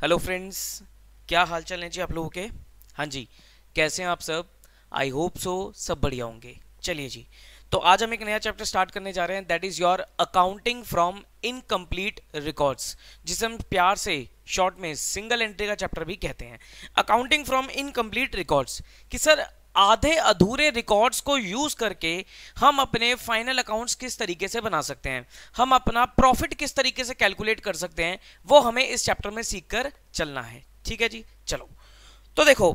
Hello friends क्या हाल चाल है जी आप लोगों के? हाँ जी, कैसे हैं आप सब? आई होप सो सब बढ़िया होंगे। चलिए जी तो आज हम एक नया चैप्टर स्टार्ट करने जा रहे हैं that is your accounting from incomplete records जिसे हम प्यार से शॉर्ट में सिंगल एंट्री का चैप्टर भी कहते हैं। अकाउंटिंग फ्रॉम इनकम्प्लीट रिकॉर्ड्स कि सर आधे अधूरे रिकॉर्ड्स को यूज़ करके हम अपने फाइनल अकाउंट्स किस तरीके से बना सकते हैं? हम अपना प्रॉफिट किस तरीके से कैलकुलेट कर सकते हैं? वो हमें इस चैप्टर में सीख कर चलना है। ठीक है जी? चलो। तो देखो,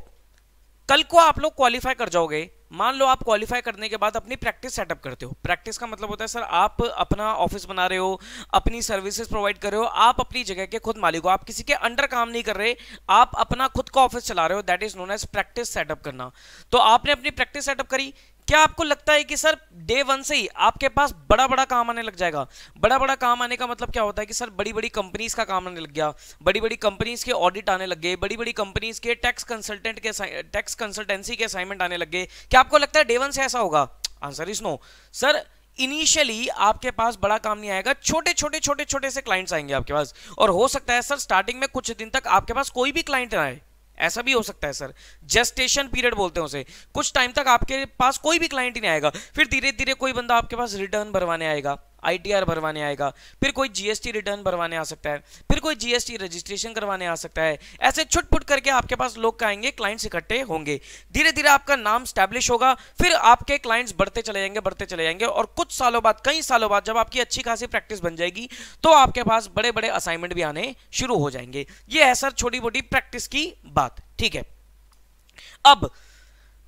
कल को आप लोग क्वालिफाई कर जाओगे। मान लो आप क्वालिफाई करने के बाद अपनी प्रैक्टिस सेटअप करते हो। प्रैक्टिस का मतलब होता है, सर, आप अपना ऑफ़िस बना रहे हो, अपनी सर्विसेज़ प्रोवाइड कर रहे हो, आप अपनी जगह के खुद मालिक हो, आप किसी के अंडर काम नहीं कर रहे, आप अपना खुद का ऑफ़िस चला रहे हो that is known as practice setup करना। तो आपने अपनी प्रैक्टिस सेटअप करी क्या आपको लगता है कि सर डे वन से ही आपके पास बड़ा बड़ा काम आने लग जाएगा? बड़ा बड़ा काम आने का मतलब क्या होता है कि सर बड़ी बड़ी कंपनीज़ का काम आने लग गया बड़ी बड़ी कंपनीज़ के ऑडिट आने लग गए बड़ी बड़ी कंपनीज़ के टैक्स कंसल्टेंट के टैक्स कंसल्टेंसी के असाइनमेंट आने लग गए। क्या आपको लगता है डे वन से ऐसा होगा? Answer is no sir initially आपके पास बड़ा काम नहीं आएगा, छोटे छोटे छोटे छोटे से क्लाइंट्स आएँगे आपके पास। और हो सकता है सर स्टार्टिंग में कुछ दिन तक आपके पास कोई भी क्लाइंट ना आए। ऐसा भी हो सकता है, सर। जस्टेशन पीरियड बोलते हैं उसे। कुछ टाइम तक आपके पास कोई भी क्लाइंट ही नहीं आएगा। फिर धीरे धीरे कोई बंदा आपके पास रिटर्न भरवाने आएगा। आईटीआर भरवाने आएगा, फिर कोई जीएसटी रिटर्न भरवाने आ सकता है, फिर कोई जीएसटी रजिस्ट्रेशन करवाने आ सकता है। ऐसे छुटपुट करके आपके पास लोग आएँगे क्लाइंट्स इकट्ठे होंगे। धीरे धीरे आपका नाम स्टैब्लिश होगा, फिर आपके क्लाइंट्स बढ़ते चले जाएँगे, बढ़ते चले जाएँगे और कुछ सालों बाद, कई सालों बाद जब आपकी अच्छी खासी प्रैक्टिस बन जाएगी तो आपके पास बड़े बड़े असाइनमेंट भी आने शुरू हो जाएँगे। ये है सर छोटी मोटी प्रैक्टिस की बात, ठीक है? अब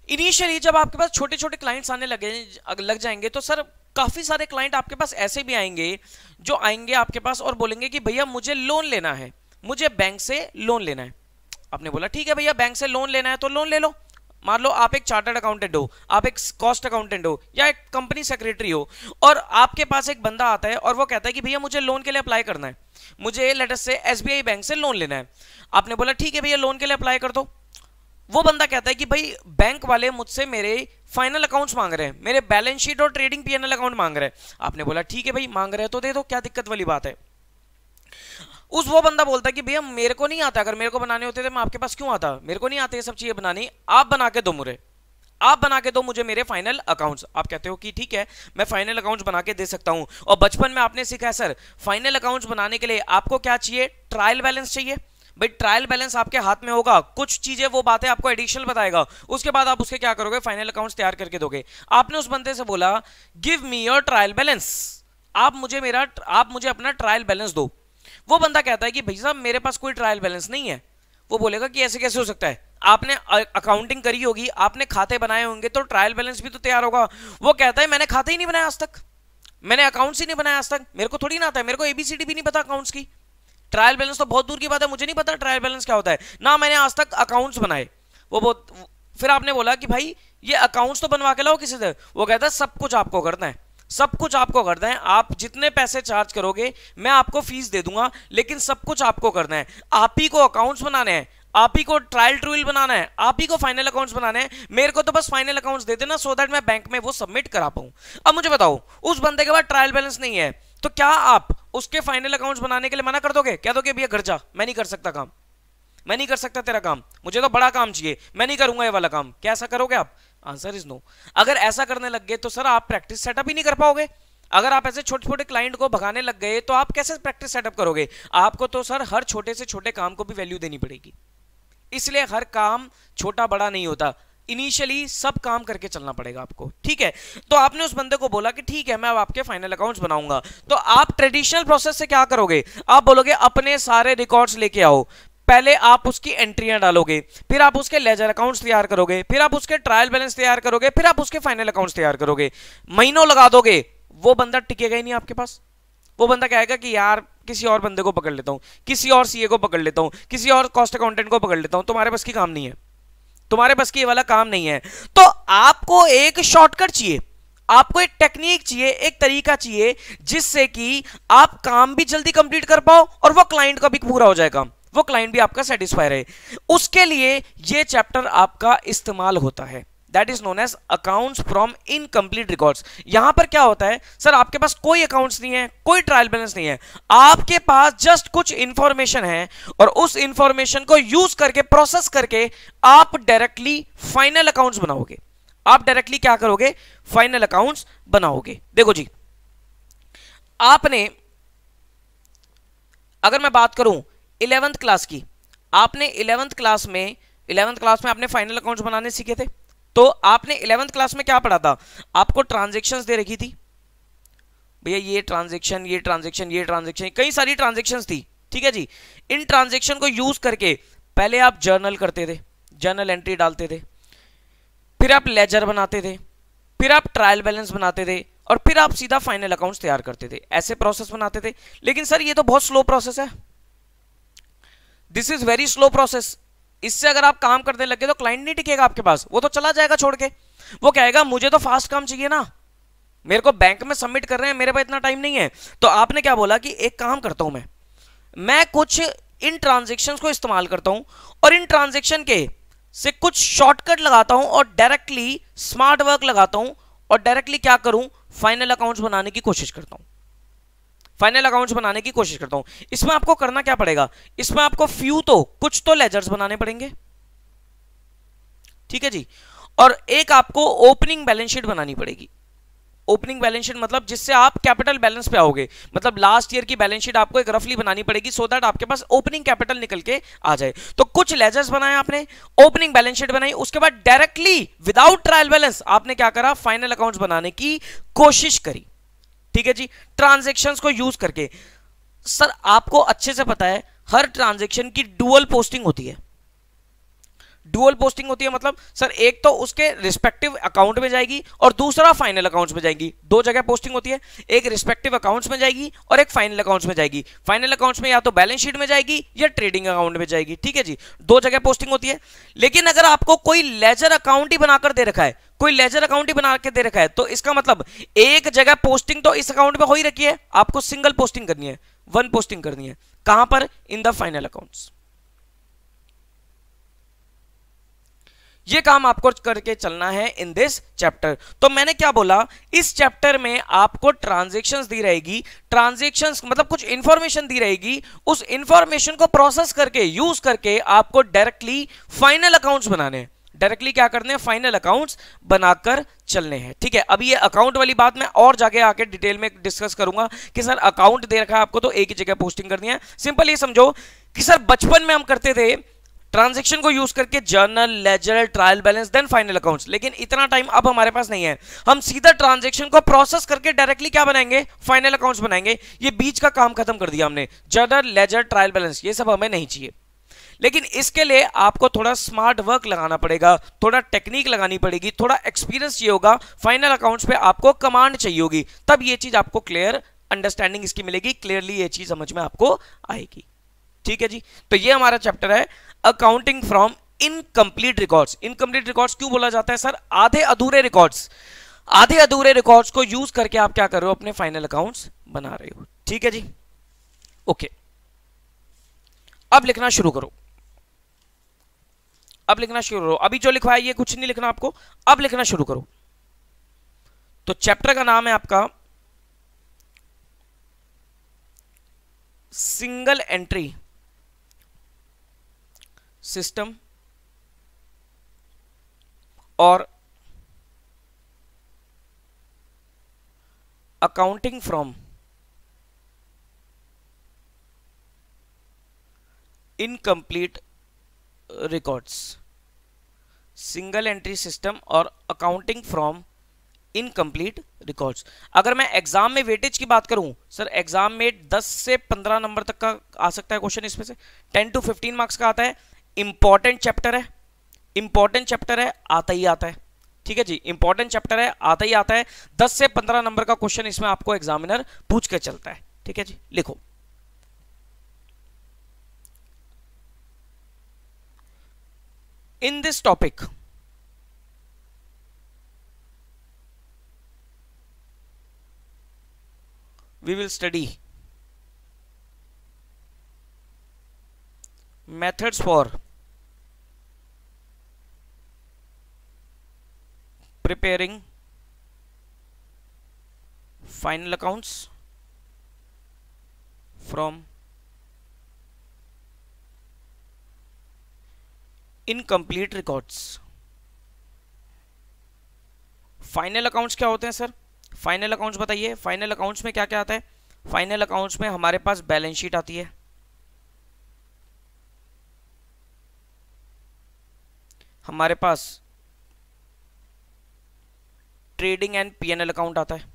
इनिशियली जब आपके पास छोटे छोटे क्लाइंट्स आने लगे, लग जाएँगे तो सर काफ़ी सारे क्लाइंट आपके पास ऐसे भी आएँगे, जो आएँगे आपके पास और बोलेंगे कि भैया मुझे लोन लेना है, मुझे बैंक से लोन लेना है। आपने बोला, ठीक है भैया बैंक से लोन लेना है तो लोन ले लो। मान लो आप एक चार्टर्ड अकाउंटेंट हो, आप एक कॉस्ट अकाउंटेंट हो, या एक कंपनी सेक्रेटरी हो, और आपके पास एक बंदा आता है और वो कहता है कि भैया मुझे लोन के लिए अप्लाई करना है, मुझे लेटर से एसबीआई बैंक से लोन लेना है। आपने बोला, ठीक है भैया लोन के लिए अप्लाई कर दो। वो बंदा कहता है कि भाई बैंक वाले मुझसे मेरे फाइनल अकाउंट्स मांग रहे हैं, मेरे बैलेंस शीट और ट्रेडिंग पीएनएल अकाउंट मांग रहे हैं। आपने बोला, ठीक है भाई, मांग रहे हैं तो दे दो, क्या दिक्कत वाली बात है? उस वो बंदा बोलता है कि, भैया, मेरे को नहीं आता, अगर मेरे को बनाने होते थे मैं आपके पास क्यों आता? मेरे को नहीं आते ये सब चीज़ें बनानी। आप बना के दो मुझे। आप बना के दो मुझे मेरे फाइनल अकाउंट्स आप कहते हो कि, ठीक है, मैं फाइनल अकाउंट्स बना के दे सकता हूँ। और बचपन में आपने सीखा है, सर फाइनल अकाउंट्स बनाने के लिए आपको क्या चाहिए? ट्रायल बैलेंस चाहिए। भाई ट्रायल बैलेंस आपके हाथ में होगा। कुछ चीज़ें, वो बातें आपको एडिशनल बताएगा। उसके बाद आप उसके क्या करोगे? फाइनल अकाउंट्स तैयार करके दोगे। आपने उस बंदे से बोला give me your trial balance आप मुझे मेरा, आप मुझे अपना ट्रायल बैलेंस दो। वो बंदा कहता है कि, भाई साहब, मेरे पास कोई ट्रायल बैलेंस नहीं है। वो बोलेगा कि, ऐसे कैसे हो सकता है? आपने अकाउंटिंग करी होगी, आपने खाते बनाए होंगे तो ट्रायल बैलेंस भी तो तैयार होगा। वो कहता है, मैंने खाते ही नहीं बनाया आज तक। मैंने अकाउंट्स ही नहीं बनाया आज तक। मेरे को थोड़ी ना आता है। मेरे को एबीसीडी भी नहीं पता अकाउंट्स की। ट्रायल बैलेंस तो बहुत दूर की बात है, मुझे नहीं पता ट्रायल बैलेंस क्या होता है। ना मैंने आज तक अकाउंट्स बनाए। वो बहुत, फिर आपने बोला कि भाई, ये अकाउंट्स तो बनवा के लाओ किसी से। वो कहता है, सब कुछ आपको करना है। सब कुछ आपको करना है। आप जितने पैसे चार्ज करोगे, मैं आपको फ़ीस दे दूँगा, लेकिन सब कुछ आपको करना है। आप ही को अकाउंट्स बनाने हैं। आप ही को ट्रायल ट्रूल बनाना है। आप ही को फाइनल अकाउंट्स बनाने हैं। मेरे को तो बस फाइनल अकाउंट्स दे देना सो दैट मैं बैंक में वो सबमिट करा पाऊँ। अब मुझे बताओ, उस बंदे के बाद ट्रायल बैलेंस नहीं है। तो क्या आप उसके फाइनल अकाउंट्स बनाने के लिए मना कर दोगे? क्या दोगे, भैया, घर जा, मैं नहीं कर सकता काम। मैं नहीं कर सकता तेरा काम। मुझे तो बड़ा काम चाहिए। मैं नहीं करूँगा ये वाला काम। क्या ऐसा करोगे आप? आंसर इज़ नो अगर ऐसा करने लग गए तो सर, आप प्रैक्टिस सेटअप ही नहीं कर पाओगे। अगर आप ऐसे छोटे छोटे क्लाइंट को भगाने लग गए तो आप कैसे प्रैक्टिस सेटअप करोगे? आपको तो सर, हर छोटे से छोटे काम को भी वैल्यू देनी पड़ेगी। इसलिए हर काम छोटा बड़ा नहीं होता। इनिशियली सब काम करके चलना पड़ेगा आपको, ठीक है? तो आपने उस बंदे को बोला कि ठीक है, मैं अब आपके फाइनल अकाउंट्स बनाऊँगा। तो आप ट्रेडिशनल प्रोसेस से क्या करोगे? आप बोलोगे, अपने सारे रिकॉर्ड्स लेके आओ। पहले आप उसकी एंट्रियाँ डालोगे, फिर आप उसके लेजर अकाउंट्स तैयार करोगे, फिर आप उसके ट्रायल बैलेंस तैयार करोगे, फिर आप उसके फाइनल अकाउंट्स तैयार करोगे। महीनों लगा दोगे, वो बंदा टिकेगा ही नहीं आपके पास। वो बंदा कहेगा कि यार, किसी और बंदे को पकड़ लेता हूँ, किसी और सीए को पकड़ लेता हूँ, किसी और कॉस्ट अकाउंटेंट को पकड़ लेता हूँ, तुम्हारे पास की काम नहीं है। तुम्हारे पास की ये वाला काम नहीं है। तो आपको एक शॉर्टकट चाहिए, आपको एक टेक्निक चाहिए, एक तरीका चाहिए, जिससे कि आप काम भी जल्दी कंप्लीट कर पाओ और वो क्लाइंट का भी पूरा हो जाएगा, वो क्लाइंट भी आपका सेटिस्फाई रहे। उसके लिए ये चैप्टर आपका इस्तेमाल होता है। That is known as accounts from incomplete records यहाँ पर क्या होता है? सर आपके पास कोई अकाउंट्स नहीं है, कोई ट्रायल बैलेंस नहीं है। आपके पास जस्ट कुछ इंफॉर्मेशन है और उस इंफॉर्मेशन को यूज़ करके प्रोसेस करके आप डायरेक्टली फाइनल अकाउंट्स बनाओगे। आप डायरेक्टली क्या करोगे? फाइनल अकाउंट्स बनाओगे। देखो जी, आपने, अगर मैं बात करूँ इलेवेंथ क्लास की, आपने इलेवेंथ क्लास में इलेवेंथ क्लास में आपने फाइनल अकाउंट्स बनाने सीखे थे? तो आपने इलेवेंथ क्लास में क्या पढ़ा था? आपको ट्रांजेक्शन दे रखी थी। भैया, ये ट्रांजेक्शन ये ट्रांजेक्शन ये ट्रांजेक्शन कई सारी ट्रांजेक्शन थी, ठीक है जी? इन ट्रांजेक्शन को यूज़ करके पहले आप जर्नल करते थे जर्नल एंट्री डालते थे, फिर आप लेजर बनाते थे, फिर आप ट्रायल बैलेंस बनाते थे, और फिर आप सीधा फाइनल अकाउंट्स तैयार करते थे। ऐसे प्रोसेस बनाते थे। लेकिन सर, ये तो बहुत स्लो प्रोसेस है। This is very slow process इससे अगर आप काम करने लगे तो क्लाइंट नहीं टिकेगा आपके पास। वो तो चला जाएगा छोड़ के। वो कहेगा, मुझे तो फास्ट काम चाहिए ना। मेरे को बैंक में सबमिट कर रहे हैं, मेरे पास इतना टाइम नहीं है। तो आपने क्या बोला कि एक काम करता हूँ मैं। मैं कुछ इन ट्रांजेक्शन को इस्तेमाल करता हूँ और इन ट्रांजेक्शन के से कुछ शॉर्टकट लगाता हूँ और डायरेक्टली स्मार्ट वर्क लगाता हूँ और डायरेक्टली क्या करूँ? फाइनल अकाउंट्स बनाने की कोशिश करता हूँ। फाइनल अकाउंट्स बनाने की कोशिश करता हूँ। इसमें आपको करना क्या पड़ेगा? इसमें आपको फ्यू तो कुछ तो लेजर्स बनाने पड़ेंगे। ठीक है जी? और एक आपको ओपनिंग बैलेंस शीट बनानी पड़ेगी। ओपनिंग बैलेंस शीट मतलब जिससे आप कैपिटल बैलेंस पे आओगे। मतलब लास्ट ईयर की बैलेंस शीट आपको एक रफली बनानी पड़ेगी सो so दैट आपके पास ओपनिंग कैपिटल निकल के आ जाए। तो कुछ लेजर्स बनाए आपने ओपनिंग बैलेंस शीट बनाई, उसके बाद डायरेक्टली विदाउट ट्रायल बैलेंस आपने क्या करा? फाइनल अकाउंट्स बनाने की कोशिश करी। ठीक है जी? ट्रांजेक्शन को यूज़ करके। सर, आपको अच्छे से पता है, हर ट्रांजेक्शन की डुअल पोस्टिंग होती है। डुअल पोस्टिंग होती है मतलब सर, एक तो उसके रिस्पेक्टिव अकाउंट में जाएगी और दूसरा फाइनल अकाउंट्स में जाएगी। दो जगह पोस्टिंग होती है, एक रिस्पेक्टिव अकाउंट्स में जाएगी और एक फाइनल अकाउंट्स में जाएगी। फाइनल अकाउंट्स में या तो बैलेंस शीट में जाएगी या ट्रेडिंग अकाउंट में जाएगी। ठीक है जी? दो जगह पोस्टिंग होती है। लेकिन अगर आपको कोई लेजर अकाउंट ही बनाकर दे रखा है कोई लेजर अकाउंट ही बना के दे रखा है। तो इसका मतलब एक जगह पोस्टिंग तो इस अकाउंट में हो ही रखी है, आपको सिंगल पोस्टिंग करनी है वन पोस्टिंग करनी है। कहाँ पर? इन द फाइनल अकाउंट्स ये काम आपको करके चलना है इन दिस चैप्टर तो मैंने क्या बोला, इस चैप्टर में आपको ट्रांजेक्शन्स दी रहेगी ट्रांजेक्शन्स मतलब कुछ इंफॉर्मेशन दी रहेगी, उस इंफॉर्मेशन को प्रोसेस करके यूज़ करके आपको डायरेक्टली फाइनल अकाउंट्स बनाने हैं। डायरेक्टली क्या करने हैं? फाइनल अकाउंट्स बनाकर चलने हैं। ठीक है? अभी ये अकाउंट वाली बात मैं और जाके आके डिटेल में डिस्कस करूँगा कि सर अकाउंट दे रखा है आपको तो एक ही जगह पोस्टिंग करनी है। सिंपल ये समझो कि सर बचपन में हम करते थे ट्रांजेक्शन को यूज़ करके journal ledger trial balance then final accounts लेकिन इतना टाइम अब हमारे पास नहीं है। हम सीधा ट्रांजेक्शन को प्रोसेस करके डायरेक्टली क्या बनाएँगे? फाइनल अकाउंट्स बनाएँगे। ये बीच का काम खत्म कर दिया हमने। जर्नल लेजर ट्रायल बैलेंस ये सब हमें नहीं चाहिए। लेकिन इसके लिए आपको थोड़ा स्मार्ट वर्क लगाना पड़ेगा, थोड़ा टेक्निक लगानी पड़ेगी, थोड़ा एक्सपीरियंस चाहिए होगा फाइनल अकाउंट्स पे आपको कमांड चाहिए होगी, तब ये चीज़ आपको क्लियर अंडरस्टैंडिंग इसकी मिलेगी क्लियरली ये चीज़ समझ में आपको आएगी। ठीक है जी? तो ये हमारा चैप्टर है accounting from incomplete records incomplete records क्यों बोला जाता है सर? आधे अधूरे रिकॉर्ड्स आधे अधूरे रिकॉर्ड्स को यूज़ करके आप क्या कर रहे हो? अपने फाइनल अकाउंट्स बना रहे हो। ठीक है जी? ओके अब लिखना शुरू करो। अब लिखना शुरू करो। अभी जो लिखवाया ये कुछ नहीं लिखना आपको। अब लिखना शुरू करो। तो चैप्टर का नाम है आपका सिंगल एंट्री सिस्टम और accounting from incomplete records. Single entry system और अकाउंटिंग फ्रॉम इनकम्प्लीट रिकॉर्ड्स अगर मैं एग्ज़ाम में वेटेज की बात करूँ सर एग्ज़ाम में 10 से 15 नंबर तक का आ सकता है क्वेश्चन इसमें से? 10 टू 15 मार्क्स का आता है। इंपॉर्टेंट चैप्टर है। इंपॉर्टेंट चैप्टर है, आता ही आता है। ठीक है जी? इंपॉर्टेंट चैप्टर है, आता ही आता है। 10 से 15 नंबर का क्वेश्चन इसमें आपको एग्जामिनर पूछ के चलता है। ठीक है जी? लिखो। in this topic. We will study methods for preparing final accounts from incomplete records. Final accounts क्या होते हैं सर फाइनल अकाउंट्स बताइए। फाइनल अकाउंट्स में क्या क्या आता है? फाइनल अकाउंट्स में हमारे पास बैलेंस शीट आती है। हमारे पास ट्रेडिंग एंड पीएनएल अकाउंट आता है।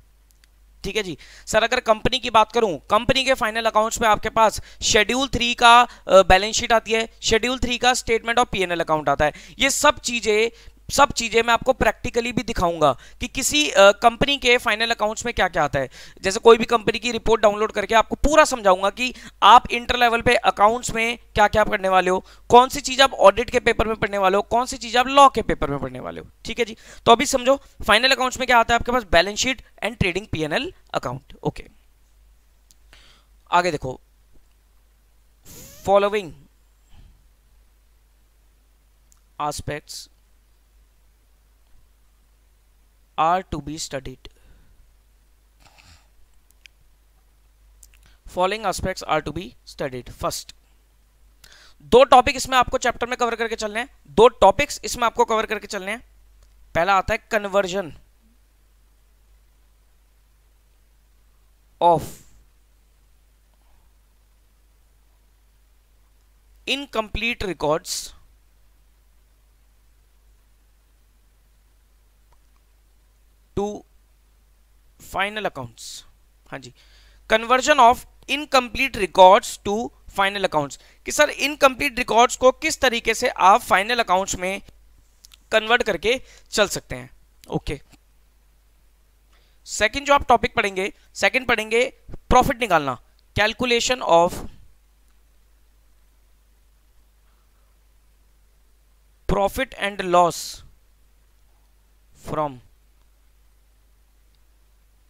ठीक है जी? सर अगर कंपनी की बात करूँ कंपनी के फाइनल अकाउंट्स में आपके पास शेड्यूल थ्री का बैलेंस शीट आती है शेड्यूल थ्री का स्टेटमेंट ऑफ़ पीएनएल अकाउंट आता है। ये सब चीज़ें सब चीज़ें मैं आपको प्रैक्टिकली भी दिखाऊँगा कि किसी कंपनी के फाइनल अकाउंट्स में क्या क्या आता है। जैसे कोई भी कंपनी की रिपोर्ट डाउनलोड करके आपको पूरा समझाऊँगा कि आप इंटर लेवल पे अकाउंट्स में क्या क्या पढ़ने वाले हो कौन सी चीज़ आप ऑडिट के पेपर में पढ़ने वाले हो कौन सी चीज़ आप लॉ के पेपर में पढ़ने वाले हो, ठीक है जी? तो अभी समझो फाइनल अकाउंट्स में क्या आता है आपके पास? Balance sheet and trading PNL account okay आगे देखो। Following aspects are to be studied. Following aspects are to be studied. First, दो टॉपिक इसमें आपको चैप्टर में कवर करके चलने हैं दो टॉपिक्स इसमें आपको कवर करके चलने हैं पहला आता है conversion of incomplete records to final accounts हाँ जी. Conversion of incomplete records to final accounts कि सर इनकम्प्लीट रिकॉर्ड्स को किस तरीके से आप फाइनल अकाउंट्स में कन्वर्ट करके चल सकते हैं? ओके सेकंड जो आप टॉपिक पढ़ेंगे सेकंड पढ़ेंगे प्रॉफिट निकालना. Calculation of profit and loss from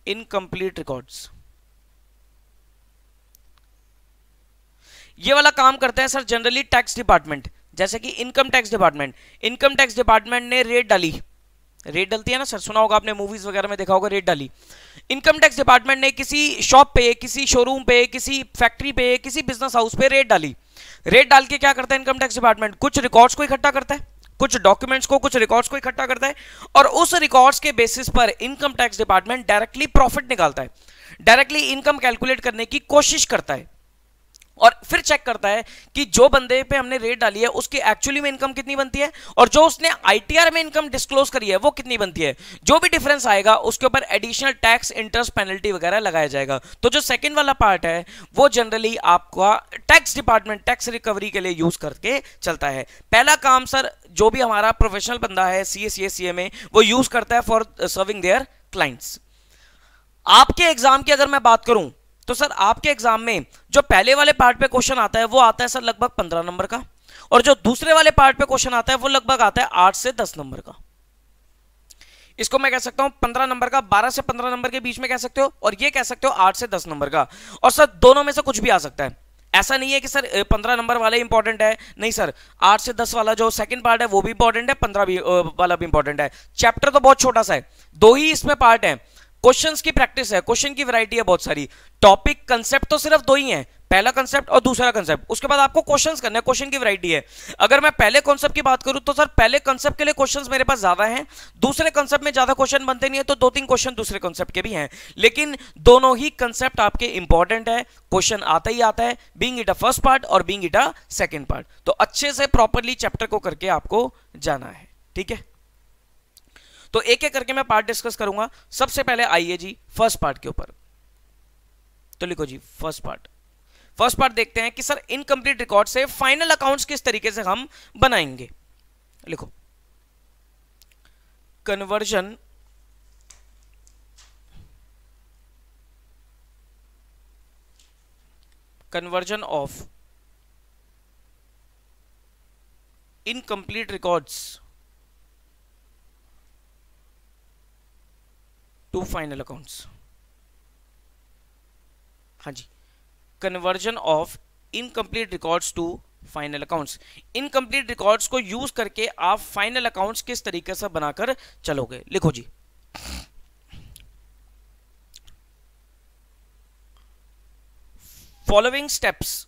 incomplete records ये वाला काम करते हैं सर जनरली टैक्स डिपार्टमेंट जैसे कि income tax department income tax department ने रेट डाली. रेट डलती है ना सर? सुना होगा आपने मूवीज़ वगैरह में देखा होगा रेट डाली. इनकम टैक्स डिपार्टमेंट ने किसी शॉप पे, किसी शोरूम पे, किसी फैक्ट्री पे, किसी बिज़नेस हाउस पे रेट डाली. रेट डाल के क्या करता है इनकम टैक्स डिपार्टमेंट कुछ रिकॉर्ड्स को इकट्ठा करता है. कुछ डॉक्यूमेंट्स को, कुछ रिकॉर्ड्स को इकट्ठा करता है और उस रिकॉर्ड्स के बेसिस पर income tax department directly profit निकालता है। डायरेक्टली इनकम कैलकुलेट करने की कोशिश करता है। और फिर चेक करता है कि जो बंदे पे हमने रेट डाली है, उसकी एक्चुअली में इनकम कितनी बनती है और जो उसने आईटीआर में इनकम डिस्क्लोज करी है, वो कितनी बनती है। जो भी डिफरेंस आएगा, उसके ऊपर एडिशनल टैक्स इंटरेस्ट पेनल्टी वगैरह लगाया जाएगा। तो जो सेकंड वाला पार्ट है, वो जनरली आपका टैक्स डिपार्टमेंट टैक्स रिकवरी के लिए यूज़ करके चलता है। पहला काम सर जो भी हमारा प्रोफेशनल बंदा है सी एस सी वो यूज़ करता है फॉर सर्विंग देयर क्लाइंट्स आपके एग्ज़ाम की अगर मैं बात करूँ तो सर, आपके एग्ज़ाम में जो पहले वाले पार्ट पे क्वेश्चन आता है, वो आता है सर लगभग पंद्रह नंबर का। और जो दूसरे वाले पार्ट पे क्वेश्चन आता है, वो लगभग आता है आठ से दस नंबर का। इसको मैं कह सकता हूँ, पंद्रह नंबर का, बारह से पंद्रह नंबर के बीच में कह सकते हो, और ये कह सकते हो आठ से दस नंबर का। और सर, दोनों में से कुछ भी आ सकता है। ऐसा नहीं है कि सर पंद्रह नंबर वाला इंपॉर्टेंट है। नहीं सर, आठ से दस वाला जो सेकंड पार्ट है, वो भी इंपॉर्टेंट है, पंद्रह वाला भी इंपॉर्टेंट है। चैप्टर तो बहुत छोटा सा है। दो ही इसमें पार्ट है। क्वेश्चंस की प्रैक्टिस है क्वेश्चन की वैरायटी है बहुत सारी। टॉपिक कंसेप्ट तो सिर्फ़ दो ही हैं, पहला कंसेप्ट और दूसरा कंसेप्ट उसके बाद आपको क्वेश्चंस करने क्वेश्चन की वैरायटी है। अगर मैं पहले कॉन्सेप्ट की बात करूँ तो सर, पहले कॉन्सेप्ट के लिए क्वेश्चंस मेरे पास ज़्यादा हैं। दूसरे कॉन्सेप्ट में ज़्यादा क्वेश्चन बनते नहीं है तो दो तीन क्वेश्चन दूसरे कॉन्सेप्ट के भी हैं। लेकिन दोनों ही कंसेप्ट आपके इंपॉर्टेंट है क्वेश्चन आता ही आता है being it a first part और being it a second part तो अच्छे से प्रॉपरली चैप्टर को करके आपको जाना है, ठीक है? तो एक एक करके मैं पार्ट डिस्कस करूँगा। सबसे पहले आइए जी फ़र्स्ट पार्ट के ऊपर। तो लिखो जी फ़र्स्ट पार्ट फ़र्स्ट पार्ट देखते हैं कि सर इनकम्प्लीट रिकॉर्ड से फाइनल अकाउंट्स किस तरीके से हम बनाएँगे। लिखो। Conversion conversion of incomplete records to final accounts हाँ जी. Conversion of incomplete records to final accounts incomplete records को यूज़ करके आप फाइनल अकाउंट्स किस तरीके से बनाकर चलोगे? लिखो जी. Following steps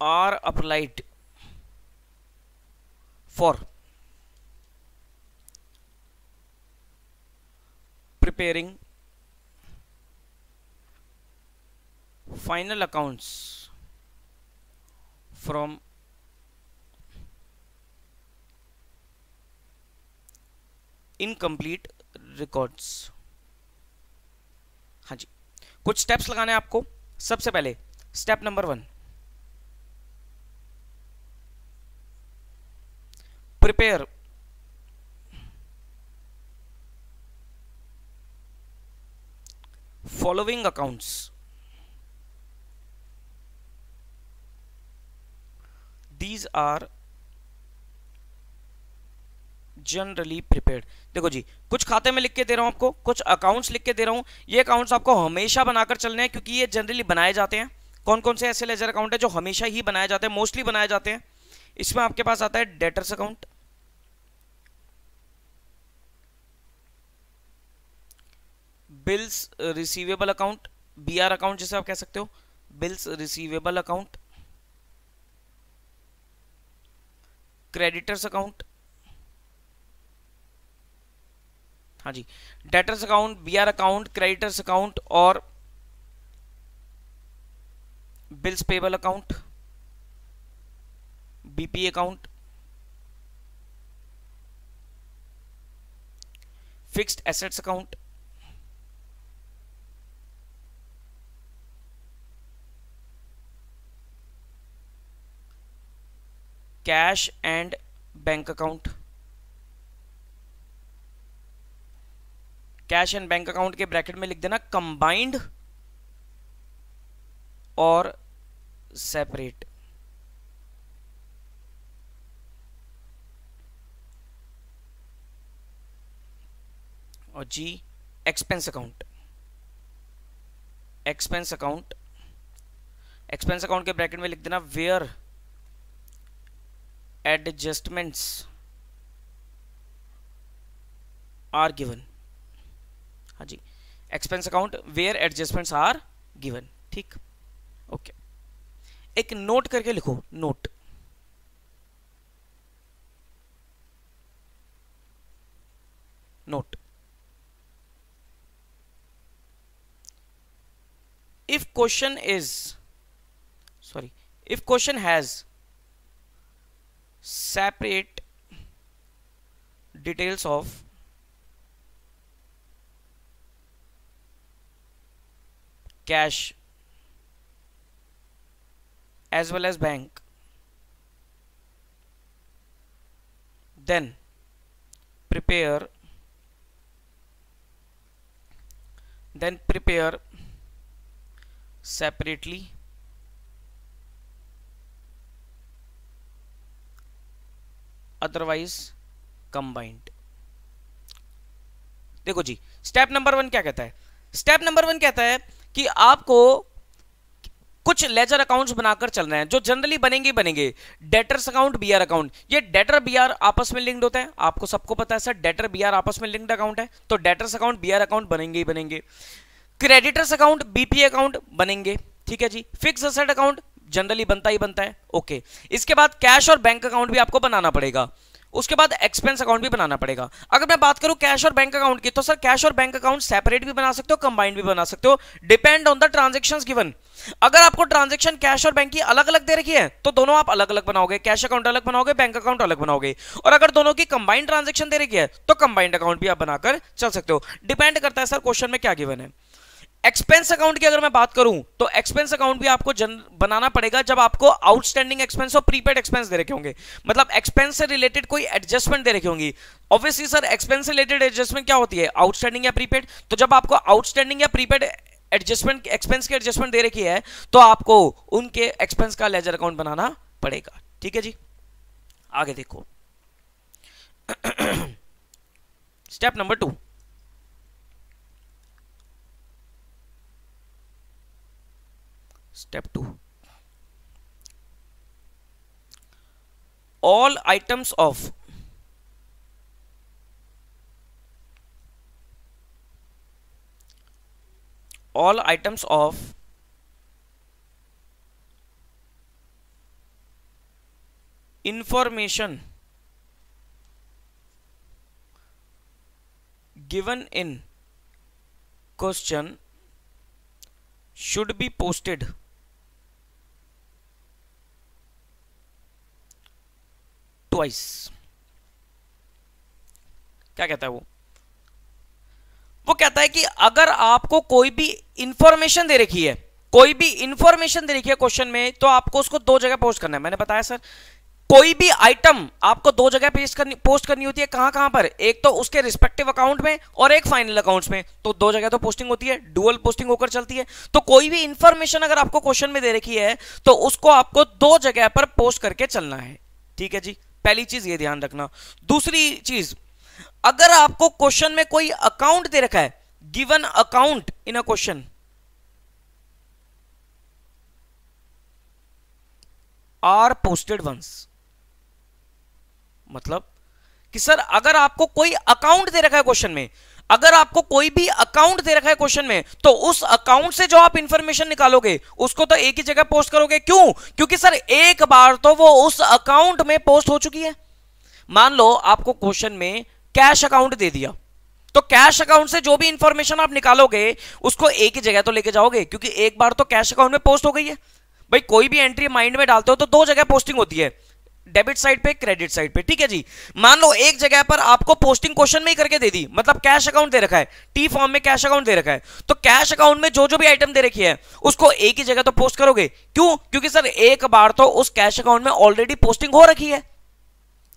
are applied for. Preparing final accounts from incomplete records हाँ जी। कुछ स्टेप्स लगाने हैं आपको। सबसे पहले step number one prepare. Following accounts. These are generally prepared देखो जी, कुछ खाते में लिख के दे रहा हूँ आपको, कुछ अकाउंट्स लिख के दे रहा हूँ। ये अकाउंट्स आपको हमेशा बनाकर चलने हैं क्योंकि ये जनरली बनाए जाते हैं। कौन कौन से ऐसे लेजर अकाउंट है जो हमेशा ही बनाए जाते हैं मोस्टली बनाए जाते हैं? इसमें आपके पास आता है debtors account bills receivable account B R account जिसे आप कह सकते हो, bills receivable account, creditors account हाँ जी, debtors account B R account, creditors account और bills payable account, BP account, fixed assets account cash and bank account. Cash and bank account के bracket में लिख देना कंबाइंड और सेपरेट और जी expense account expense account expense account के bracket में लिख देना वेयर adjustments are given हाँ जी expense account where adjustments are given ठीक ओके एक नोट करके लिखो note note if question is sorry if question has separate details of cash as well as bank. Then prepare then prepare separately otherwise combined देखो जी step number one क्या कहता है? Step number one कहता है कि आपको कुछ लेजर अकाउंट्स बनाकर चल रहे हैं, जो जनरली बनेंगे बनेंगे। डेटर्स अकाउंट बीआर अकाउंट ये डेटर बीआर आपस में लिंक्ड होता है। आपको सबको पता है सर डेटर बीआर आपस में लिंक्ड अकाउंट है। तो डेटर्स अकाउंट बीआर अकाउंट बनेंगे ही बनेंगे। क्रेडिटर्स अकाउंट बीपी अकाउंट बनेंगे। ठीक है जी? फिक्स असेट अकाउंट जनरली बनता ही बनता है। ओके इसके बाद कैश और बैंक अकाउंट भी आपको बनाना पड़ेगा। उसके बाद एक्सपेंस अकाउंट भी बनाना पड़ेगा। अगर मैं बात करूँ कैश और बैंक अकाउंट की तो सर कैश और बैंक अकाउंट सेपरेट भी बना सकते हो कंबाइंड भी बना सकते हो। Depend on the transaction given अगर आपको ट्रांजेक्शन कैश और बैंक की अलग अलग दे रखी है तो दोनों आप अलग अलग बनाओगे। कैश अकाउंट अलग बनाओगे बैंक अकाउंट अलग बनाओगे। और अगर दोनों की कंबाइंड ट्रांजेक्शन दे रखी है तो कंबाइंड अकाउंट भी आप बनाकर चल सकते हो। डिपेंड करता है सर क्वेश्चन में क्या गिवन है। एक्सपेंस अकाउंट की अगर मैं बात करूँ तो एक्सपेंस अकाउंट भी आपको जन, बनाना पड़ेगा जब आपको आउटस्टैंडिंग एक्सपेंस और प्रीपेड एक्सपेंस दे रखे होंगे। मतलब एक्सपेंस से रिलेटेड कोई एडजस्टमेंट दे रखी होंगी। Obviously sir expense related adjustment क्या होती है? आउटस्टैंडिंग या प्रीपेड तो जब आपको आउटस्टैंडिंग या प्रीपेड एडजस्टमेंट एक्सपेंस की एडजस्टमेंट दे रखी है तो आपको उनके एक्सपेंस का लेजर अकाउंट बनाना पड़ेगा। ठीक है जी? आगे देखो। Step number two step 2 all items of all items of information given in question should be posted twice. क्या कहता है वो? वो कहता है कि अगर आपको कोई भी इंफॉर्मेशन दे रखी है, कोई भी इंफॉर्मेशन दे रखी है क्वेश्चन में तो आपको उसको दो जगह पोस्ट करना है। मैंने बताया सर कोई भी आइटम आपको दो जगह पेस्ट करनी पोस्ट करनी होती है कहाँ कहाँ पर? एक तो उसके रिस्पेक्टिव अकाउंट में और एक फाइनल अकाउंट्स में। तो दो जगह तो पोस्टिंग होती है डुअल पोस्टिंग होकर चलती है। तो कोई भी इंफॉर्मेशन अगर आपको क्वेश्चन में दे रखी है तो उसको आपको दो जगह पर पोस्ट करके चलना है। ठीक है जी? पहली चीज़ ये ध्यान रखना। दूसरी चीज़, अगर आपको क्वेश्चन में कोई अकाउंट दे रखा है given account in a question are posted once मतलब कि सर, अगर आपको कोई अकाउंट दे रखा है क्वेश्चन में अगर आपको कोई भी अकाउंट दे रखा है क्वेश्चन में तो उस अकाउंट से जो आप इंफॉर्मेशन निकालोगे, उसको तो एक ही जगह पोस्ट करोगे। क्यों? क्योंकि सर एक बार तो वो उस अकाउंट में पोस्ट हो चुकी है। मान लो आपको क्वेश्चन में कैश अकाउंट दे दिया। तो कैश अकाउंट से जो भी इंफॉर्मेशन आप निकालोगे, उसको एक ही जगह तो लेके जाओगे, क्योंकि एक बार तो कैश अकाउंट में पोस्ट हो गई है। भाई, कोई भी एंट्री माइंड में डालते हो तो दो जगह पोस्टिंग होती है। डेबिट साइड पे, क्रेडिट साइड पे। ठीक है जी? मान लो एक जगह पर आपको पोस्टिंग क्वेश्चन में ही करके दे दी मतलब कैश अकाउंट दे रखा है टी फॉर्म में कैश अकाउंट दे रखा है। तो कैश अकाउंट में जो जो भी आइटम दे रखी है, उसको एक ही जगह तो पोस्ट करोगे। क्यों? क्योंकि सर, एक बार तो उस कैश अकाउंट में ऑलरेडी पोस्टिंग हो रखी है।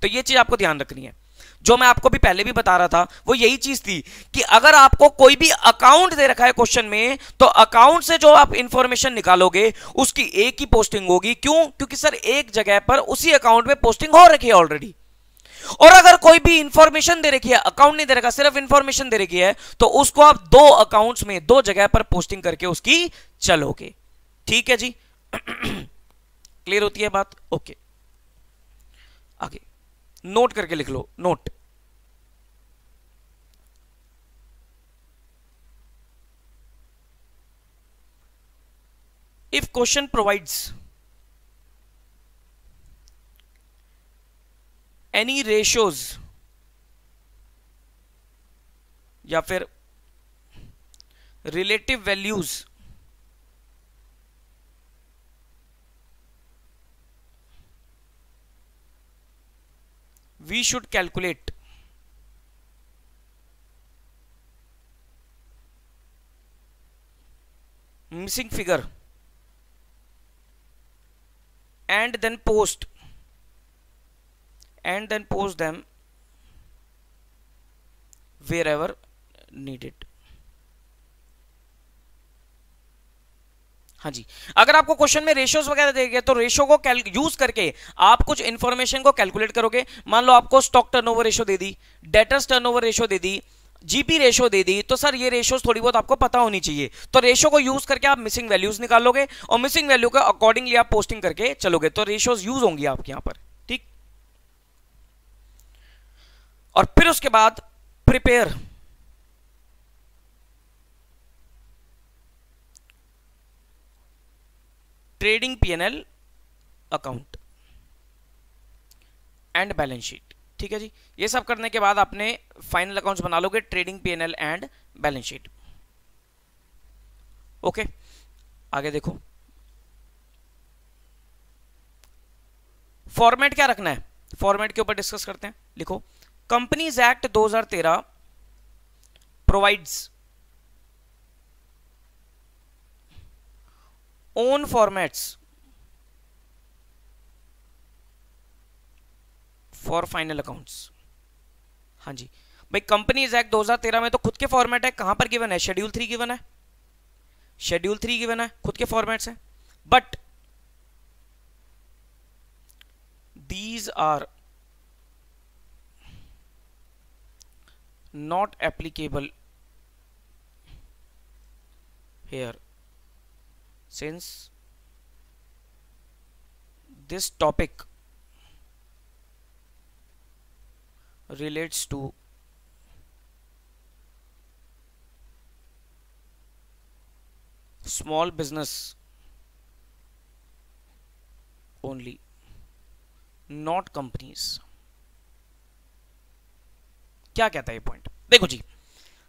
तो यह चीज़ आपको ध्यान रखनी है। जो मैं आपको भी पहले भी बता रहा था, वो यही चीज़ थी कि अगर आपको कोई भी अकाउंट दे रखा है क्वेश्चन में तो अकाउंट से जो आप इंफॉर्मेशन निकालोगे, उसकी एक ही पोस्टिंग होगी। क्यों? क्योंकि सर एक जगह पर उसी अकाउंट में पोस्टिंग हो रखी है ऑलरेडी और अगर कोई भी इंफॉर्मेशन दे रखी है अकाउंट नहीं दे रखा, सिर्फ़ इंफॉर्मेशन दे रखी है तो उसको आप दो अकाउंट्स में, दो जगह पर पोस्टिंग करके उसकी चलोगे। ठीक है जी? क्लियर होती है बात? ओके आगे। नोट करके लिख लो note if question provides any ratios या फिर relative values we should calculate. Missing figure. And then post. And then post them wherever needed हाँ जी। अगर आपको क्वेश्चन में रेशियोज वगैरह देंगे तो रेशियो को यूज़ करके आप कुछ इंफॉर्मेशन को कैलकुलेट करोगे। मान लो आपको स्टॉक टर्नओवर रेशियो दे दी डेटर्स टर्नओवर रेशियो दे दी जीपी रेशो दे दी तो सर ये रेशियोज थोड़ी बहुत आपको पता होनी चाहिए। तो रेशो को यूज़ करके आप मिसिंग वैल्यूज़ निकालोगे और मिसिंग वैल्यू के अकॉर्डिंगली आप पोस्टिंग करके चलोगे। तो रेशियोज यूज़ होंगी आपके यहाँ पर, ठीक? और फिर उसके बाद prepare trading PNL account and balance sheet ठीक है जी? ये सब करने के बाद आपने फाइनल अकाउंट्स बना लोगे trading PNL and balance sheet okay आगे देखो। फॉर्मेट क्या रखना है? फॉर्मेट के ऊपर डिस्कस करते हैं। लिखो companies act 2013 provides own formats for final accounts हाँ जी। भाई कंपनीज़ एक्ट 2013 में तो खुद के फॉर्मेट है, कहाँ पर गिवन है? शेड्यूल थ्री गिवन है। शेड्यूल थ्री गिवन है, खुद के फॉर्मेट्स है। But these are not applicable here since this topic relates to small business only not companies क्या कहता है ये पॉइंट देखो जी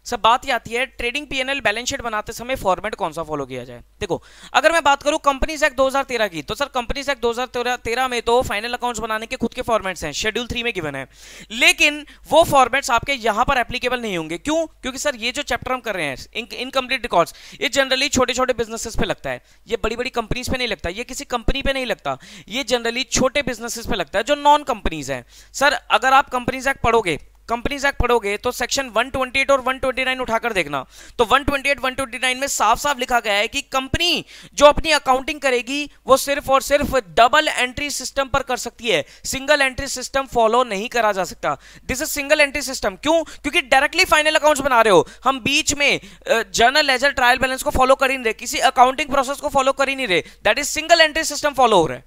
सब बात ही आती है ट्रेडिंग पीएनएल बैलेंस शीट बनाते समय फॉर्मेट कौन सा फॉलो किया जाए? देखो, अगर मैं बात करूँ कंपनीज़ एक्ट 2013 की तो सर कंपनीज़ एक्ट 2013 में तो फाइनल अकाउंट्स बनाने के खुद के फॉर्मेट्स हैं शेड्यूल थ्री में गिवन है। लेकिन वो फॉर्मेट्स आपके यहाँ पर एप्लीकेबल नहीं होंगे। क्यों? क्योंकि सर ये जो चैप्टर हम कर रहे हैं इनकम्प्लीट रिकॉर्ड्स ये जनरली छोटे छोटे बिजनेसेस पे लगता है। ये बड़ी बड़ी कंपनीज़ पे नहीं लगता, ये किसी कंपनी पे नहीं लगता। ये जनरली छोटे बिजनेसेस पे लगता है जो नॉन कंपनीज़ है। सर, अगर आप कंपनीज़ एक्ट पढ़ोगे कंपनीज़ एक्ट पढ़ोगे तो सेक्शन 128 और 129 उठाकर देखना। तो 128 129 में साफ़ साफ़ लिखा गया है कि कंपनी जो अपनी अकाउंटिंग करेगी, वो सिर्फ़ और सिर्फ़ डबल एंट्री सिस्टम पर कर सकती है। सिंगल एंट्री सिस्टम फॉलो नहीं करा जा सकता। This is single entry system क्यों? क्योंकि डायरेक्टली फाइनल अकाउंट्स बना रहे हो। हम बीच में जर्नल लेजर ट्रायल बैलेंस को फॉलो कर ही नहीं रहे। किसी अकाउंटिंग प्रोसेस को फॉलो कर ही नहीं रहे। That is single entry system follow हो रहा है।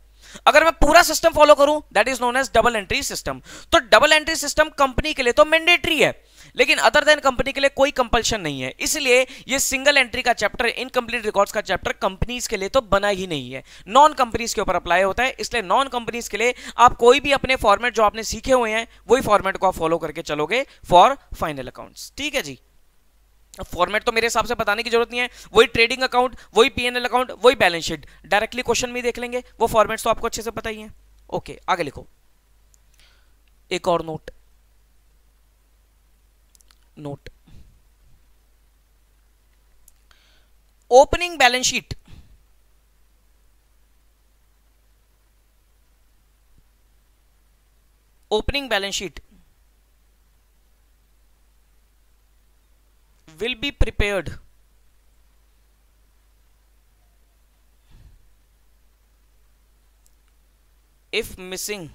अगर मैं पूरा सिस्टम फॉलो करूँ that is known as double entry system तो डबल एंट्री सिस्टम कंपनी के लिए तो मैंडेटरी है. लेकिन अदर देन कंपनी के लिए कोई कंपल्शन नहीं है. इसलिए ये सिंगल एंट्री का चैप्टर इनकम्प्लीट रिकॉर्ड्स का चैप्टर कंपनीज़ के लिए तो बना ही नहीं है. नॉन कंपनीज़ के ऊपर अप्लाई होता है. इसलिए नॉन कंपनीज़ के लिए आप कोई भी अपने फॉर्मेट जो आपने सीखे हुए हैं, वही फॉर्मेट को आप फॉलो करके चलोगे फॉर फाइनल अकाउंट्स ठीक है जी? फॉर्मेट तो मेरे हिसाब से बताने की ज़रूरत नहीं है। वही ट्रेडिंग अकाउंट वही पीएनएल अकाउंट वही बैलेंस शीट डायरेक्टली क्वेश्चन में देख लेंगे। वो फॉर्मेट तो आपको अच्छे से पता ही है। ओके आगे लिखो। एक और note note opening balance sheet opening balance sheet will be prepared. If missing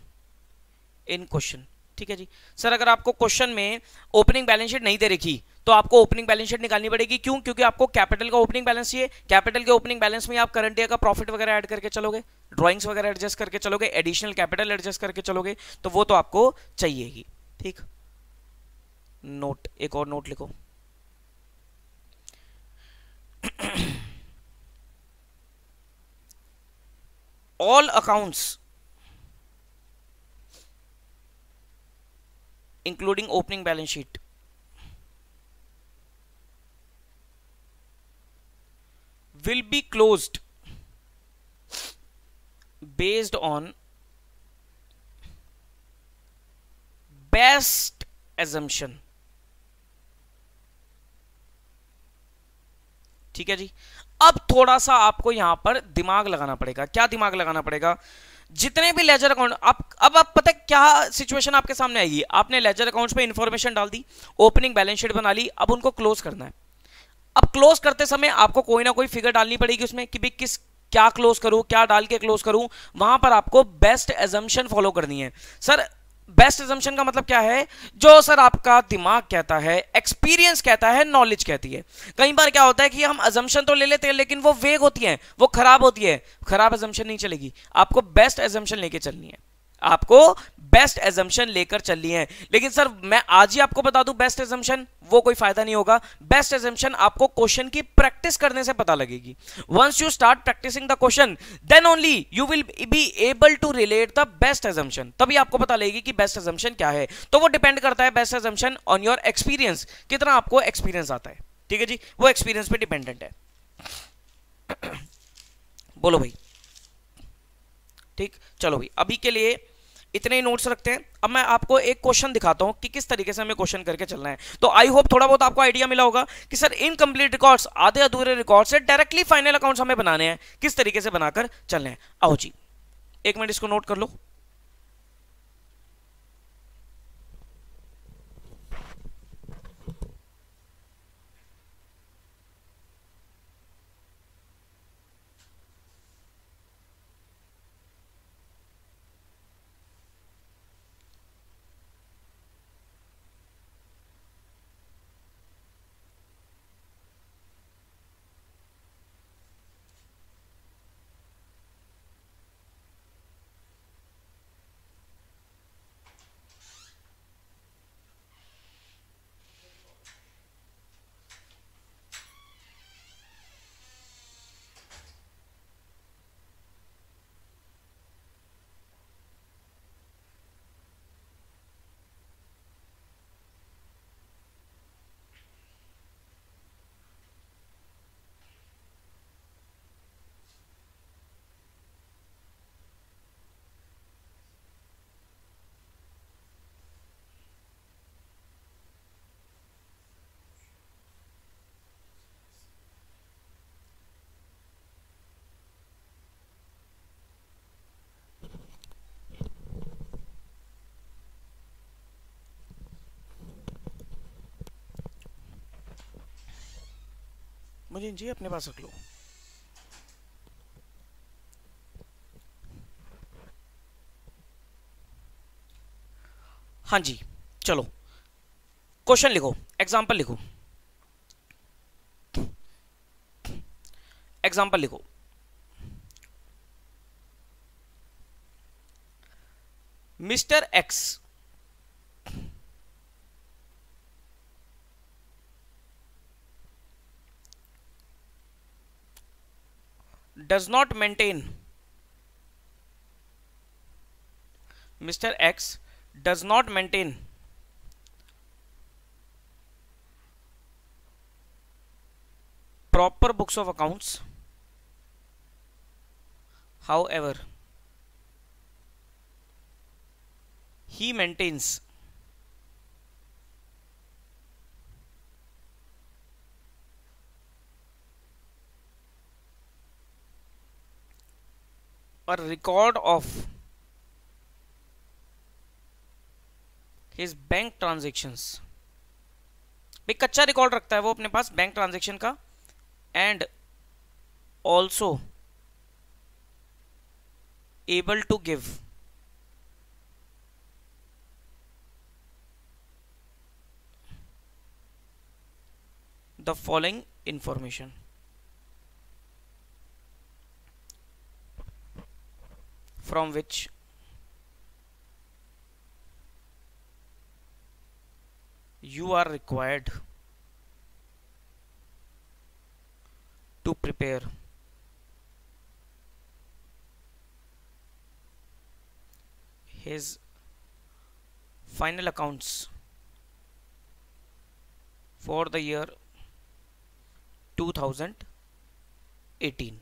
in question. ठीक है जी? सर अगर आपको क्वेश्चन में ओपनिंग बैलेंस शीट नहीं दे रखी तो आपको ओपनिंग बैलेंस शीट निकालनी पड़ेगी। क्यों? क्योंकि आपको कैपिटल का ओपनिंग बैलेंस चाहिए। कैपिटल के ओपनिंग बैलेंस में आप करंट ईयर का प्रॉफिट वगैरह ऐड करके चलोगे ड्राइंग्स वगैरह एडजस्ट करके चलोगे एडिशनल कैपिटल एडजस्ट करके चलोगे तो वो तो आपको चाहिए ही ठीक? नोट एक और नोट लिखो। all accounts including opening balance sheet will be closed based on best assumption ठीक है जी? अब थोड़ा सा आपको यहाँ पर दिमाग लगाना पड़ेगा। क्या दिमाग लगाना पड़ेगा? जितने भी लेजर अकाउंट आप अब आप पता क्या सिचुएशन आपके सामने आएगी? आपने लेजर अकाउंट्स पे इंफॉर्मेशन डाल दी ओपनिंग बैलेंस शीट बना ली, अब उनको क्लोज करना है। अब क्लोज करते समय आपको कोई ना कोई फिगर डालनी पड़ेगी उसमें कि भी किस, क्या क्लोज करूँ, क्या डाल के क्लोज करूँ। वहाँ पर आपको बेस्ट एजम्पन फॉलो करनी है। सर बेस्ट एजम्पन का मतलब क्या है? जो सर आपका दिमाग कहता है एक्सपीरियंस कहता है नॉलेज कहती है। कई बार क्या होता है कि हम एजम्पन तो ले लेते हैं, लेकिन वो वेग होती है, वो खराब होती है। खराब एजम्पन नहीं चलेगी। आपको बेस्ट एजम्पन लेके चलनी है। आपको बेस्ट एजम्पन लेकर चलनी है। लेकिन सर, मैं आज ही आपको बता दूँ बेस्ट एजम्पन वो कोई फ़ायदा नहीं होगा। बेस्ट एजम्पन आपको क्वेश्चन की प्रैक्टिस करने से पता लगेगी। Once you start practicing the question then only you will be able to relate the best assumption तभी आपको पता लगेगी कि बेस्ट एजम्पन क्या है। तो वो डिपेंड करता है best assumption on your experience कितना आपको एक्सपीरियंस आता है। ठीक है जी? वो एक्सपीरियंस पे डिपेंडेंट है। बोलो भाई। ठीक? चलो भाई, अभी के लिए इतने ही नोट्स रखते हैं। अब मैं आपको एक क्वेश्चन दिखाता हूँ कि किस तरीके से हमें क्वेश्चन करके चलना है। तो आई होप थोड़ा बहुत आपको आइडिया मिला होगा कि सर इनकम्प्लीट रिकॉर्ड्स आधे अधूरे रिकॉर्ड से डायरेक्टली फाइनल अकाउंट्स हमें बनाने हैं। किस तरीके से बनाकर चलने हैं? आओ जी, एक मिनट इसको नोट कर लो। मुझे जी अपने पास रख लो। हाँ जी, चलो। क्वेश्चन लिखो एग्जांपल लिखो। एग्जांपल लिखो। Mister X does not maintain Mr. X does not maintain proper books of accounts however he maintains a record of his bank transactions भाई कच्चा रिकॉर्ड रखता है वो अपने पास बैंक ट्रांजेक्शन का and also able to give the following information. From which you are required to prepare his final accounts for the year 2018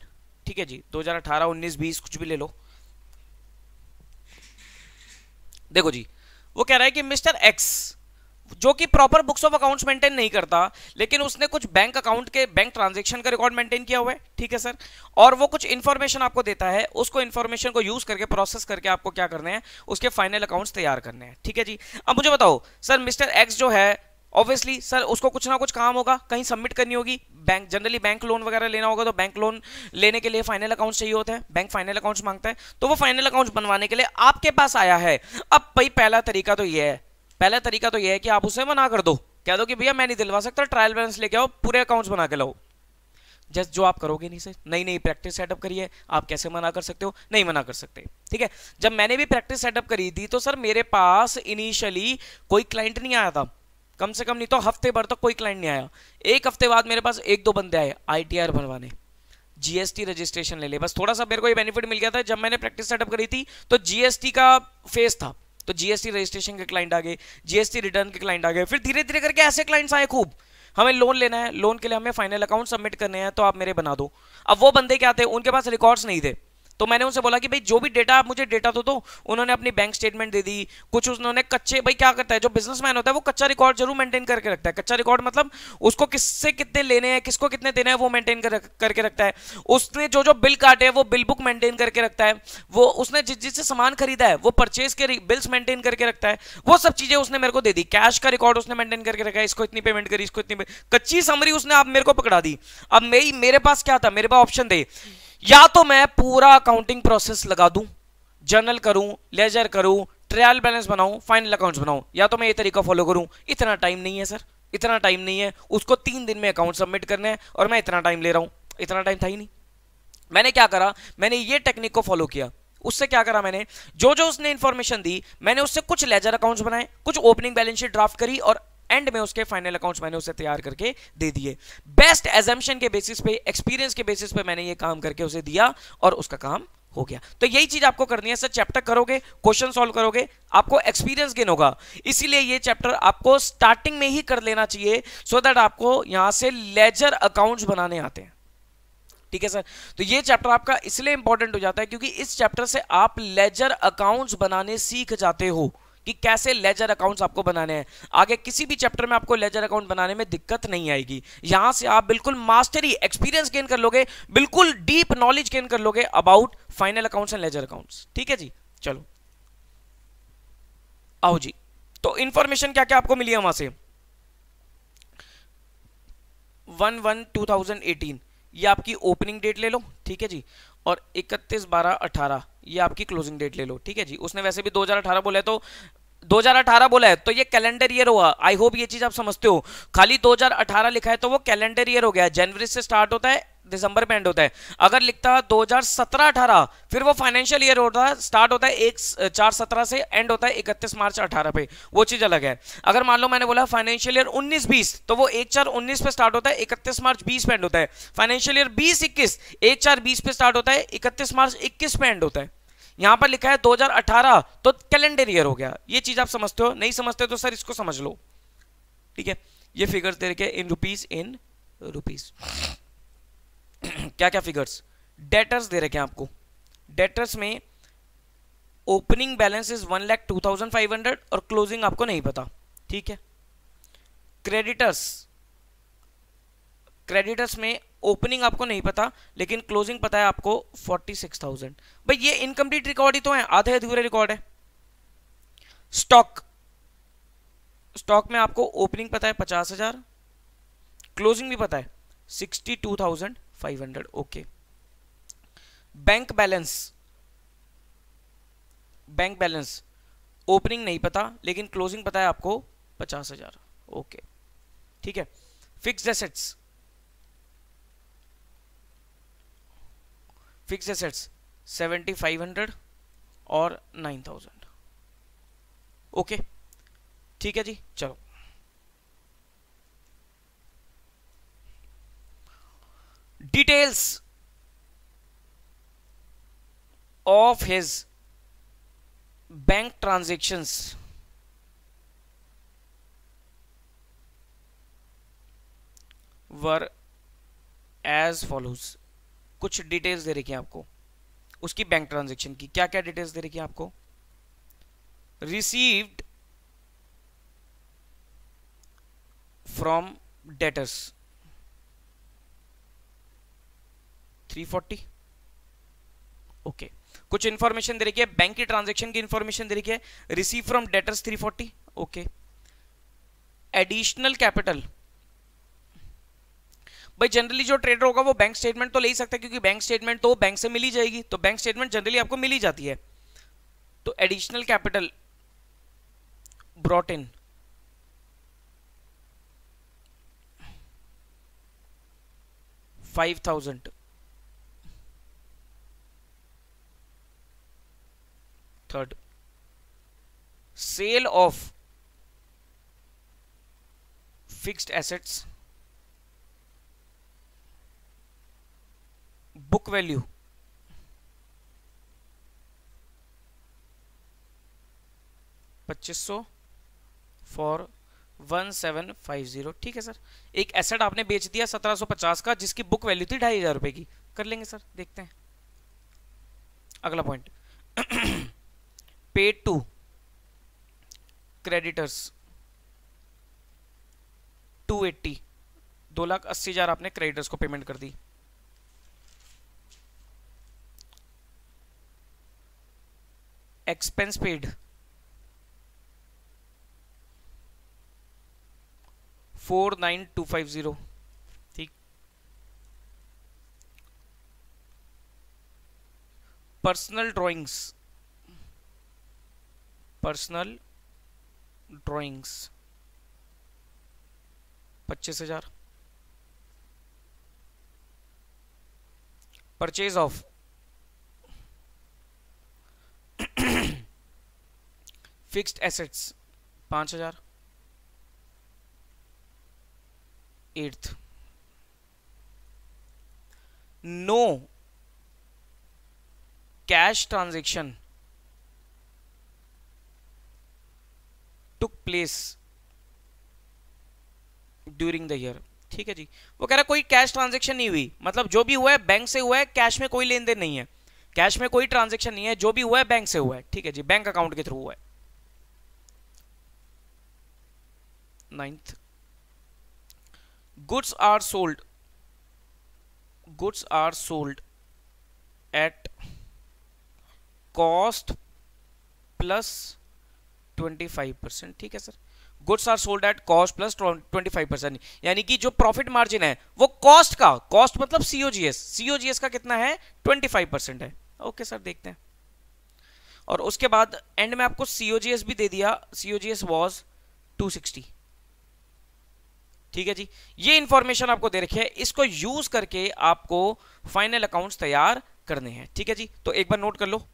ठीक है जी 2018 19 20 कुछ भी ले लो देखो जी, वो कह रहा है कि मिस्टर एक्स जो कि proper books of accounts maintain नहीं करता, लेकिन उसने कुछ बैंक अकाउंट के बैंक ट्रांजेक्शन का रिकॉर्ड मेंटेन किया हुआ है, ठीक है सर? और वो कुछ इंफॉर्मेशन आपको देता है, उसको इंफॉर्मेशन को यूज़ करके प्रोसेस करके आपको क्या करने हैं? उसके फाइनल अकाउंट्स तैयार करने हैं, ठीक है जी? अब मुझे बताओ, सर मिस्टर एक्स जो है ऑब्वियसली सर उसको कुछ ना कुछ काम होगा, कहीं सबमिट करनी होगी। बैंक जनरली बैंक लोन वगैरह लेना होगा तो बैंक लोन लेने के लिए फाइनल अकाउंट चाहिए होता है। बैंक फाइनल अकाउंट्स माँगता है। तो वो फाइनल अकाउंट्स बनवाने के लिए आपके पास आया है। अब भाई, पहला तरीका तो ये है। पहला तरीका तो ये है कि आप उसे मना कर दो। कह दो कि भैया, मैं नहीं दिलवा सकता ट्रायल बैलेंस लेके आओ, पूरे अकाउंट्स बना के लाओ। जस्ट जो आप करोगे नहीं सर नई नई प्रैक्टिस सेटअप करिए आप कैसे मना कर सकते हो? नहीं मना कर सकते। ठीक है? जब मैंने भी प्रैक्टिस सेटअप करी थी तो सर मेरे पास इनिशियली कोई क्लाइंट नहीं आया था। कम से कम नहीं तो हफ़्ते भर तक कोई क्लाइंट नहीं आया। एक हफ़्ते बाद मेरे पास एक दो बंदे आए आईटीआर भरवाने। जीएसटी रजिस्ट्रेशन ले ले बस थोड़ा सा मेरे को ये बेनिफिट मिल गया था। जब मैंने प्रैक्टिस सेटअप करी थी तो जीएसटी का फेस था। तो जीएसटी रजिस्ट्रेशन के क्लाइंट आ गए जीएसटी रिटर्न के क्लाइंट आ गए। फिर धीरे धीरे करके ऐसे क्लाइंट्स आए खूब। हमें लोन लेना है। लोन के लिए हमें फाइनल अकाउंट सबमिट करने हैं तो आप मेरे बना दो। अब वो बंदे क्या थे? उनके पास रिकॉर्ड्स नहीं थे। तो मैंने उनसे बोला कि भाई जो भी डेटा आप मुझे डेटा तो दो। उन्होंने अपनी बैंक स्टेटमेंट दे दी। कुछ उन्होंने कच्चे भाई क्या करता है जो बिजनेसमैन होता है वो कच्चा रिकॉर्ड ज़रूर मेंटेन करके रखता है। कच्चा रिकॉर्ड मतलब उसको किससे कितने लेने हैं किसको कितने देने हैं वो मेंटेन कर, करके रखता है। उसने जो जो बिल काटे वो बिल बुक मेंटेन करके रखता है। वो उसने जिस जिससे सामान खरीदा है वो परचेज के बिल्स मेंटेन करके रखता है। वो सब चीज़ें उसने मेरे को दे दी। कैश का रिकॉर्ड उसने मेंटेन करके रखा है। इसको इतनी पेमेंट करी इसको इतनी कच्ची समरी उसने आप मेरे को पकड़ा दी। अब मेरी मेरे पास क्या था? मेरे पास ऑप्शन थे। या तो मैं पूरा अकाउंटिंग प्रोसेस लगा दूँ जर्नल करूँ लेजर करूँ ट्रायल बैलेंस बनाऊँ फाइनल अकाउंट्स बनाऊँ, या तो मैं ये तरीका फॉलो करूँ, इतना टाइम नहीं है सर इतना टाइम नहीं है, उसको तीन दिन में अकाउंट सबमिट करने हैं और मैं इतना टाइम ले रहा हूँ। इतना टाइम था ही नहीं। मैंने क्या करा, मैंने ये टेक्निक को फॉलो किया। उससे क्या करा मैंने जो जो उसने इंफॉर्मेशन दी, मैंने उससे कुछ लेजर अकाउंट्स बनाए, कुछ ओपनिंग बैलेंस शीट ड्राफ्ट करी और एंड में उसके फाइनल अकाउंट्स मैंने उसे तैयार करके दे दिए। बेस्ट एजम्पन के बेसिस पे एक्सपीरियंस के बेसिस पे मैंने ये काम करके उसे दिया और उसका काम हो गया। तो यही चीज़ आपको करनी है, सर चैप्टर करोगे क्वेश्चन सॉल्व करोगे, आपको एक्सपीरियंस गेन होगा। इसीलिए ये चैप्टर आपको स्टार्टिंग में ही कर लेना चाहिए सो दैट आपको यहाँ से लेजर अकाउंट्स बनाने आते हैं। ठीक है, सर? तो ये चैप्टर आपका इसलिए इंपॉर्टेंट हो जाता है क्योंकि इस चैप्टर से आप लेजर अकाउंट्स बनाने सीख जाते हो। कि कैसे लेजर अकाउंट्स आपको बनाने हैं। आगे किसी भी चैप्टर में आपको लेजर अकाउंट बनाने में दिक्कत नहीं आएगी। यहाँ से आप बिल्कुल मास्टरी एक्सपीरियंस गेन कर लोगे, बिल्कुल डीप नॉलेज गेन कर लोगे about final accounts and ledger accounts ठीक है जी? चलो। आओ जी। तो इंफॉर्मेशन क्या क्या आपको मिली है वहाँ से? One one two thousand eighteen ये आपकी ओपनिंग डेट ले लो। ठीक है जी? और इकतीस बारह अठारह। ये आपकी क्लोजिंग डेट ले लो, ठीक है जी? उसने वैसे भी 2018 बोला है तो 2018 बोला है तो ये कैलेंडर ईयर हुआ। आई होप ये चीज़ आप समझते हो। खाली 2018 लिखा है तो वो कैलेंडर ईयर हो गया। जनवरी से स्टार्ट होता है, दिसंबर में एंड होता है। अगर लिखता है 2017-18 फिर वो फाइनेंशियल ईयर होता है स्टार्ट होता है एक चार सत्रह से एंड होता है इकतीस मार्च 18 पे। वो चीज़ अलग है। अगर मान लो मैंने बोला फाइनेंशियल ईयर 19-20 तो वो एक चार उन्नीस पे स्टार्ट होता है, इकतीस मार्च 20 पे एंड होता है। फाइनेंशियल ईयर 20-21 एक चार बीस पे स्टार्ट होता है, इकतीस मार्च 21 पे एंड होता है। यहाँ पर लिखा है 2018 तो कैलेंडर ईयर हो गया। ये चीज़ आप समझते हो? नहीं समझते तो सर इसको समझ लो। ठीक है? ये फिगर्स दे रखे इन रुपीज़ इन रुपीज़ क्या क्या फिगर्स डेटर्स दे रखे आपको। डेटर्स में opening balance is one lakh two thousand five hundred और क्लोजिंग आपको नहीं पता। ठीक है? क्रेडिटर्स क्रेडिटर्स में ओपनिंग आपको नहीं पता, लेकिन क्लोजिंग पता है आपको फोर्टी सिक्स थाउज़ेंड भाई, ये इनकम्प्लीट रिकॉर्ड ही तो है, आधे अधूरे रिकॉर्ड है। स्टॉक स्टॉक में आपको ओपनिंग पता है पचास हज़ार क्लोजिंग भी पता है sixty two thousand five hundred okay bank balance bank balance opening नहीं पता, लेकिन क्लोजिंग पता है आपको पचास हज़ार ओके ठीक है? Fixed assets fix assets seventy five hundred और नाइन थाउज़ेंड ओके ठीक है जी? चलो। Details of his bank transactions were as follows कुछ डिटेल्स दे रखी है आपको। उसकी बैंक ट्रांजेक्शन की। क्या क्या डिटेल्स दे रखी है आपको? रिसीव्ड फ्रॉम डेटर्स 340 ओके कुछ इंफॉर्मेशन दे रखी है? बैंक की ट्रांजेक्शन की इंफॉर्मेशन दे रखी है? Receive from debtors 340 okay additional capital भाई जनरली जो ट्रेडर होगा वो बैंक स्टेटमेंट तो ले ही सकता है, क्योंकि बैंक स्टेटमेंट तो बैंक से मिली जाएगी। तो बैंक स्टेटमेंट जनरली आपको मिल जाती है। तो additional capital brought in five thousand third sale of fixed assets book value पच्चीस सौ for one seven five zero ठीक है सर? एक एसेट आपने बेच दिया सत्रह सौ पचास का, जिसकी बुक वैल्यू थी ढाई हज़ार रुपए की। कर लेंगे सर, देखते हैं। अगला point paid to creditors two eighty दो लाख अस्सी हज़ार आपने क्रेडिटर्स को पेमेंट कर दी। Expense paid. Four nine two five zero ठीक? पर्सनल ड्राइंग्स पर्सनल ड्राइंग्स पच्चीस हज़ार. परचेज ऑफ़ फिक्स्ड एसेट्स पाँच हज़ार। Eighth. No. Cash transaction took place during the year. ठीक है जी। वो कह रहा कोई कैश ट्रांजेक्शन नहीं हुई। मतलब जो भी हुआ है, बैंक से हुआ है, कैश में कोई लेन देन नहीं है। कैश में कोई ट्रांजेक्शन नहीं है, जो भी हुआ है, बैंक से हुआ है। ठीक है जी, बैंक अकाउंट के थ्रू हुआ है। Ninth. Goods are sold. Goods are sold at cost plus 25 percent ठीक है sir goods are sold at cost plus 25 percent यानी कि जो प्रॉफिट मार्जिन है, वो कॉस्ट का कॉस्ट मतलब सीओजीएस सीओजीएस का कितना है? 25 परसेंट है. ओके सर देखते हैं. और उसके बाद एंड में आपको सीओजीएस भी दे दिया. सीओजीएस वॉज़ 260 ठीक है जी? ये इंफॉर्मेशन आपको दे रखी है। इसको यूज़ करके आपको फाइनल अकाउंट्स तैयार करने हैं। ठीक है जी? तो एक बार नोट कर लो।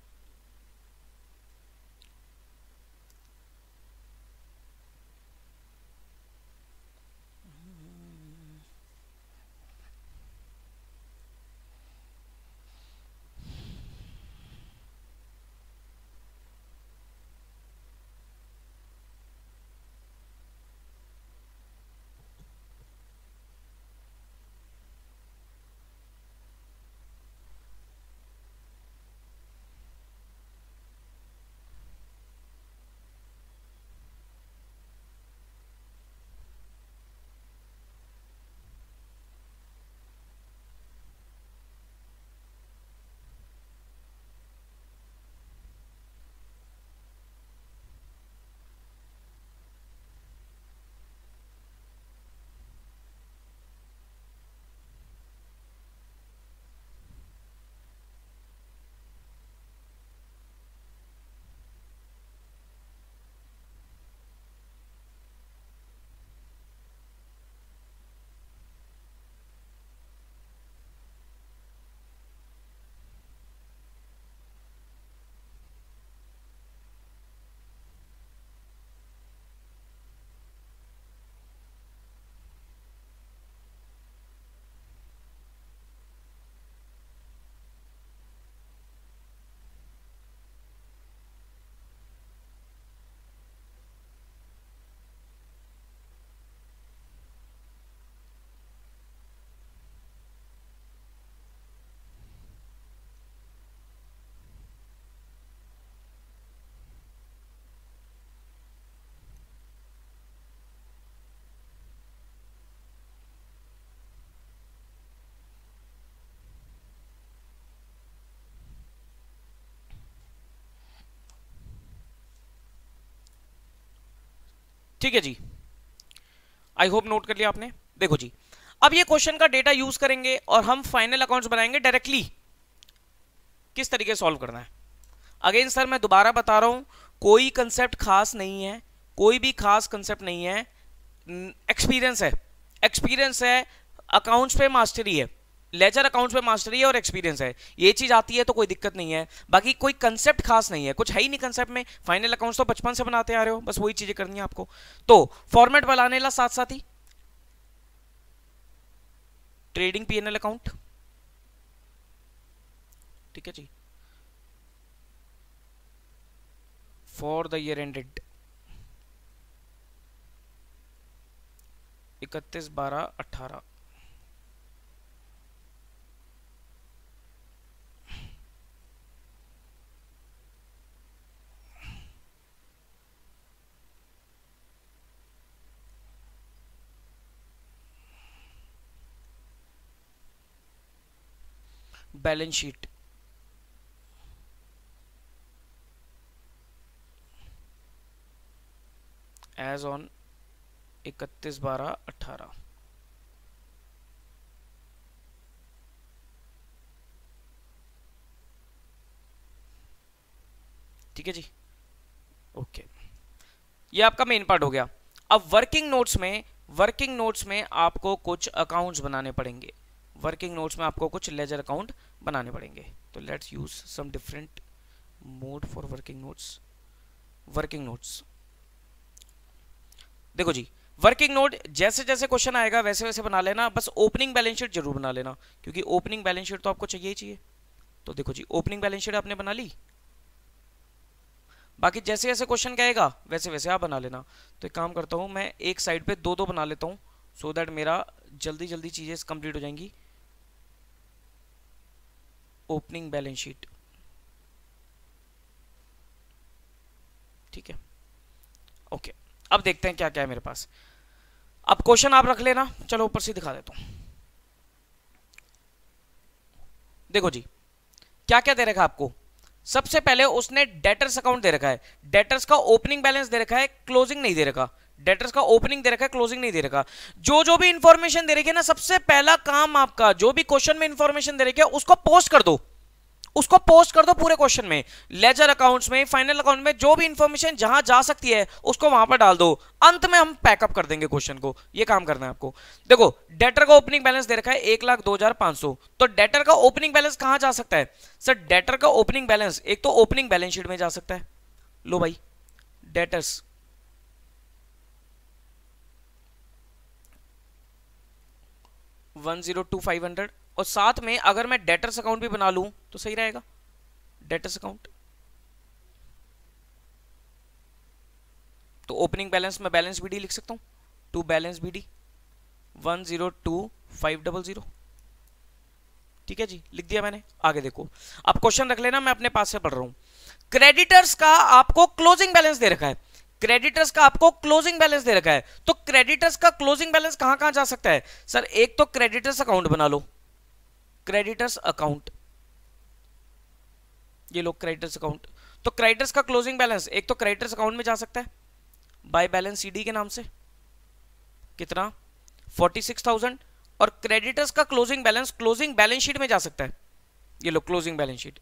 ठीक है जी। आई होप नोट कर लिया आपने। देखो जी, अब ये क्वेश्चन का डेटा यूज़ करेंगे और हम फाइनल अकाउंट्स बनाएँगे डायरेक्टली किस तरीके सॉल्व करना है? अगेन सर मैं दोबारा बता रहा हूँ, कोई कंसेप्ट खास नहीं है, कोई भी खास कंसेप्ट नहीं है। एक्सपीरियंस है। एक्सपीरियंस है अकाउंट्स पे मास्टरी है। लेजर अकाउंट्स में मास्टरी है और एक्सपीरियंस है। ये चीज़ आती है तो कोई दिक्कत नहीं है। बाकी कोई कंसेप्ट खास नहीं है। कुछ है ही नहीं कंसेप्ट में। फाइनल अकाउंट्स तो बचपन से बनाते आ रहे हो। बस वही चीज़ें करनी है आपको। तो फॉर्मेट बनाने ला साथ साथ ही ट्रेडिंग पीएनएल अकाउंट ठीक है जी। फॉर द ईयर एंडेड इकतीस बारह अठारह। बैलेंस शीट एज ऑन इकतीस बारह अठारह। ठीक है जी? ओके ये आपका मेन पार्ट हो गया। अब वर्किंग नोट्स में वर्किंग नोट्स में आपको कुछ अकाउंट्स बनाने पड़ेंगे। वर्किंग नोट्स में आपको कुछ लेजर अकाउंट बनाने पड़ेंगे। तो let's use some different mode for working notes working notes देखो जी वर्किंग नोट जैसे जैसे क्वेश्चन आएगा, वैसे वैसे बना लेना। बस ओपनिंग बैलेंस शीट ज़रूर बना लेना, क्योंकि ओपनिंग बैलेंस शीट तो आपको चाहिए ही चाहिए। तो देखो जी ओपनिंग बैलेंस शीट आपने बना ली। बाकी जैसे जैसे क्वेश्चन कहेगा, वैसे वैसे आप बना लेना। तो एक काम करता हूँ, मैं एक साइड पे दो दो बना लेता हूँ सो so दैट मेरा जल्दी जल्दी चीज़ें कंप्लीट हो जाएँगी। ओपनिंग बैलेंस शीट ठीक है? ओके अब देखते हैं क्या क्या है मेरे पास। अब क्वेश्चन आप रख लेना। चलो ऊपर से दिखा देता हूँ। देखो जी, क्या क्या दे रखा है आपको? सबसे पहले उसने डेटर्स अकाउंट दे रखा है। डेटर्स का ओपनिंग बैलेंस दे रखा है क्लोजिंग नहीं दे रखा। डेटर्स का ओपनिंग दे रखा है क्लोजिंग नहीं दे रखा। जो जो भी इंफॉर्मेशन दे रखी है ना, सबसे पहला काम आपका, जो भी क्वेश्चन में इंफॉर्मेशन दे रखी है, उसको पोस्ट कर दो। उसको पोस्ट कर दो पूरे क्वेश्चन में। लेजर अकाउंट्स में फाइनल अकाउंट में, जो भी इंफॉर्मेशन जहाँ जा सकती है, उसको वहाँ पर डाल दो। अंत में हम पैकअप कर देंगे क्वेश्चन को। ये काम करना है आपको। देखो डेटर का ओपनिंग बैलेंस दे रखा है, एक लाख दो हज़ार पाँच सौ। तो डेटर का ओपनिंग बैलेंस कहाँ जा सकता है? सर डेटर का ओपनिंग बैलेंस एक तो ओपनिंग बैलेंस शीट में जा सकता है। लो भाई debtors one zero two five hundred और साथ में अगर मैं डेटर्स अकाउंट भी बना लूँ तो सही रहेगा। डेटर्स अकाउंट तो ओपनिंग बैलेंस में बैलेंस बीडी लिख सकता हूँ। To balance BD one zero two five double zero. ठीक है जी? लिख दिया मैंने। आगे देखो। अब क्वेश्चन रख लेना, मैं अपने पास से पढ़ रहा हूँ। क्रेडिटर्स का आपको क्लोजिंग बैलेंस दे रखा है। क्रेडिटर्स का आपको क्लोजिंग बैलेंस दे रखा है। तो क्रेडिटर्स का क्लोजिंग बैलेंस कहाँ कहाँ जा सकता है? सर एक तो क्रेडिटर्स अकाउंट बना लो। क्रेडिटर्स अकाउंट ये लो क्रेडिटर्स अकाउंट तो क्रेडिटर्स का क्लोजिंग बैलेंस एक तो क्रेडिटर्स अकाउंट में जा सकता है। बाय बैलेंस सीडी के नाम से। कितना? 46,000 और क्रेडिटर्स का closing balance closing balance sheet में जा सकता है। ये लो क्लोजिंग बैलेंस शीट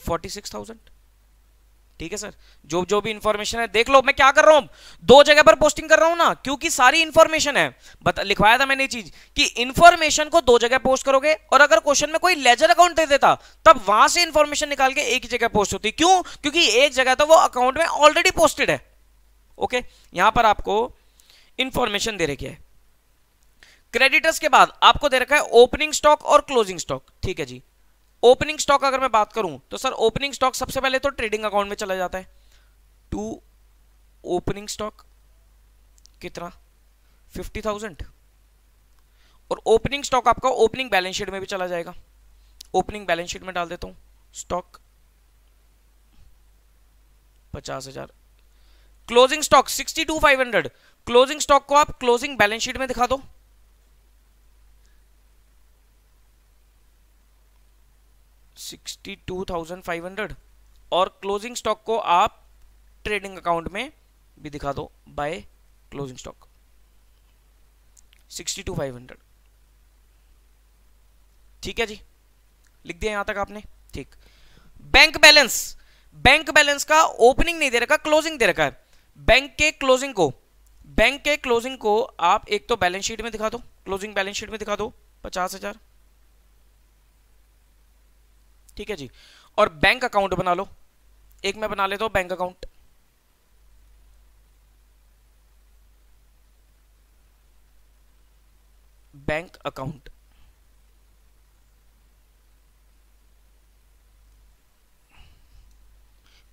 46,000 ठीक है सर? जो जो भी इंफॉर्मेशन है, देख लो, मैं क्या कर रहा हूँ? दो जगह पर पोस्टिंग कर रहा हूँ ना, क्योंकि सारी इंफॉर्मेशन है। बता, लिखवाया था मैंने चीज़ कि इंफॉर्मेशन को दो जगह पोस्ट करोगे और अगर क्वेश्चन में कोई लेजर अकाउंट दे देता, तब वहाँ से इंफॉर्मेशन निकाल के एक ही जगह पोस्ट होती। क्यों? क्योंकि एक जगह तो वो अकाउंट में ऑलरेडी पोस्टेड है। ओके यहाँ पर आपको इंफॉर्मेशन दे रखी है। क्रेडिटर्स के बाद आपको दे रखा है ओपनिंग स्टॉक और क्लोजिंग स्टॉक ठीक है जी। ओपनिंग स्टॉक अगर मैं बात करूँ तो सर ओपनिंग स्टॉक सबसे पहले तो ट्रेडिंग अकाउंट में चला जाता है। टू, ओपनिंग स्टॉक, कितना? Fifty thousand. और ओपनिंग स्टॉक आपका ओपनिंग बैलेंस शीट में भी चला जाएगा। ओपनिंग बैलेंस शीट में डाल देता हूँ, स्टॉक पचास हज़ार। Closing stock sixty two five hundred. Closing stock को आप क्लोजिंग बैलेंस शीट में दिखा दो। Sixty two thousand five hundred और क्लोजिंग स्टॉक को आप ट्रेडिंग अकाउंट में भी दिखा दो by closing stock sixty two five hundred ठीक है जी? लिख दिया यहाँ तक आपने? ठीक। बैंक बैलेंस बैंक बैलेंस का ओपनिंग नहीं दे रखा क्लोजिंग दे रखा है। बैंक के क्लोजिंग को। बैंक के क्लोजिंग को आप एक तो बैलेंस शीट में दिखा दो क्लोजिंग बैलेंस शीट में दिखा दो, पचास हज़ार। ठीक है जी। और बैंक अकाउंट बना लो। एक मैं बना लेता हूँ bank account bank account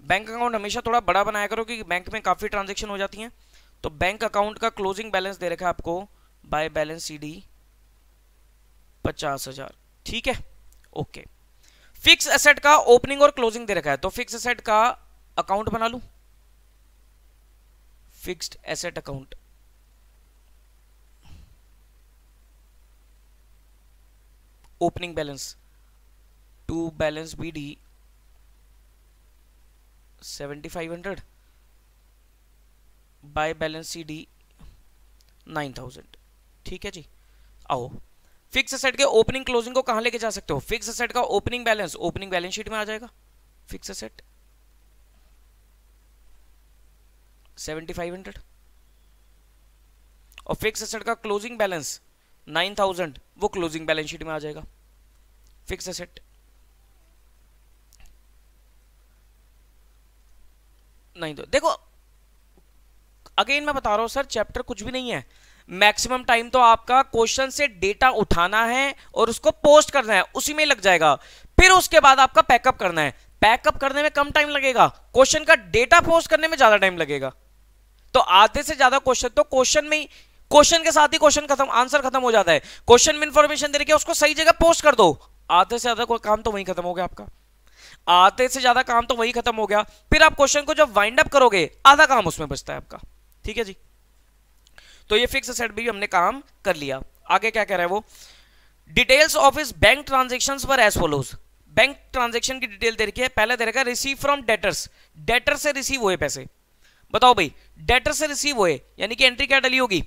bank account हमेशा थोड़ा बड़ा बनाया करो क्योंकि बैंक में काफ़ी ट्रांजेक्शन हो जाती हैं। तो बैंक अकाउंट का क्लोजिंग बैलेंस दे रखा है आपको बाय बैलेंस सीडी पचास हज़ार। ठीक है? ओके फिक्स एसेट का ओपनिंग और क्लोजिंग दे रखा है तो फिक्स एसेट का अकाउंट बना लू? Fixed asset account. Opening balance, to balance B D, seventy five hundred, by balance C D, nine thousand. ठीक है जी? आओ। फिक्स असेट के ओपनिंग क्लोजिंग को कहाँ लेके जा सकते हो? फिक्स असेट का opening balance opening balance sheet में आ जाएगा। Fix asset. 7500 और फिक्स असेट का क्लोजिंग बैलेंस 9000 वो क्लोजिंग बैलेंस शीट में आ जाएगा। Fix asset. नहीं तो देखो, अगेन मैं बता रहा हूँ, सर, चैप्टर कुछ भी नहीं है। मैक्सिमम टाइम तो आपका क्वेश्चन से डेटा उठाना है और उसको पोस्ट करना है, उसी में लग जाएगा। फिर उसके बाद आपका पैकअप करना है। पैकअप करने में कम टाइम लगेगा, क्वेश्चन का डेटा पोस्ट करने में ज़्यादा टाइम लगेगा। तो आधे से ज़्यादा क्वेश्चन तो क्वेश्चन में क्वेश्चन के साथ ही क्वेश्चन खत्म, आंसर खत्म हो जाता है। क्वेश्चन में इंफॉर्मेशन दे रही उसको सही जगह पोस्ट कर दो। आधे से ज़्यादा काम तो वही खत्म हो गया आपका। आधे से ज़्यादा काम तो वही खत्म हो गया। फिर आप क्वेश्चन को जब वाइंड अप करोगे, आधा काम उसमें बचता है आपका। ठीक है जी? तो ये फिक्स असेट भी हमने काम कर लिया। आगे क्या कह रहा है वो? डिटेल्स ऑफ़ इस बैंक ट्रांजेक्शन पर एज फॉलोज बैंक ट्रांजेक्शन की डिटेल दे रखी है। पहले दे रखा रिसीव फ्रॉम डेटर्स डेटर से रिसीव हुए पैसे। बताओ भाई डेटर से रिसीव हुए, यानी कि एंट्री क्या डली होगी?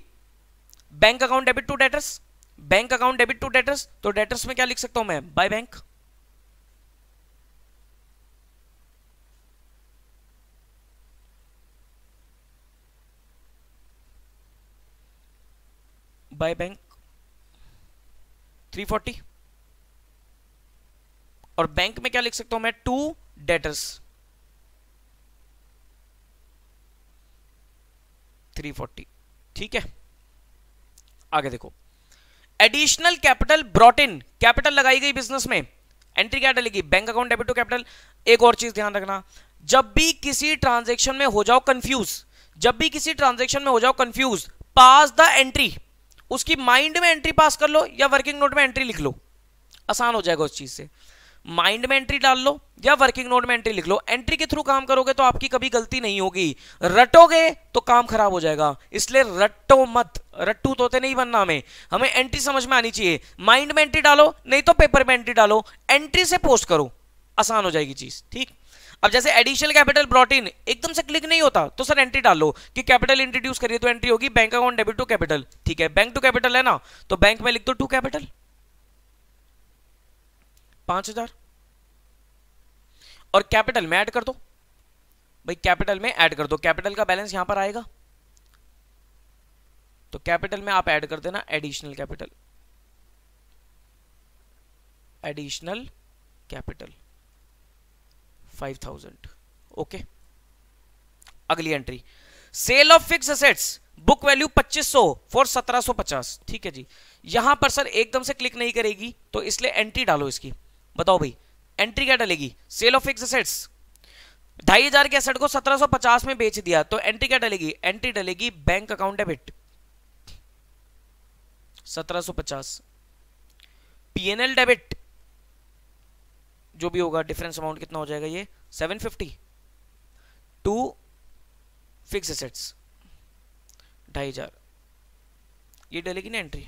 Bank account debit to debtors bank account debit to debtors तो डेटर्स में क्या लिख सकता हूँ मैं? बाय बैंक बाय बैंक 340 और बैंक में क्या लिख सकता हूँ मैं? टू डेटर्स 340 ठीक है? आगे देखो। Additional capital brought in capital लगाई गई बिज़नेस में. एंट्री क्या डलेगी bank account debit to capital एक और चीज़ ध्यान रखना। जब भी किसी ट्रांजेक्शन में हो जाओ कंफ्यूज जब भी किसी ट्रांजेक्शन में हो जाओ कंफ्यूज पास द एंट्री उसकी माइंड में एंट्री पास कर लो या वर्किंग नोट में एंट्री लिख लो। आसान हो जाएगा उस चीज़ से। माइंड में एंट्री डाल लो या वर्किंग नोट में एंट्री लिख लो। एंट्री के थ्रू काम करोगे तो आपकी कभी गलती नहीं होगी। रटोगे तो काम खराब हो जाएगा। इसलिए रटो मत। रट्टू तोते नहीं बनना हमें। हमें एंट्री समझ में आनी चाहिए। माइंड में एंट्री डालो, नहीं तो पेपर में एंट्री डालो। एंट्री से पोस्ट करो। आसान हो जाएगी चीज़, ठीक? अब जैसे एडिशनल कैपिटल ब्रॉट इन एकदम से क्लिक नहीं होता तो सर एंट्री डालो कि कैपिटल इंट्रोड्यूस करिए तो एंट्री होगी bank account debit to capital ठीक है? बैंक टू कैपिटल है ना? तो बैंक में लिख दो टू कैपिटल पाँच हज़ार। और कैपिटल में ऐड कर दो। भाई कैपिटल में ऐड कर दो। कैपिटल का बैलेंस यहाँ पर आएगा। तो कैपिटल में आप ऐड कर देना additional capital additional capital five thousand okay अगली entry sale of fix assets book value 2500 for 1750 ठीक है जी? यहाँ पर सर एकदम से क्लिक नहीं करेगी तो इसलिए एंट्री डालो इसकी. बताओ भाई एंट्री क्या डलेगी? सेल ऑफ़ फिक्स असेट्स ढाई हज़ार के एसेट को 1750 में बेच दिया तो एंट्री क्या डालेगी? Entry डलेगी bank account debit 1750 PNL debit जो भी होगा डिफरेंस अमाउंट कितना हो जाएगा ये? 750 टू फिक्स एसेट्स ढाई हज़ार। ये डलेगी ना एंट्री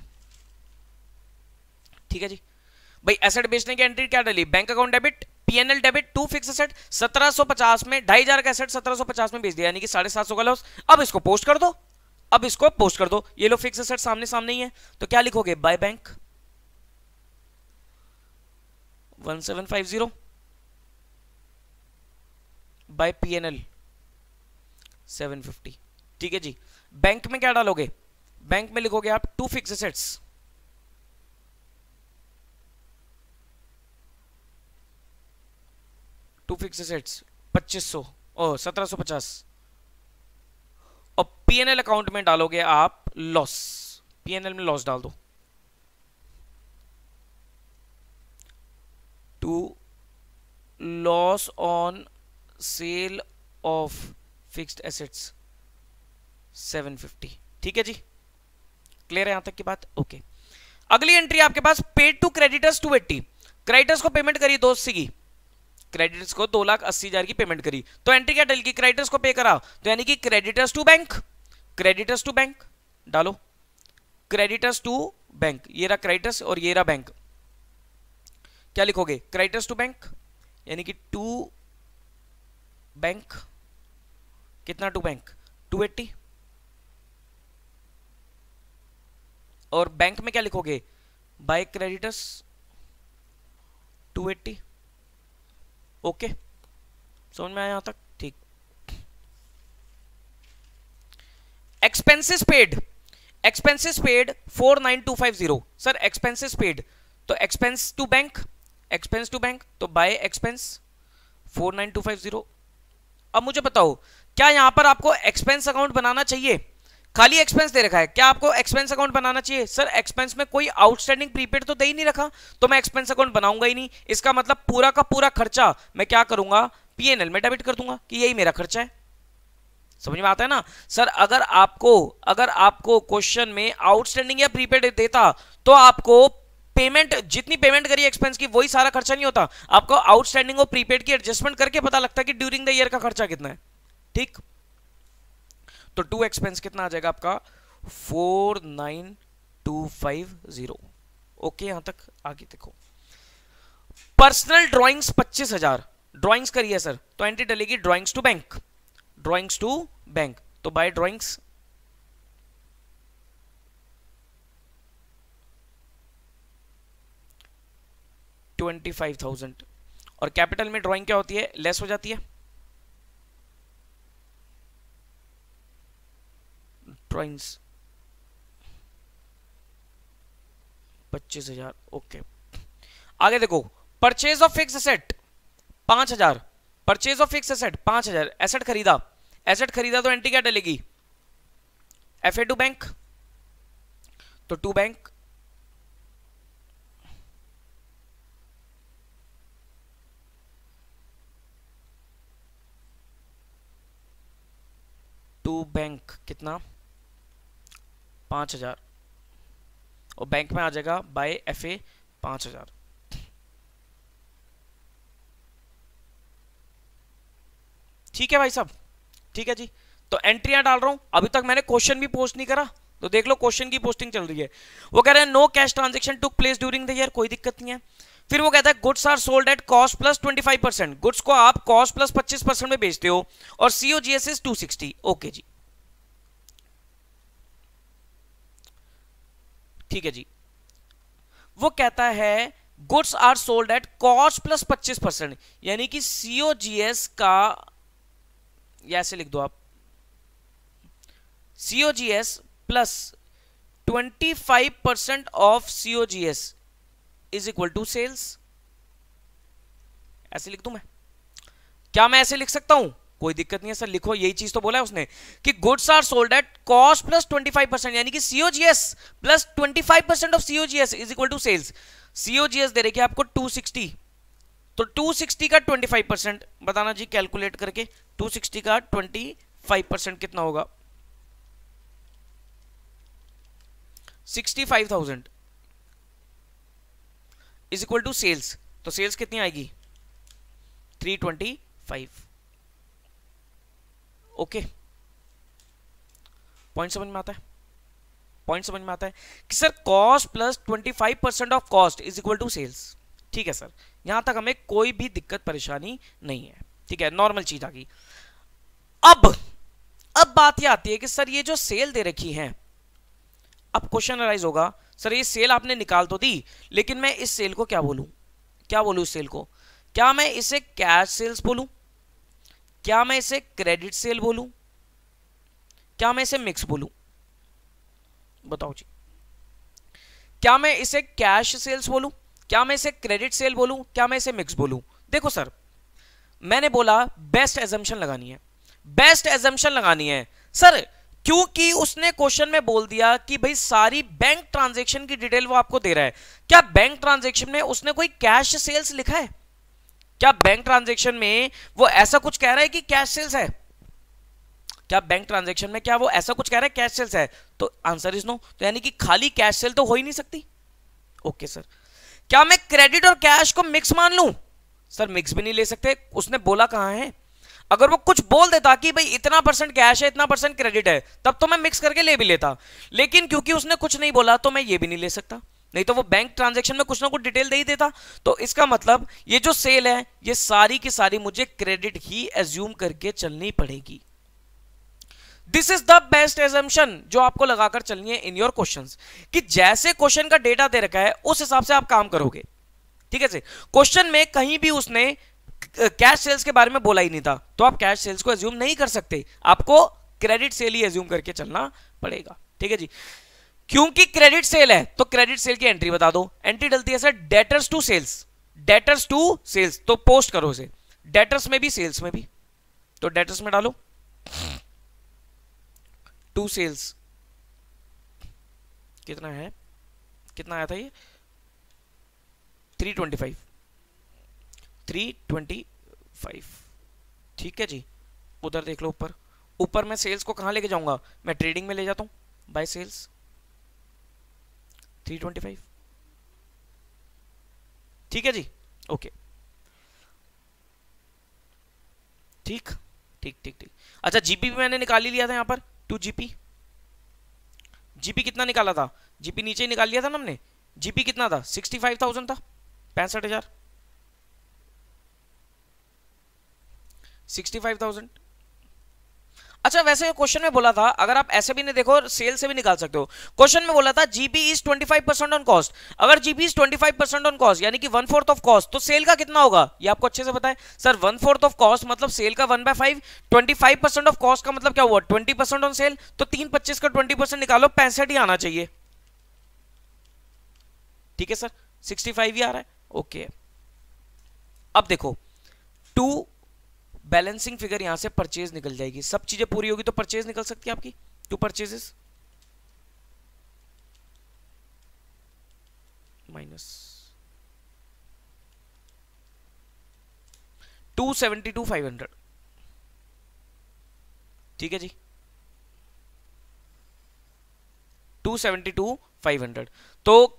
ठीक है जी। भाई एसेट बेचने की एंट्री क्या डली? Bank account debit PNL debit to fix asset 1750 में, ढाई हज़ार का एसेट 1750 में बेच दिया, यानी कि साढ़े सात सौ का लॉस अब इसको पोस्ट कर दो। अब इसको पोस्ट कर दो। ये लो फिक्स एसेट सामने सामने ही है। तो क्या लिखोगे? बाय बैंक 1750 बाय पीएनएल 750 ठीक है जी? बैंक में क्या डालोगे? बैंक में लिखोगे आप to fix assets to fix assets 2500 ओ 1750 और पीएनएल अकाउंट में डालोगे आप लॉस पीएनएल में लॉस डाल दो. To loss on sale of fixed assets 750 ठीक है जी? क्लियर है यहाँ तक की बात? Okay okay. अगली एंट्री आपके पास पेड टू क्रेडिटर्स 280 क्रेडिटर्स को पेमेंट करिए दो सी की। क्रेडिटर्स को दो लाख अस्सी हज़ार की पेमेंट करी। तो एंट्री क्या डल की क्रेडिटर्स को पे करा। तो यानी कि creditors to bank creditors to bank डालो। क्रेडिटर्स टू बैंक ये रहा क्रेडिटर्स और ये रहा बैंक क्या लिखोगे? क्रेडिटर्स टू बैंक यानी कि टू बैंक कितना टू बैंक 280 और बैंक में क्या लिखोगे? बाय क्रेडिटर्स 280 ओके समझ में आया यहाँ तक? ठीक. Expenses paid expenses paid four nine two five zero sir expenses paid तो expense to bank expense to bank तो by expense four nine two five zero अब मुझे बताओ, क्या यहाँ पर आपको एक्सपेंस अकाउंट बनाना चाहिए? खाली एक्सपेंस दे रखा है, क्या आपको एक्सपेंस अकाउंट बनाना चाहिए? सर एक्सपेंस में कोई आउटस्टैंडिंग प्रीपेड तो दे ही नहीं रखा तो मैं एक्सपेंस अकाउंट बनाऊँगा ही नहीं। इसका मतलब पूरा का पूरा खर्चा मैं क्या करूँगा? पीएनएल में डेबिट कर दूँगा कि यही मेरा खर्चा है। समझ में आता है ना? सर, अगर आपको अगर आपको क्वेश्चन में आउटस्टैंडिंग या प्रीपेड देता तो आपको पेमेंट जितनी पेमेंट करी एक्सपेंस की, वही सारा खर्चा नहीं होता। आपको आउटस्टैंडिंग और प्रीपेड की एडजस्टमेंट करके पता लगता है कि ड्यूरिंग द ईयर का खर्चा कितना है। ठीक? तो टू एक्सपेंस कितना आ जाएगा आपका? Four nine two five zero okay यहाँ तक आगे देखो। पर्सनल ड्राइंग्स पच्चीस हज़ार। ड्राइंग्स करिए सर तो entry डलेगी drawings to bank drawings to bank तो by drawings twenty five thousand और कैपिटल में ड्राइंग क्या होती है? लेस हो जाती है। ड्राइंग्स पच्चीस हज़ार ओके आगे देखो परचेज ऑफ़ फिक्स एसेट पाँच हज़ार। परचेज ऑफ़ फिक्स एसेट पाँच हज़ार। एसेट खरीदा। एसेट खरीदा तो एंट्री क्या डलेगी? एफ़ ए टू बैंक तो टू बैंक टू बैंक कितना? पाँच हज़ार। और बैंक में आ जाएगा बाय एफ़ ए पाँच हज़ार। ठीक है भाई साहब? ठीक है जी। तो एंट्रियाँ डाल रहा हूँ। अभी तक मैंने क्वेश्चन भी पोस्ट नहीं करा। तो देख लो क्वेश्चन की पोस्टिंग चल रही है। वो कह रहे हैं no cash transaction took place during the year कोई दिक्कत नहीं है। फिर वो कहता है goods are sold at cost plus 25 percent goods को आप कॉस्ट प्लस 25 परसेंट में बेचते हो और सीओ जीएस टू 260 ओके जी। ठीक है जी। वो कहता है goods are sold at cost plus 25 percent. यानी कि सीओजीएस का, या ऐसे लिख दो आप। COGS plus 25 percent of COGS is equal to sales ऐसे लिख दू मैं? क्या मैं ऐसे लिख सकता हूँ? कोई दिक्कत नहीं है सर लिखो यही चीज़ तो बोला है उसने कि goods are sold at cost plus 25 percent यानी कि COGS plus 25 percent of COGS is equal to sales COGS दे रखे आपको 260 तो 260 का 25 परसेंट बताना जी कैलकुलेट करके 260 का 25 परसेंट कितना होगा? 65,000 इज़ इक्वल टू सेल्स तो सेल्स कितनी आएगी? 325 ओके पॉइंट समझ में आता है? पॉइंट समझ में आता है कि sir cost plus 25 percent of cost is equal to sales ठीक है सर यहाँ तक हमें कोई भी दिक्कत, परेशानी नहीं है। ठीक है? नॉर्मल चीज़ आ गई। अब अब बात यह आती है कि सर ये जो सेल दे रखी है, अब क्वेश्चन अराइज होगा सर, ये सेल आपने निकाल तो दी, लेकिन मैं इस सेल को क्या बोलूँ? क्या बोलूँ इस सेल को? क्या मैं इसे कैश सेल्स बोलूँ? क्या मैं इसे क्रेडिट सेल बोलूँ? क्या मैं इसे मिक्स बोलूँ? बताओ जी। क्या मैं इसे कैश सेल्स बोलूँ? क्या मैं इसे क्रेडिट सेल बोलूँ? क्या मैं इसे मिक्स बोलूँ? देखो सर, मैंने बोला बेस्ट एजम्पन लगानी है। बेस्ट एजम्पन लगानी है। सर क्योंकि उसने क्वेश्चन में बोल दिया कि भाई सारी बैंक ट्रांजैक्शन की डिटेल वो आपको दे रहा है। क्या बैंक ट्रांजैक्शन में उसने कोई कैश सेल्स लिखा है? क्या बैंक ट्रांजैक्शन में वो ऐसा कुछ कह रहा है कि कैश सेल्स है? क्या बैंक ट्रांजैक्शन में क्या वो ऐसा कुछ कह रहा है कैश सेल्स है? तो आंसर इज़ नो तो यानी कि खाली कैश सेल तो हो ही नहीं सकती। ओके सर क्या मैं क्रेडिट और कैश को मिक्स मान लू? सर मिक्स भी नहीं ले सकते। उसने बोला कहाँ है? अगर वो कुछ बोल देता कि भाई इतना परसेंट कैश है, इतना परसेंट क्रेडिट है, तब तो मैं मिक्स करके ले भी लेता। लेकिन क्योंकि उसने कुछ नहीं बोला तो मैं ये भी नहीं ले सकता। नहीं तो वो बैंक ट्रांजेक्शन में कुछ ना कुछ डिटेल दे ही देता। तो इसका मतलब ये जो सेल है, ये सारी की सारी मुझे क्रेडिट ही एज्यूम करके चलनी पड़ेगी। This is the best assumption जो आपको लगाकर चलनी है इन योर क्वेश्चन कि जैसे क्वेश्चन का डेटा दे रखा है, उस हिसाब से आप काम करोगे। ठीक है क्वेश्चन में कहीं भी उसने कैश सेल्स के बारे में बोला ही नहीं था। तो आप कैश सेल्स को एज्यूम नहीं कर सकते। आपको क्रेडिट सेल ही एज्यूम करके चलना पड़ेगा। ठीक है जी? क्योंकि क्रेडिट सेल है तो क्रेडिट सेल की एंट्री बता दो। एंट्री डलती है sir debtors to sales debtors to sales तो पोस्ट करो उसे डेटर्स में भी सेल्स में भी। तो डेटर्स में डालो। टू सेल्स कितना है? कितना आया था ये? Three twenty five three twenty five ठीक है जी? उधर देख लो ऊपर। ऊपर मैं सेल्स को कहाँ लेके जाऊँगा? मैं ट्रेडिंग में ले जाता हूँ। बाय सेल्स 325 ठीक है जी? ओके ठीक। ठीक ठीक ठीक। अच्छा जीपी भी मैंने निकाल ही लिया था यहाँ पर। टू जीपी जीपी कितना निकाला था? जीपी नीचे ही निकाल लिया था ना हमने? जीपी कितना था? सिक्सटी फाइव थाउज़ेंड था। पैंसठ हज़ार। Sixty five thousand. अच्छा वैसे क्वेश्चन में बोला था, अगर आप ऐसे भी नहीं देखो सेल से भी निकाल सकते हो। क्वेश्चन में बोला था GB is 25 percent on cost अगर GB is 25 percent on cost यानी कि वन फोर्थ ऑफ़ कॉस्ट तो सेल का कितना होगा? ये आपको अच्छे से है sir one fourth of cost मतलब सेल का one by five twenty of cost का मतलब क्या हुआ? ट्वेंटी ऑन सेल तो तीन पच्चीस का ट्वेंटी निकालो, पैंसठ ही आना चाहिए। ठीक है सर सिक्सटी ही आ रहा है? ओके अब देखो टू बैलेंसिंग फिगर यहाँ से परचेज निकल जाएगी। सब चीज़ें पूरी होगी तो परचेज निकल सकती है आपकी? To purchases minus to seventy two five hundred ठीक है जी? To seventy two five hundred तो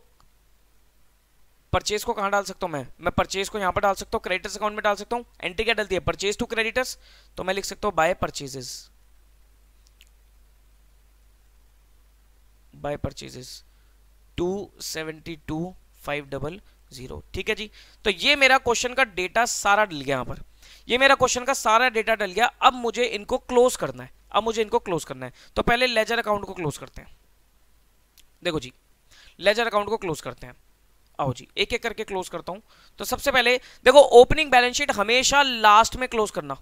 परचेज को कहाँ डाल सकता हूँ मैं? मैं परचेज को यहाँ पर डाल सकता हूँ क्रेडिटर्स अकाउंट में डाल सकता हूँ एंट्री क्या डालती है? परचेज टू क्रेडिटर्स तो मैं लिख सकता हूँ by purchases by purchases to seventy two five double zero ठीक है जी? तो ये मेरा क्वेश्चन का डेटा सारा डल गया यहाँ पर। ये मेरा क्वेश्चन का सारा डेटा डल गया। अब मुझे इनको क्लोज करना है। अब मुझे इनको क्लोज करना है। तो पहले लेजर अकाउंट को क्लोज करते हैं। देखो जी लेजर अकाउंट को क्लोज करते हैं। आओ जी, एक एक करके क्लोज करता हूँ। तो सबसे पहले, देखो ओपनिंग बैलेंस शीट हमेशा लास्ट में क्लोज करना।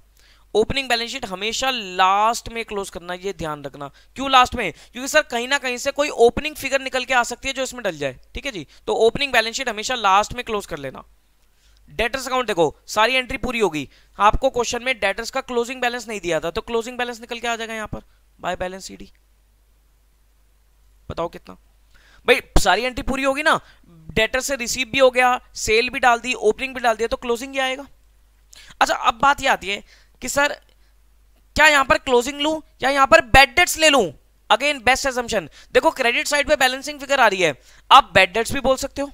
ओपनिंग बैलेंस शीट हमेशा लास्ट में क्लोज करना, ये ध्यान रखना। क्यों लास्ट में? क्योंकि सर कहीं ना कहीं से कोई ओपनिंग फिगर निकल के आ सकती है जो इसमें डल जाए, ठीक है जी? तो ओपनिंग बैलेंस शीट हमेशा लास्ट में क्लोज कर लेना। डेटर्स अकाउंट देखो, सारी एंट्री पूरी होगी। आपको क्वेश्चन में डेटर्स का क्लोजिंग बैलेंस नहीं दिया था तो क्लोजिंग बैलेंस निकल के आ जाएगा यहाँ पर। बाय बैलेंस सीडी बताओ कितना। भाई, सारी एंट्री पूरी होगी ना? डेटर से रिसीव भी हो गया सेल भी डाल दी ओपनिंग भी डाल दिया तो क्लोजिंग ही आएगा? अच्छा अब बात ये आती है कि सर, क्या यहाँ पर क्लोजिंग लू या यहाँ पर बेड डेट्स ले लू? अगेन बेस्ट एजम्पन देखो क्रेडिट साइड पे बैलेंसिंग फिगर आ रही है। आप बेड डेट्स भी बोल सकते हो,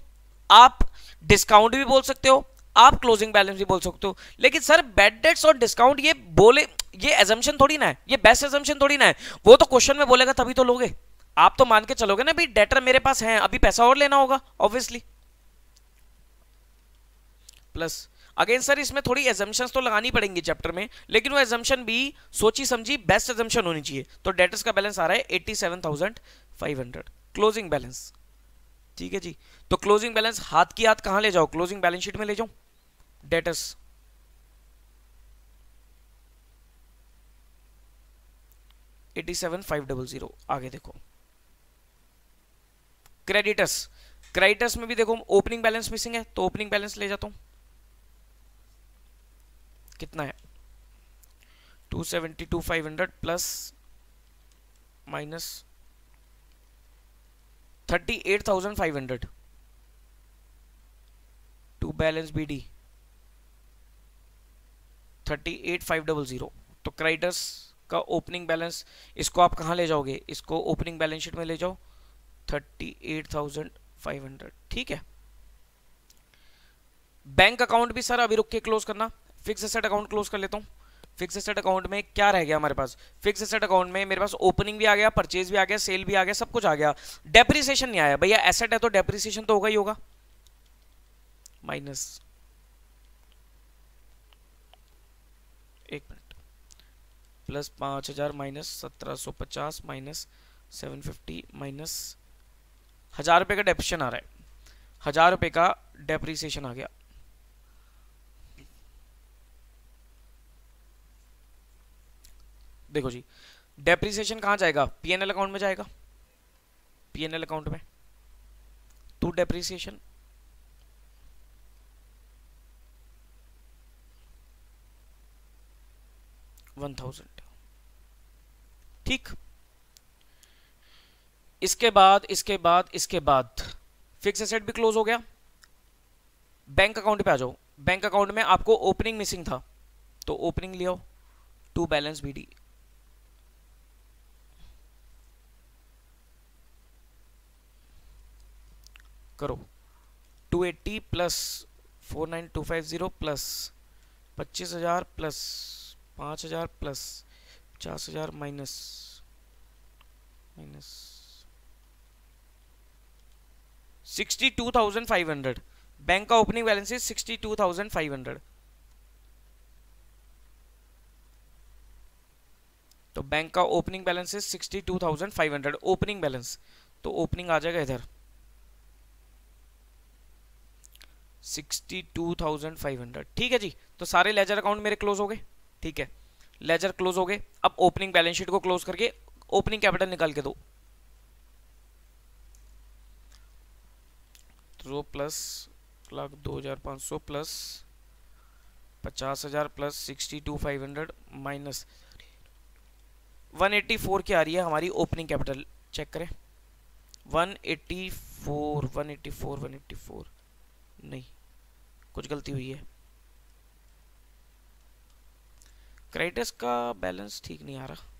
आप डिस्काउंट भी बोल सकते हो, आप क्लोजिंग बैलेंस भी बोल सकते हो। लेकिन सर बेड डेट्स और डिस्काउंट ये बोले, ये एजम्पन थोड़ी ना है, ये बेस्ट एजम्पन थोड़ी ना है। वो तो क्वेश्चन में बोलेगा, तभी तो लोगे। आप तो मान के चलोगे ना, भाई डेटर मेरे पास है, अभी पैसा और लेना होगा ऑब्वियसली प्लस अगेन सर इसमें थोड़ी एजम्पन्स तो लगानी पड़ेंगी चैप्टर में, लेकिन वो एजम्पन भी सोची समझी बेस्ट एजम्पन होनी चाहिए। तो डेटर्स का बैलेंस आ रहा है eighty seven thousand five hundred closing balance ठीक है जी? तो क्लोजिंग बैलेंस हाथ की हाथ कहाँ ले जाओ? क्लोजिंग बैलेंस शीट में ले जाओ। Debtors eighty seven five double zero आगे देखो। क्रेडिटर्स क्रेडिटर्स में भी देखो ओपनिंग बैलेंस मिसिंग है तो ओपनिंग बैलेंस ले जाता हूँ। कितना है? To seventy two five hundred plus minus thirty eight thousand five hundred to balance B D thirty eight five double zero तो क्रेडिटर्स का ओपनिंग बैलेंस इसको आप कहाँ ले जाओगे? इसको ओपनिंग बैलेंस शीट में ले जाओ। Thirty eight thousand five hundred ठीक है? बैंक अकाउंट भी सर अभी रुक के क्लोज करना। फिक्स एसेट अकाउंट क्लोज कर लेता हूँ। फिक्स एसेट अकाउंट में क्या रह गया हमारे पास? फिक्स एसेट अकाउंट में मेरे पास ओपनिंग भी आ गया परचेज भी आ गया सेल भी आ गया, सब कुछ आ गया। डेप्रिसिएशन नहीं आया। भैया एसेट है तो डेप्रिसिएशन तो होगा ही होगा। माइनस एक मिनट। प्लस पाँच हज़ार माइनस सत्रह सौ पचास माइनस सेवन फिफ्टी माइनस हज़ार रुपए का डेप्रिशन आ रहा है। हज़ार रुपए का डेप्रिसिएशन आ गया। देखो जी डेप्रिसिएशन कहाँ जाएगा? पीएनएल अकाउंट में जाएगा। पीएनएल अकाउंट में। टू डेप्रिसिएशन वन थाउज़ेंड ठीक। इसके बाद इसके बाद इसके बाद। फिक्स एसेट भी क्लोज हो गया। बैंक अकाउंट पे आ जाओ। बैंक अकाउंट में आपको ओपनिंग मिसिंग था। तो ओपनिंग लियो। टू बैलेंस बीडी करो। 280 प्लस 49250 प्लस पच्चीस हज़ार प्लस पाँच हज़ार प्लस पचास हज़ार minus minus sixty two thousand five hundred. Bank का opening balance is sixty two thousand five hundred. तो बैंक का ओपनिंग बैलेंस है sixty two thousand five hundred. Opening balance तो ओपनिंग आ जाएगा इधर। Sixty two thousand five hundred. ठीक है जी तो सारे लेजर अकाउंट मेरे क्लोज हो गए। ठीक है लेजर क्लोज हो गए। अब ओपनिंग बैलेंस शीट को क्लोज करके ओपनिंग कैपिटल निकाल के दो। तो प्लस लाख दो हज़ार पाँच सौ प्लस पचास हज़ार plus sixty two five hundred minus one eighty four की आ रही है हमारी ओपनिंग कैपिटल। चेक करें। One eighty four, one eighty four, one eighty four. नहीं, कुछ गलती हुई है। क्रेडिटर्स का बैलेंस ठीक नहीं आ रहा।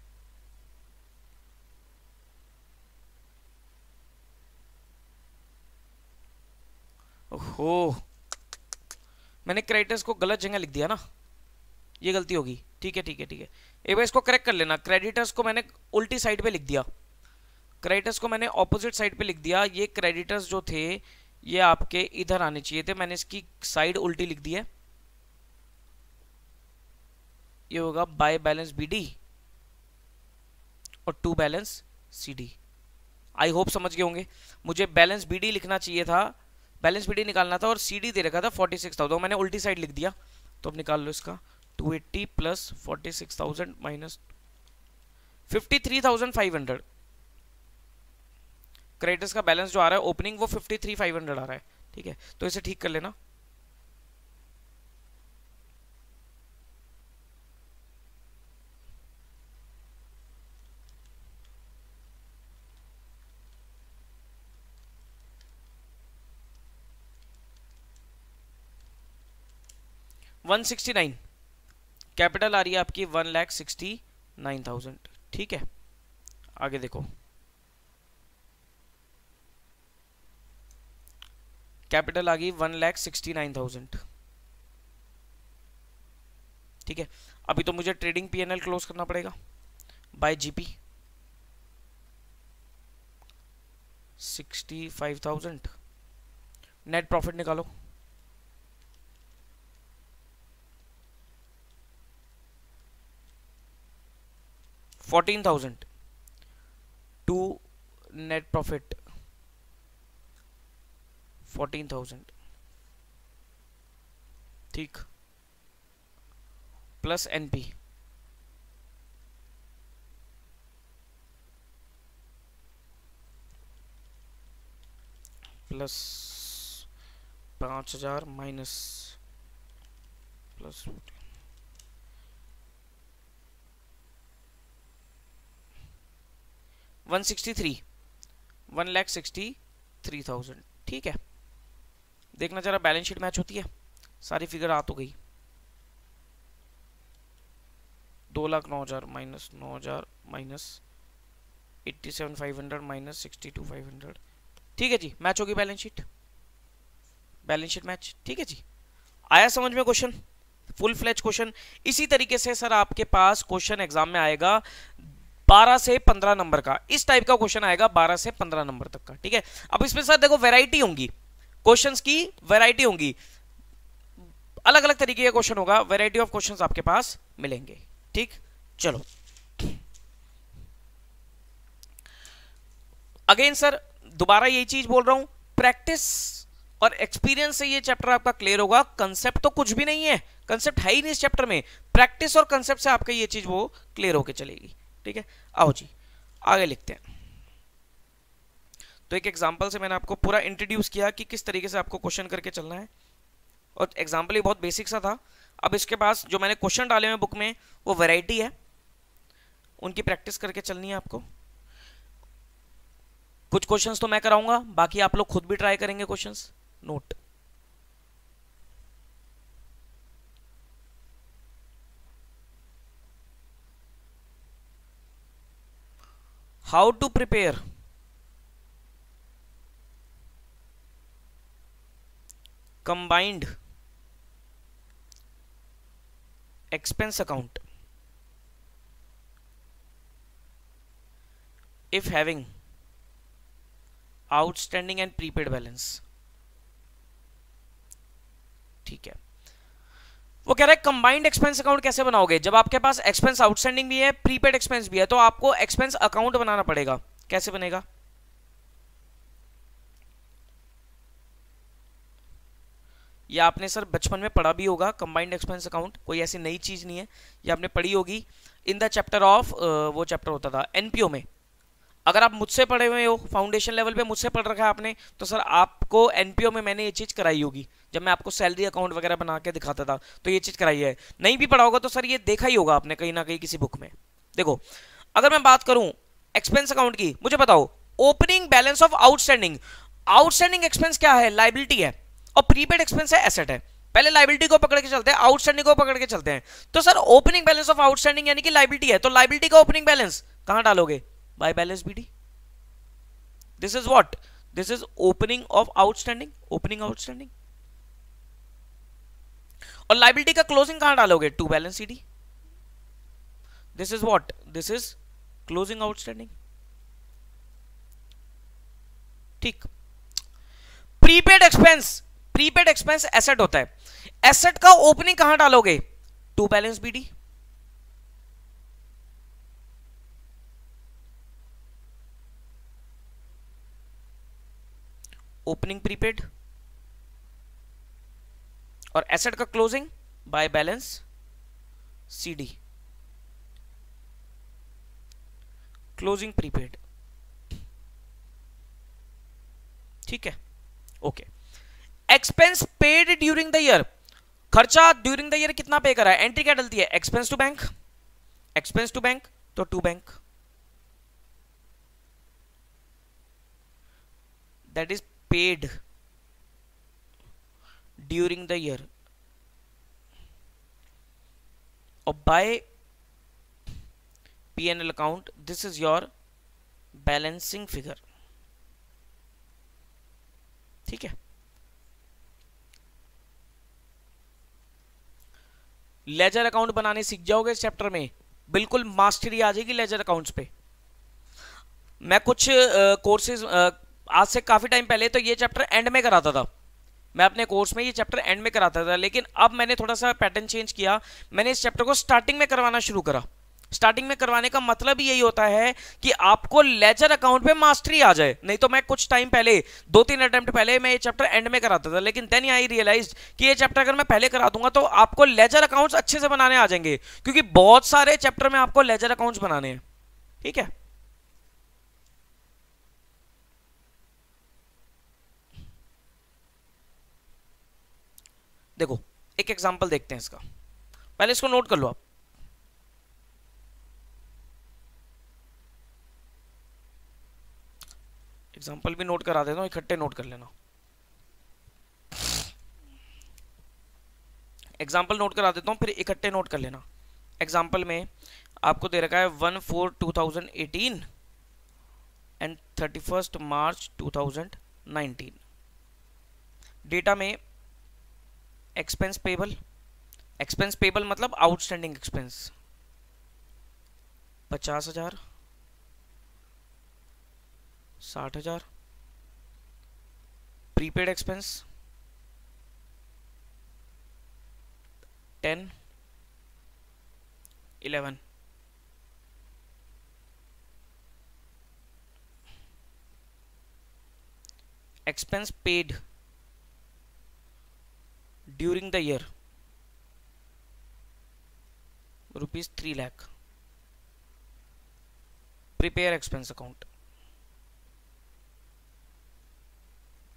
ओहो। मैंने क्रेडिटर्स को गलत जगह लिख दिया ना। ये गलती होगी। ठीक है ठीक है ठीक है। एक बार इसको करेक्ट कर लेना। क्रेडिटर्स को मैंने उल्टी साइड पे लिख दिया। क्रेडिटर्स को मैंने ऑपोजिट साइड पे लिख दिया। ये क्रेडिटर्स जो थे, ये आपके इधर आने चाहिए थे। मैंने इसकी साइड उल्टी लिख दी है। ये होगा बाय बैलेंस बीडी और to balance CD I hope समझ गए होंगे। मुझे बैलेंस बीडी लिखना चाहिए था। बैलेंस पीडी निकालना था और सीडी दे रखा था फोर्टी सिक्स थाउज़ेंड। मैंने उल्टी साइड लिख दिया। तो अब निकाल लो इसका। Two eighty plus forty six thousand minus fifty three thousand five hundred. Creditors का बैलेंस जो आ रहा है, ओपनिंग वो फिफ्टी थ्री फाइव हंड्रेड आ रहा है। ठीक है? तो इसे ठीक कर लेना। 169 कैपिटल आ रही है आपकी one lakh sixty nine thousand ठीक है? आगे देखो। कैपिटल आ गई one lakh sixty nine thousand ठीक है? अभी तो मुझे ट्रेडिंग पीएनएल क्लोज करना पड़ेगा। By GP sixty five thousand net profit निकालो। Fourteen thousand to net profit fourteen thousand ठीक। प्लस एनपी प्लस पाँच हज़ार minus plus one sixty three. One lakh sixty three thousand. ठीक है। देखना जरा बैलेंस शीट मैच होती है। सारी फिगर आ तो गई। दो लाख नौ हज़ार, माइनस नौ हज़ार, minus eighty seven five hundred, minus sixty two five hundred. ठीक है जी, मैच होगी balance sheet. Balance sheet match. ठीक है जी। आया समझ में क्वेश्चन फुल फ्लैच क्वेश्चन इसी तरीके से सर आपके पास क्वेश्चन एग्ज़ाम में आएगा। 12 से 15 नंबर का। इस टाइप का क्वेश्चन आएगा 12 से 15 नंबर तक का, ठीक है? अब इसमें सर देखो वैरायटी होंगी। क्वेश्चंस की वैरायटी होंगी। अलग अलग तरीके का क्वेश्चन होगा। वैरायटी ऑफ़ क्वेश्चंस आपके पास मिलेंगे, ठीक? चलो। अगेन सर दोबारा यही चीज़ बोल रहा हूँ। प्रैक्टिस और एक्सपीरियंस से ये चैप्टर आपका क्लियर होगा। कंसेप्ट तो कुछ भी नहीं है। कंसेप्ट है ही नहीं इस चैप्टर में। प्रैक्टिस और कंसेप्ट से आपका ये चीज़ वो क्लियर होकर चलेगी। ठीक है? आओ जी, आगे लिखते हैं। तो एक एग्जांपल से मैंने आपको पूरा इंट्रोड्यूस किया कि किस तरीके से आपको क्वेश्चन करके चलना है। और एग्ज़ाम्पल ही बहुत बेसिक सा था। अब इसके पास जो मैंने क्वेश्चन डाले हुए बुक में, वो वैरायटी है। उनकी प्रैक्टिस करके चलनी है आपको। कुछ क्वेश्चंस तो मैं कराऊँगा, बाकी आप लोग खुद भी ट्राई करेंगे questions note how to prepare combined expense account if having outstanding and prepaid balance ठीक है वो कह रहा है कंबाइंड एक्सपेंस अकाउंट कैसे बनाओगे? जब आपके पास एक्सपेंस आउटस्टैंडिंग भी है प्रीपेड एक्सपेंस भी है तो आपको एक्सपेंस अकाउंट बनाना पड़ेगा। कैसे बनेगा? ये आपने सर बचपन में पढ़ा भी होगा कंबाइंड एक्सपेंस अकाउंट कोई ऐसी नई चीज़ नहीं है। ये आपने पढ़ी होगी। इन द चैप्टर ऑफ़ वो चैप्टर होता था एनपीओ में। अगर आप मुझसे पढ़े हुए हो फाउंडेशन लेवल पे मुझसे पढ़ रखा है आपने तो सर आपको एनपीओ में मैंने ये चीज़ कराई होगी। जब मैं आपको सैलरी अकाउंट वगैरह बना के दिखाता था तो ये चीज़ कराई है। नहीं भी पढ़ा होगा तो सर ये देखा ही होगा आपने कहीं ना कहीं किसी बुक में। देखो, अगर मैं बात करूँ एक्सपेंस अकाउंट की, मुझे बताओ opening balance of outstanding outstanding expense क्या है? लाइबिलिटी है। और प्रीपेड एक्सपेंस है एसेट है। पहले लाइबिलिटी को पकड़ के चलते हैं आउटस्टैंडिंग को पकड़ के चलते हैं। तो sir opening balance of outstanding यानी कि लाइबिलिटी है। तो लाइबिलिटी का ओपनिंग बैलेंस कहाँ डालोगे? By balance BD this is what this is opening of outstanding opening outstanding और लाइबिलिटी का क्लोजिंग कहाँ डालोगे? To balance CD this is what this is closing outstanding ठीक। Prepaid expense prepaid expense asset होता है। Asset का opening कहाँ डालोगे? To balance BD opening prepaid और एसेट का closing by balance CD closing prepaid ठीक है? Okay expense paid during the year खर्चा ड्यूरिंग द ईयर कितना पे करा है? एंट्री क्या डलती है? Expense to bank expense to bank तो to bank that is paid during the year. Or by P&L account. This is your balancing figure. ठीक है? लेजर अकाउंट बनाने सीख जाओगे इस चैप्टर में। बिल्कुल मास्टरी आ जाएगी लेजर अकाउंट्स पे। मैं कुछ कोर्सेज आज से काफ़ी टाइम पहले तो ये चैप्टर एंड में कराता था। मैं अपने कोर्स में ये चैप्टर एंड में कराता था, लेकिन अब मैंने थोड़ा सा पैटर्न चेंज किया। मैंने इस चैप्टर को स्टार्टिंग में करवाना शुरू करा। स्टार्टिंग में करवाने का मतलब यही होता है कि आपको लेजर अकाउंट पे मास्टरी आ जाए। नहीं तो मैं कुछ टाइम पहले दो तीन अटेम्प्ट पहले मैं ये चैप्टर एंड में कराता था, लेकिन देन आई रियलाइज़ कि ये चैप्टर अगर मैं पहले करा दूँगा तो आपको लेजर अकाउंट्स अच्छे से बनाने आ जाएँगे, क्योंकि बहुत सारे चैप्टर में आपको लेजर अकाउंट्स बनाने हैं। ठीक है? देखो, एक एग्जांपल देखते हैं इसका। पहले इसको नोट कर लो आप। एग्जांपल भी नोट करा देता हूँ, इकट्ठे नोट कर लेना। एग्जांपल नोट करा देता हूँ, फिर इकट्ठे नोट कर लेना। एग्जांपल में आपको दे रखा है one four two thousand eighteen and thirty first March two thousand nineteen. Data में एक्सपेंस पेबल एक्सपेंस पेबल मतलब आउटस्टैंडिंग एक्सपेंस पचास हज़ार, साठ हज़ार prepaid expense ten eleven expense paid during the year, rupees 3 lakh. Prepare expense account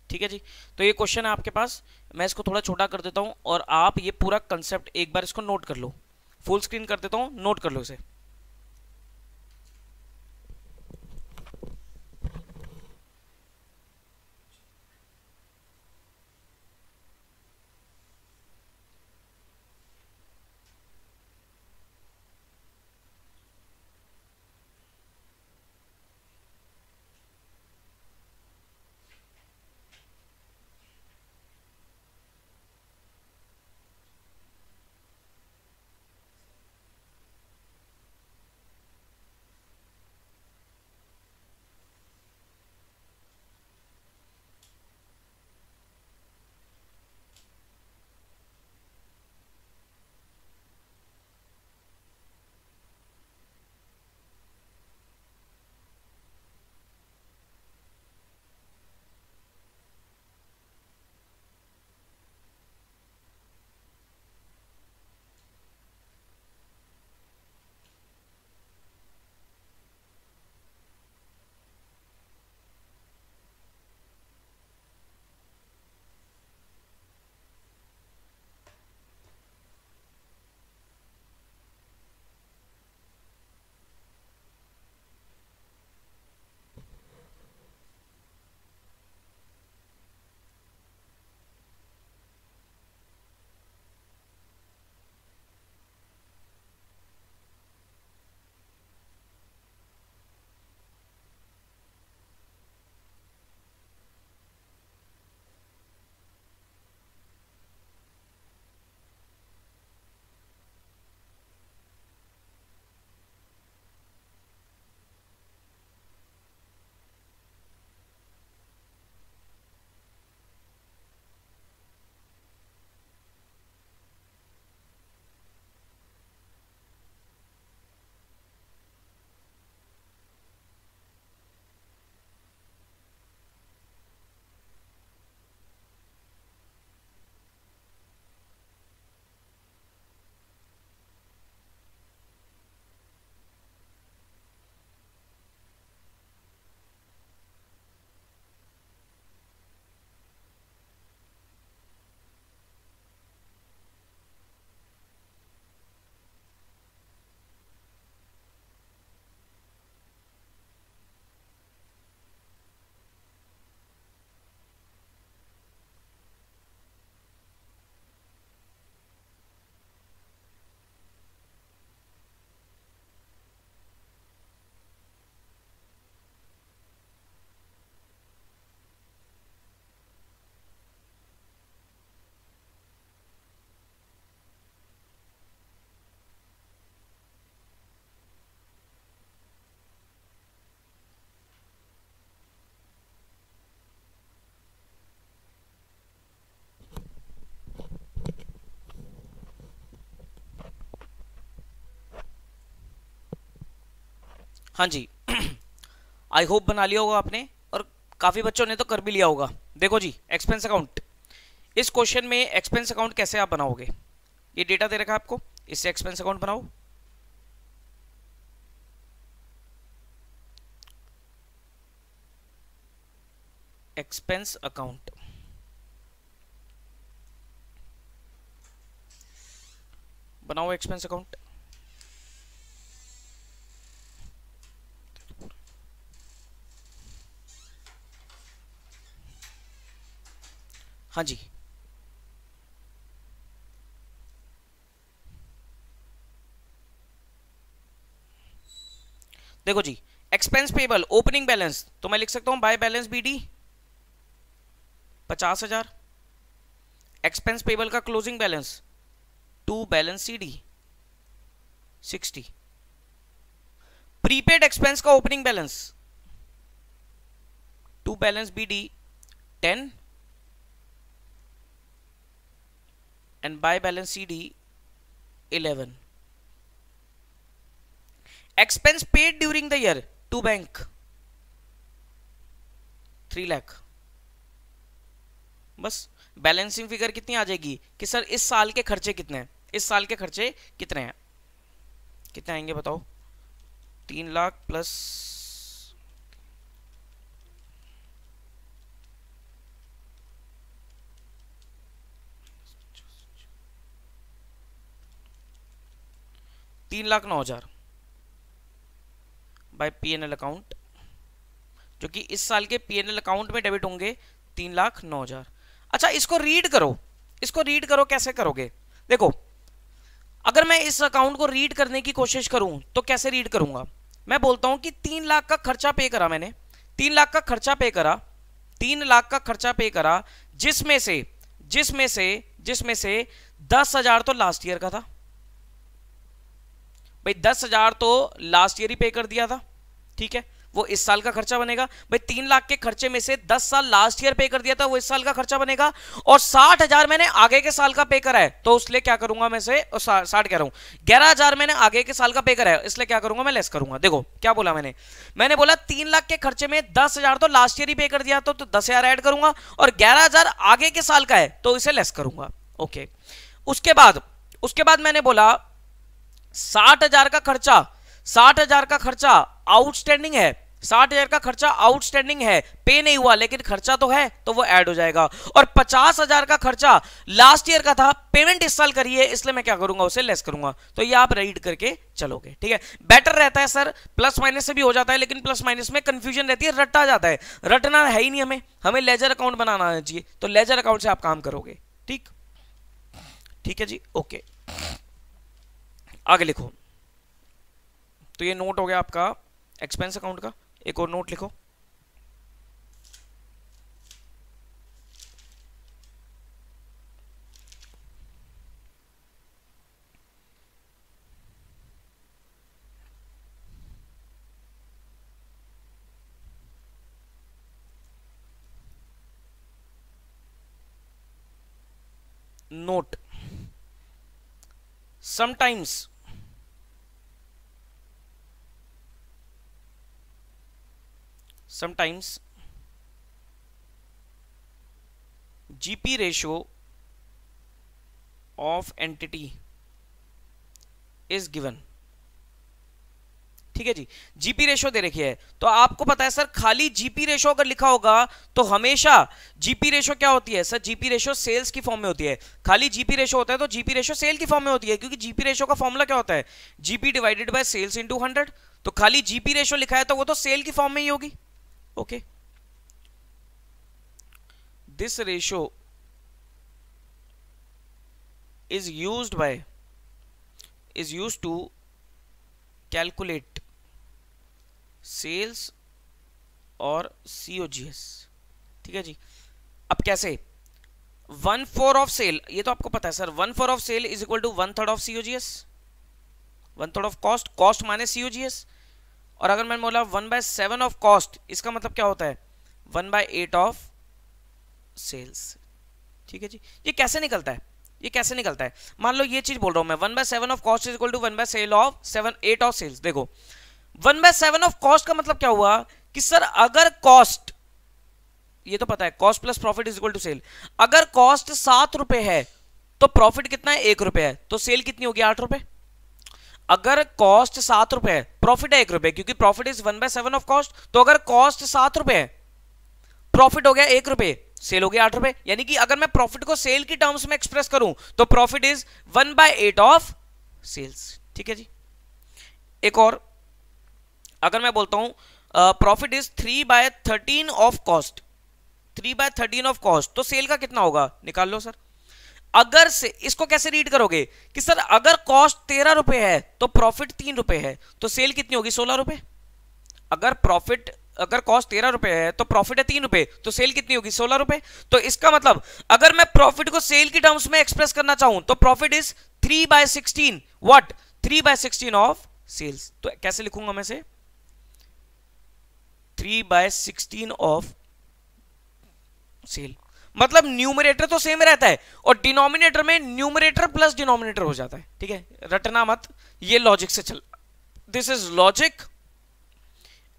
ठीक है जी? तो ये क्वेश्चन है आपके पास। मैं इसको थोड़ा छोटा कर देता हूँ और आप ये पूरा कंसेप्ट एक बार इसको नोट कर लो। फुल स्क्रीन कर देता हूँ नोट कर लो इसे। हाँ जी। आई होप बना लिया होगा आपने और काफ़ी बच्चों ने तो कर भी लिया होगा। देखो जी एक्सपेंस अकाउंट इस क्वेश्चन में एक्सपेंस अकाउंट कैसे आप बनाओगे? ये डेटा दे रखा है आपको। इससे एक्सपेंस अकाउंट बनाओ। एक्सपेंस अकाउंट बनाओ एक्सपेंस अकाउंट हाँ जी। देखो जी एक्सपेंस पेबल ओपनिंग बैलेंस तो मैं लिख सकता हूँ बाय बैलेंस बीडी पचास हज़ार। एक्सपेंस पेबल का closing balance to balance C D sixty prepaid expense का opening balance to balance B D ten by balance C D eleven expense paid during the year to bank three lakh बस balancing figure कितनी आ जाएगी? कि sir, इस साल के खर्चे कितने हैं? इस साल के खर्चे कितने हैं? कितने आएँगे बताओ? तीन लाख प्लस तीन लाख नौ हज़ार। बाय पीएनएल अकाउंट जो कि इस साल के पीएनएल अकाउंट में डेबिट होंगे तीन लाख नौ हज़ार। अच्छा इसको रीड करो। इसको रीड करो, कैसे करोगे? देखो, अगर मैं इस अकाउंट को रीड करने की कोशिश करूँ तो कैसे रीड करूँगा? मैं बोलता हूँ कि तीन लाख का खर्चा पे करा मैंने। तीन लाख का खर्चा पे करा। तीन लाख का खर्चा पे करा, जिसमें से जिसमें से जिसमें से दस हज़ार तो लास्ट ईयर का था। भाई दस हज़ार तो लास्ट ईयर ही पे कर दिया था ठीक है? वो इस साल का खर्चा बनेगा। भाई तीन लाख के खर्चे में से दस साल लास्ट ईयर पे कर दिया था वो इस साल का खर्चा बनेगा। और साठ हज़ार मैंने आगे के साल का पे करा है तो उसलिए क्या करूँगा मैं से साठ कह रहा हूँ। ग्यारह हज़ार मैंने आगे के साल का पे करा है इसलिए क्या करूँगा मैं? लेस करूँगा। देखो क्या बोला मैंने? मैंने बोला तीन लाख के खर्चे में दस हज़ार तो लास्ट ईयर ही पे कर दिया तो, तो दस हज़ार ऐड करूँगा और ग्यारह हज़ार आगे के साल का है तो इसे लेस करूँगा। ओके उसके बाद उसके बाद मैंने बोला साठ हज़ार का खर्चा, साठ हज़ार का खर्चा आउटस्टैंडिंग है, साठ हज़ार का खर्चा आउटस्टैंडिंग है पे नहीं हुआ, लेकिन खर्चा तो है तो वो ऐड हो जाएगा। और पचास हज़ार का खर्चा लास्ट ईयर का था पेमेंट इस साल करिए, इसलिए मैं क्या करूँगा, उसे लेस करूँगा। तो ये आप रीड करके चलोगे, ठीक है? बेटर रहता है सर प्लस माइनस से भी हो जाता है, लेकिन प्लस माइनस में कंफ्यूजन रहती है रट्टा जाता है। रटना है ही नहीं हमें हमें लेजर अकाउंट बनाना चाहिए तो लेजर अकाउंट से आप काम करोगे, ठीक? ठीक है जी? ओके आगे लिखो। तो ये नोट हो गया आपका एक्सपेंस अकाउंट का। एक और नोट लिखो। Note sometimes sometimes GP ratio of entity is given ठीक है जी जीपी रेशो दे रखी है तो आपको पता है सर खाली जीपी रेशो अगर लिखा होगा तो हमेशा जीपी रेशो क्या होती है सर जीपी रेशो सेल्स की फॉर्म में होती है खाली जीपी रेशो होता है तो जीपी रेशो सेल की फॉर्म में होती है क्योंकि जीपी रेशो का फॉर्मूला क्या होता है GP divided by sales into hundred तो खाली जीपी रेशो लिखा है तो वो तो सेल की फॉर्म में ही होगी okay. this ratio is used by, is used to calculate sales और सीओजीएस ठीक है जी? अब कैसे? वन फोर ऑफ़ सेल ये तो आपको पता है sir one four of sale is equal to one third of COGS one third of cost cost माने सीओजीएस और अगर मैंने बोला one by seven of cost इसका मतलब क्या होता है? One by eight of sales ठीक है जी? ये कैसे निकलता है? ये कैसे निकलता है? मान लो ये चीज़ बोल रहा हूँ मैं one by seven of cost is equal to one by sale of seven eight of sales देखो one by seven of cost का मतलब क्या हुआ? कि सर, अगर कॉस्ट ये तो पता है cost plus profit is equal to sale अगर कॉस्ट सात रुपए है तो प्रॉफिट कितना है? एक रुपए है. तो सेल कितनी होगी? आठ रुपए? अगर कॉस्ट सात रुपए है प्रॉफिट है एक रुपए, क्योंकि profit is one by seven of cost तो अगर कॉस्ट सात रुपए है प्रॉफिट हो गया एक रुपए सेल हो गया आठ रुपए, यानी कि अगर मैं प्रॉफिट को सेल की टर्म्स में एक्सप्रेस करूँ तो profit is one by eight of sales ठीक है जी? एक और, अगर मैं बोलता हूँ profit is three by thirteen of cost three by thirteen of cost तो सेल का कितना होगा? निकाल लो सर अगर से, इसको कैसे रीड करोगे? कि सर, अगर कॉस्ट तेरह रुपए है तो प्रॉफिट तीन रुपए है तो सेल कितनी होगी? सोलह रुपए। अगर प्रॉफिट अगर कॉस्ट तेरह रुपए है तो प्रॉफिट है तीन रुपए तो सेल कितनी होगी? सोलह रुपए। तो इसका मतलब अगर मैं प्रॉफिट को सेल की टर्म्स में एक्सप्रेस करना चाहूँ तो profit is three by sixteen what three by sixteen of sales तो कैसे लिखूँगा मैं से three by sixteen of sale मतलब न्यूमरेटर तो सेम रहता है, और डिनोमिनेटर में न्यूमरेटर प्लस डिनोमिनेटर हो जाता है, ठीक है? रटना मत, ये लॉजिक से चल this is logic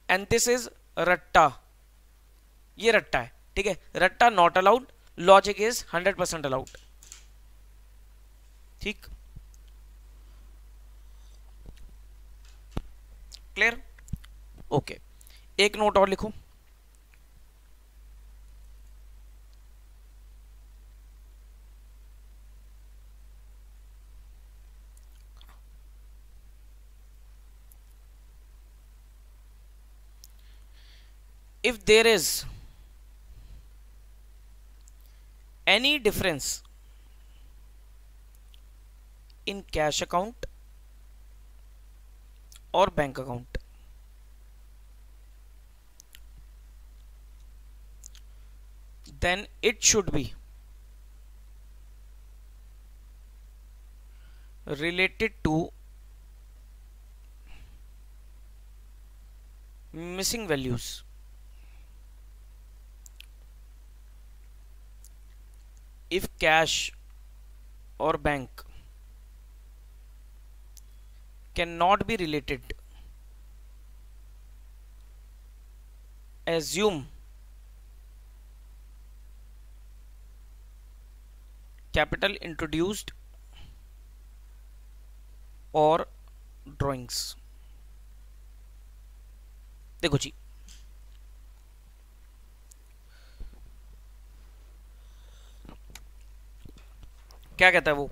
and this is रट्टा, ये रट्टा है, ठीक है? रट्टा not allowed logic is hundred percent allowed ठीक? क्लियर ओके एक नोट और लिखो। If there is any difference in cash account or bank account then it should be related to missing values if cash or bank cannot be related assume capital introduced or drawings देखो जी क्या कहता है वो?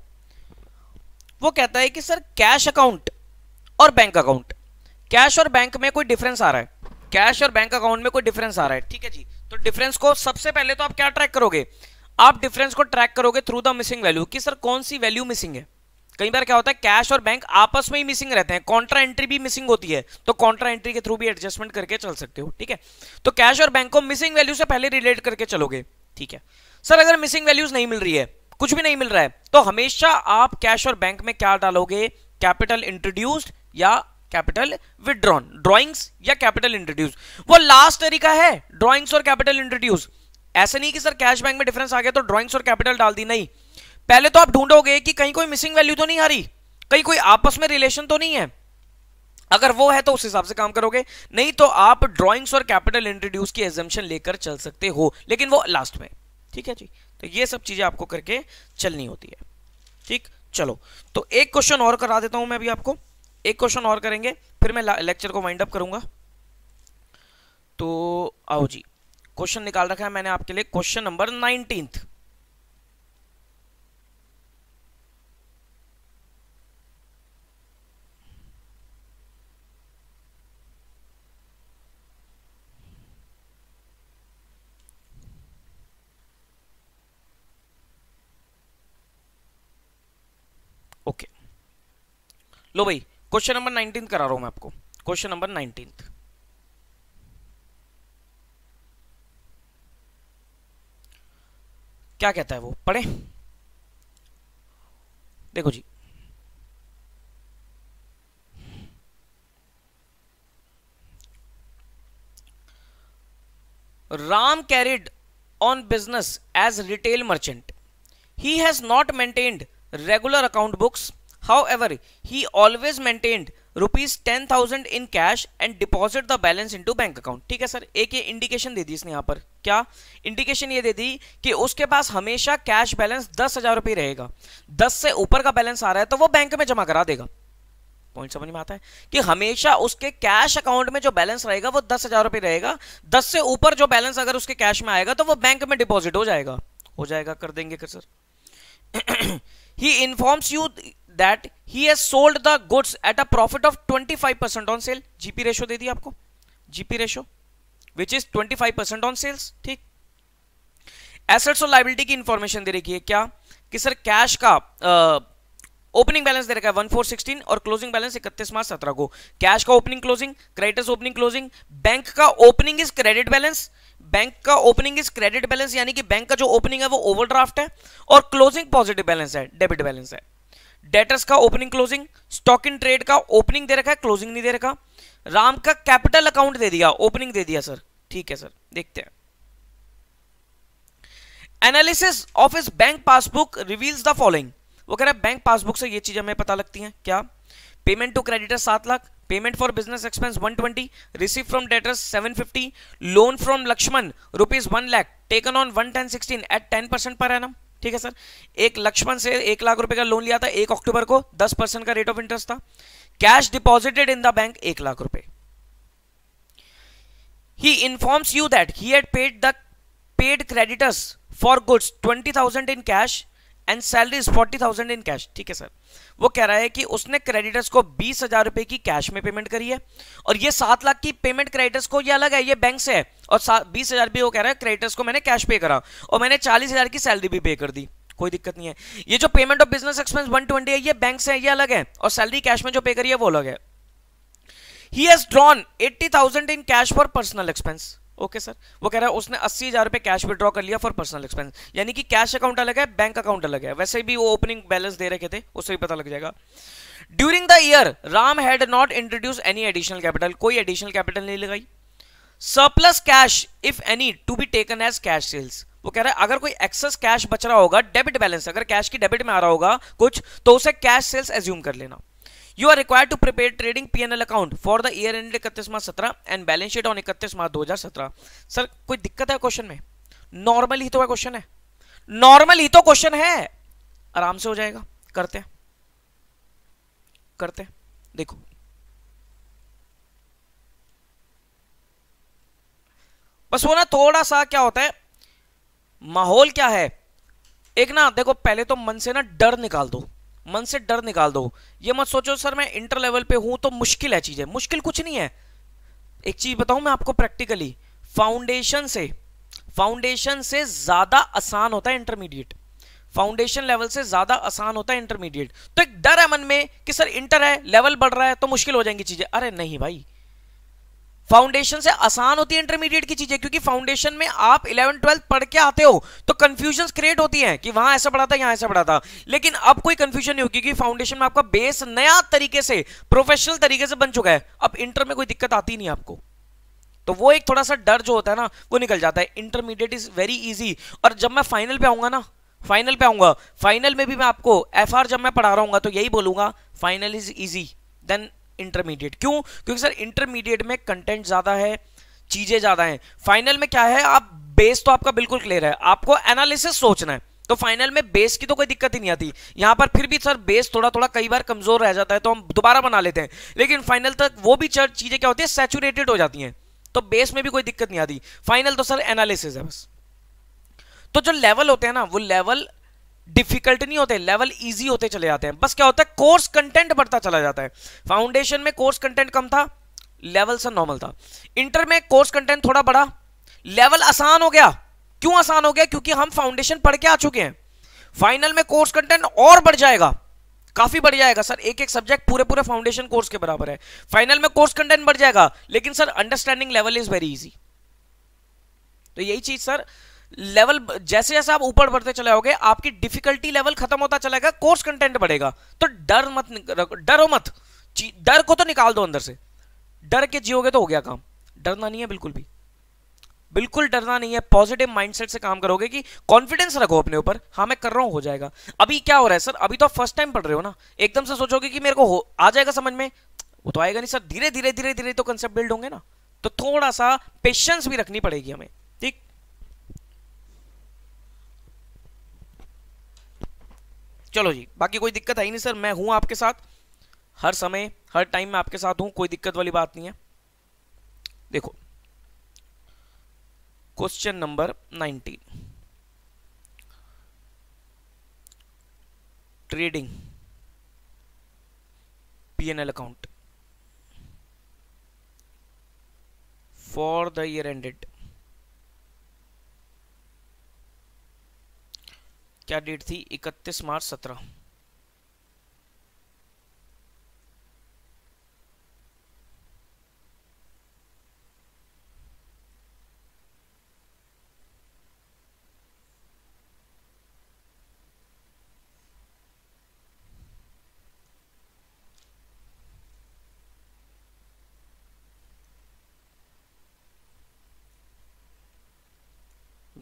वो कहता है कि sir cash account और बैंक अकाउंट कैश और बैंक में कोई डिफरेंस आ रहा है। कैश और बैंक अकाउंट में कोई डिफरेंस आ रहा है, ठीक है जी? तो डिफरेंस को सबसे पहले तो आप क्या ट्रैक करोगे? आप डिफरेंस को ट्रैक करोगे थ्रू द मिसिंग वैल्यू कि सर, कौन सी वैल्यू मिसिंग है? कई बार क्या होता है कैश और बैंक आपस में ही मिसिंग रहते हैं। कॉन्ट्रा एंट्री भी मिसिंग होती है तो कॉन्ट्रा एंट्री के थ्रू भी एडजस्टमेंट करके चल सकते हो, ठीक है? तो कैश और बैंक को मिसिंग वैल्यू से पहले रिलेट करके चलोगे, ठीक है? सर, अगर मिसिंग वैल्यूज़ नहीं मिल रही है कुछ भी नहीं मिल रहा है। तो हमेशा आप कैश और बैंक में क्या डालोगे? कैपिटल इंट्रोड्यूस्ड या कैपिटल विदड्रॉन ड्रॉइंग्स या कैपिटल इंट्रोड्यूस वो लास्ट तरीका है ड्रॉइंग्स और कैपिटल इंट्रोड्यूस ऐसे नहीं कि सर कैश बैंक में डिफरेंस आ गया तो ड्रॉइंग्स और कैपिटल डाल दी, नहीं। पहले तो आप ढूंढोगे कि कहीं कोई मिसिंग वैल्यू तो नहीं आ रही। कहीं कोई आपस में रिलेशन तो नहीं है। अगर वो है तो उस हिसाब से काम करोगे। नहीं तो आप ड्रॉइंग्स और कैपिटल इंट्रोड्यूस की एजम्पन लेकर चल सकते हो, लेकिन वो लास्ट में। ठीक है जी? तो ये सब चीज़ें आपको करके चलनी होती है। ठीक? चलो। तो एक क्वेश्चन और करा देता हूँ मैं अभी आपको। एक क्वेश्चन और करेंगे, फिर मैं लेक्चर को वाइंड अप करूँगा। तो आओ जी। क्वेश्चन निकाल रखा है मैंने आपके लिए। क्वेश्चन नंबर नाइनटींथ ओके लो भाई क्वेश्चन नंबर नाइनटीन करा रहा हूँ मैं आपको। क्वेश्चन नंबर नाइनटीन क्या कहता है वो? पढ़े। देखो जी। Ram carried on business as retail merchant he has not maintained regular account books However, he always maintained ten thousand in cash and deposit the balance into bank account ठीक है sir एक ये इंडिकेशन दे दी इसने यहाँ पर। क्या? इंडिकेशन ये दे दी कि उसके पास हमेशा कैश बैलेंस दस हज़ार रुपए रहेगा। दस से ऊपर का बैलेंस आ रहा है तो वो बैंक में जमा करा देगा। पॉइंट समझ में आता है? कि हमेशा उसके कैश अकाउंट में जो बैलेंस रहेगा वो दस हज़ार रुपए रहेगा। दस से ऊपर जो बैलेंस अगर उसके कैश में आएगा तो वो बैंक में डिपॉजिट हो जाएगा। हो जाएगा कर देंगे कर sir he informs you that he has sold the goods at a profit of 25 percent on sale GP ratio दे दी आपको। GP ratio which is 25 percent on sales ठीक? एसेट्स और लाइबिलिटी की इंफॉर्मेशन दे रखी है क्या? कि सर कैश का ओपनिंग बैलेंस दे रखा है वन फोर सिक्सटीन और क्लोजिंग बैलेंस इकतीस मार्च सत्रह को। कैश का opening closing creditors opening closing bank का opening is credit balance bank का ओपनिंग इज़ क्रेडिट बैलेंस यानी कि बैंक का जो ओपनिंग है वो ओवरड्राफ्ट है और क्लोजिंग पॉजिटिव बैलेंस है डेबिट बैलेंस है। डेटर्स का opening closing stock in trade का ओपनिंग दे रखा है क्लोजिंग नहीं दे रखा। राम का कैपिटल अकाउंट दे दिया ओपनिंग दे दिया सर ठीक है सर देखते हैं। एनालिसिस ऑफ़ इस bank passbook reveals the following वो कह रहा है बैंक पासबुक से ये चीज़ हमें पता लगती है, क्या? पेमेंट टू क्रेडिटर सात lakh. Payment for business expense 120 receive from debtors 750 loan from Lakshman rupees one lakh taken on one ten sixteen at ten percent पर एनम ठीक है सर? एक लक्ष्मण से एक लाख रुपए का लोन लिया था, एक अक्टूबर को, दस परसेंट का रेट ऑफ़ इंटरेस्ट था। Cash deposited in the bank एक लाख रुपए। He informs you that he had paid the paid creditors for goods 20000 in cash and salary is forty thousand in cash ठीक है सर वो कह रहा है कि उसने क्रेडिटर्स को बीस हज़ार रुपए की कैश में पेमेंट करी है और ये सात लाख की पेमेंट क्रेडिटर्स को ये अलग है, ये बैंक से है। और बीस हज़ार भी वो कह रहा है क्रेडिटर्स को मैंने कैश पे करा और मैंने चालीस हज़ार की सैलरी भी पे कर दी। कोई दिक्कत नहीं है। ये जो payment of business expense one है, ये बैंक से है, ये अलग है और सैलरी कैश में जो पे करी है, वो अलग है। He has drawn eighty in cash for personal expense okay sir वो कह रहा है, उसने अस्सी हज़ार रुपए कैश विड्रॉ कर लिया फॉर पर्सनल एक्सपेंस यानी कि कैश अकाउंट अलग है बैंक अकाउंट अलग है. वैसे भी वो ओपनिंग बैलेंस दे रखे थे, उससे भी पता लग जाएगा. During the year Ram had not introduce any additional capital कोई एडिशनल कैपिटल नहीं लगाई. Surplus cash if any to be taken as cash sales वो कह रहा है, अगर कोई एक्सेस कैश बच रहा होगा डेबिट बैलेंस अगर कैश की डेबिट में आ रहा होगा कुछ तो उसे कैश सेल्स एज्यूम कर लेना. You are required to prepare trading PNL account for the year end इकतीस मार्च सत्रह एंड बैलेंस शीट ऑन इकतीस मार्च दो हज़ार सत्रह। सर कोई दिक्कत है क्वेश्चन में? नॉर्मल ही तो क्वेश्चन है। नॉर्मल ही तो क्वेश्चन है। आराम से हो जाएगा। करते हैं। करते हैं। देखो। बस वो ना थोड़ा सा क्या होता है? माहौल क्या है? एक ना, देखो, पहले तो मन से ना डर निकाल दो। मन से डर निकाल दो। ये मत सोचो, सर, मैं इंटर लेवल पे हूँ तो मुश्किल है चीज़ें। मुश्किल कुछ नहीं है। एक चीज़ बताऊँ मैं आपको प्रैक्टिकली फाउंडेशन से फाउंडेशन से ज़्यादा आसान होता है इंटरमीडिएट फाउंडेशन लेवल से ज़्यादा आसान होता है इंटरमीडिएट तो एक डर है मन में कि, सर इंटर है लेवल बढ़ रहा है तो मुश्किल हो जाएँगी चीज़ें। अरे नहीं भाई फाउंडेशन से आसान होती है इंटरमीडिएट की चीज़ें, क्योंकि फाउंडेशन में आप इलेवन ट्वेल्थ पढ़ के आते हो तो कंफ्यूजन क्रिएट होती है कि वहाँ ऐसा पढ़ा था, यहाँ ऐसा पढ़ा था। लेकिन अब कोई कंफ्यूजन नहीं होगी, क्योंकि फाउंडेशन में आपका बेस नया तरीके से प्रोफेशनल तरीके से बन चुका है। अब इंटर में कोई दिक्कत आती नहीं आपको। तो वो एक थोड़ा सा डर जो होता है ना, वो निकल जाता है। इंटरमीडिएट इज़ वेरी इजी और जब मैं फाइनल पे आऊँगा ना फाइनल पे आऊँगा फाइनल में भी मैं आपको एफआर जब मैं पढ़ा रहा हूँ तो यही बोलूँगा final is easy than intermediate क्यों? क्योंकि सर इंटरमीडिएट में कंटेंट ज़्यादा है, चीज़ें ज़्यादा हैं। फाइनल में क्या है? आप बेस तो आपका बिल्कुल क्लियर है। आपको एनालिसिस सोचना है। तो फाइनल में बेस की तो कोई दिक्कत ही नहीं आती। यहाँ पर फिर भी सर बेस थोड़ा थोड़ा कई बार कमज़ोर रह जाता है तो हम दोबारा बना लेते हैं। लेकिन फाइनल तक वो भी चीज़ें क्या होती है? सैचुरेटेड हो जाती हैं। तो बेस में भी कोई दिक्कत नहीं आती। फाइनल तो सर एनालिसिस है बस। तो जो लेवल होते हैं ना, वो लेवल डिफ़िकल्ट नहीं होते, लेवल इजी होते चले जाते हैं। बस क्या होता है कोर्स कंटेंट बढ़ता चला जाता है। फाउंडेशन में कोर्स कंटेंट कम था लेवल से नॉर्मल था। इंटर में कोर्स कंटेंट थोड़ा बड़ा लेवल आसान हो गया। क्यों आसान हो गया? क्योंकि हम फाउंडेशन पढ़ के आ चुके हैं। फाइनल में कोर्स कंटेंट और बढ़ जाएगा, काफ़ी बढ़ जाएगा। सर एक एक सब्जेक्ट पूरे पूरे फाउंडेशन कोर्स के बराबर है। फाइनल में कोर्स कंटेंट बढ़ जाएगा, लेकिन sir understanding level is very easy तो यही चीज़, सर लेवल, जैसे जैसे आप ऊपर बढ़ते चले जाओगे, आपकी डिफिकल्टी लेवल खत्म होता चलेगा कोर्स कंटेंट बढ़ेगा। तो डर मत डरो मत। डर को तो निकाल दो अंदर से। डर के जियोगे तो हो गया काम। डरना नहीं है बिल्कुल भी। बिल्कुल डरना नहीं है। पॉजिटिव माइंडसेट से काम करोगे कि कॉन्फिडेंस रखो अपने ऊपर। हाँ मैं कर रहा हूँ, हो जाएगा। अभी क्या हो रहा है, सर? अभी तो आप फ़र्स्ट टाइम पढ़ रहे हो ना। एकदम से सोचोगे कि मेरे को आ जाएगा समझ में। वो तो आएगा नहीं, सर। धीरे धीरे धीरे धीरे तो कंसेप्ट बिल्ड होंगे ना। तो थोड़ा सा पेशेंस भी रखनी पड़ेगी हमें ठीक चलो जी, बाकी कोई दिक्कत है नहीं, सर। मैं हूँ आपके साथ। हर समय, हर टाइम में आपके साथ हूँ, कोई दिक्कत वाली बात नहीं है। देखो question number nineteen trading P&L account for the year ended क्या डेट थी? 31 मार्च 17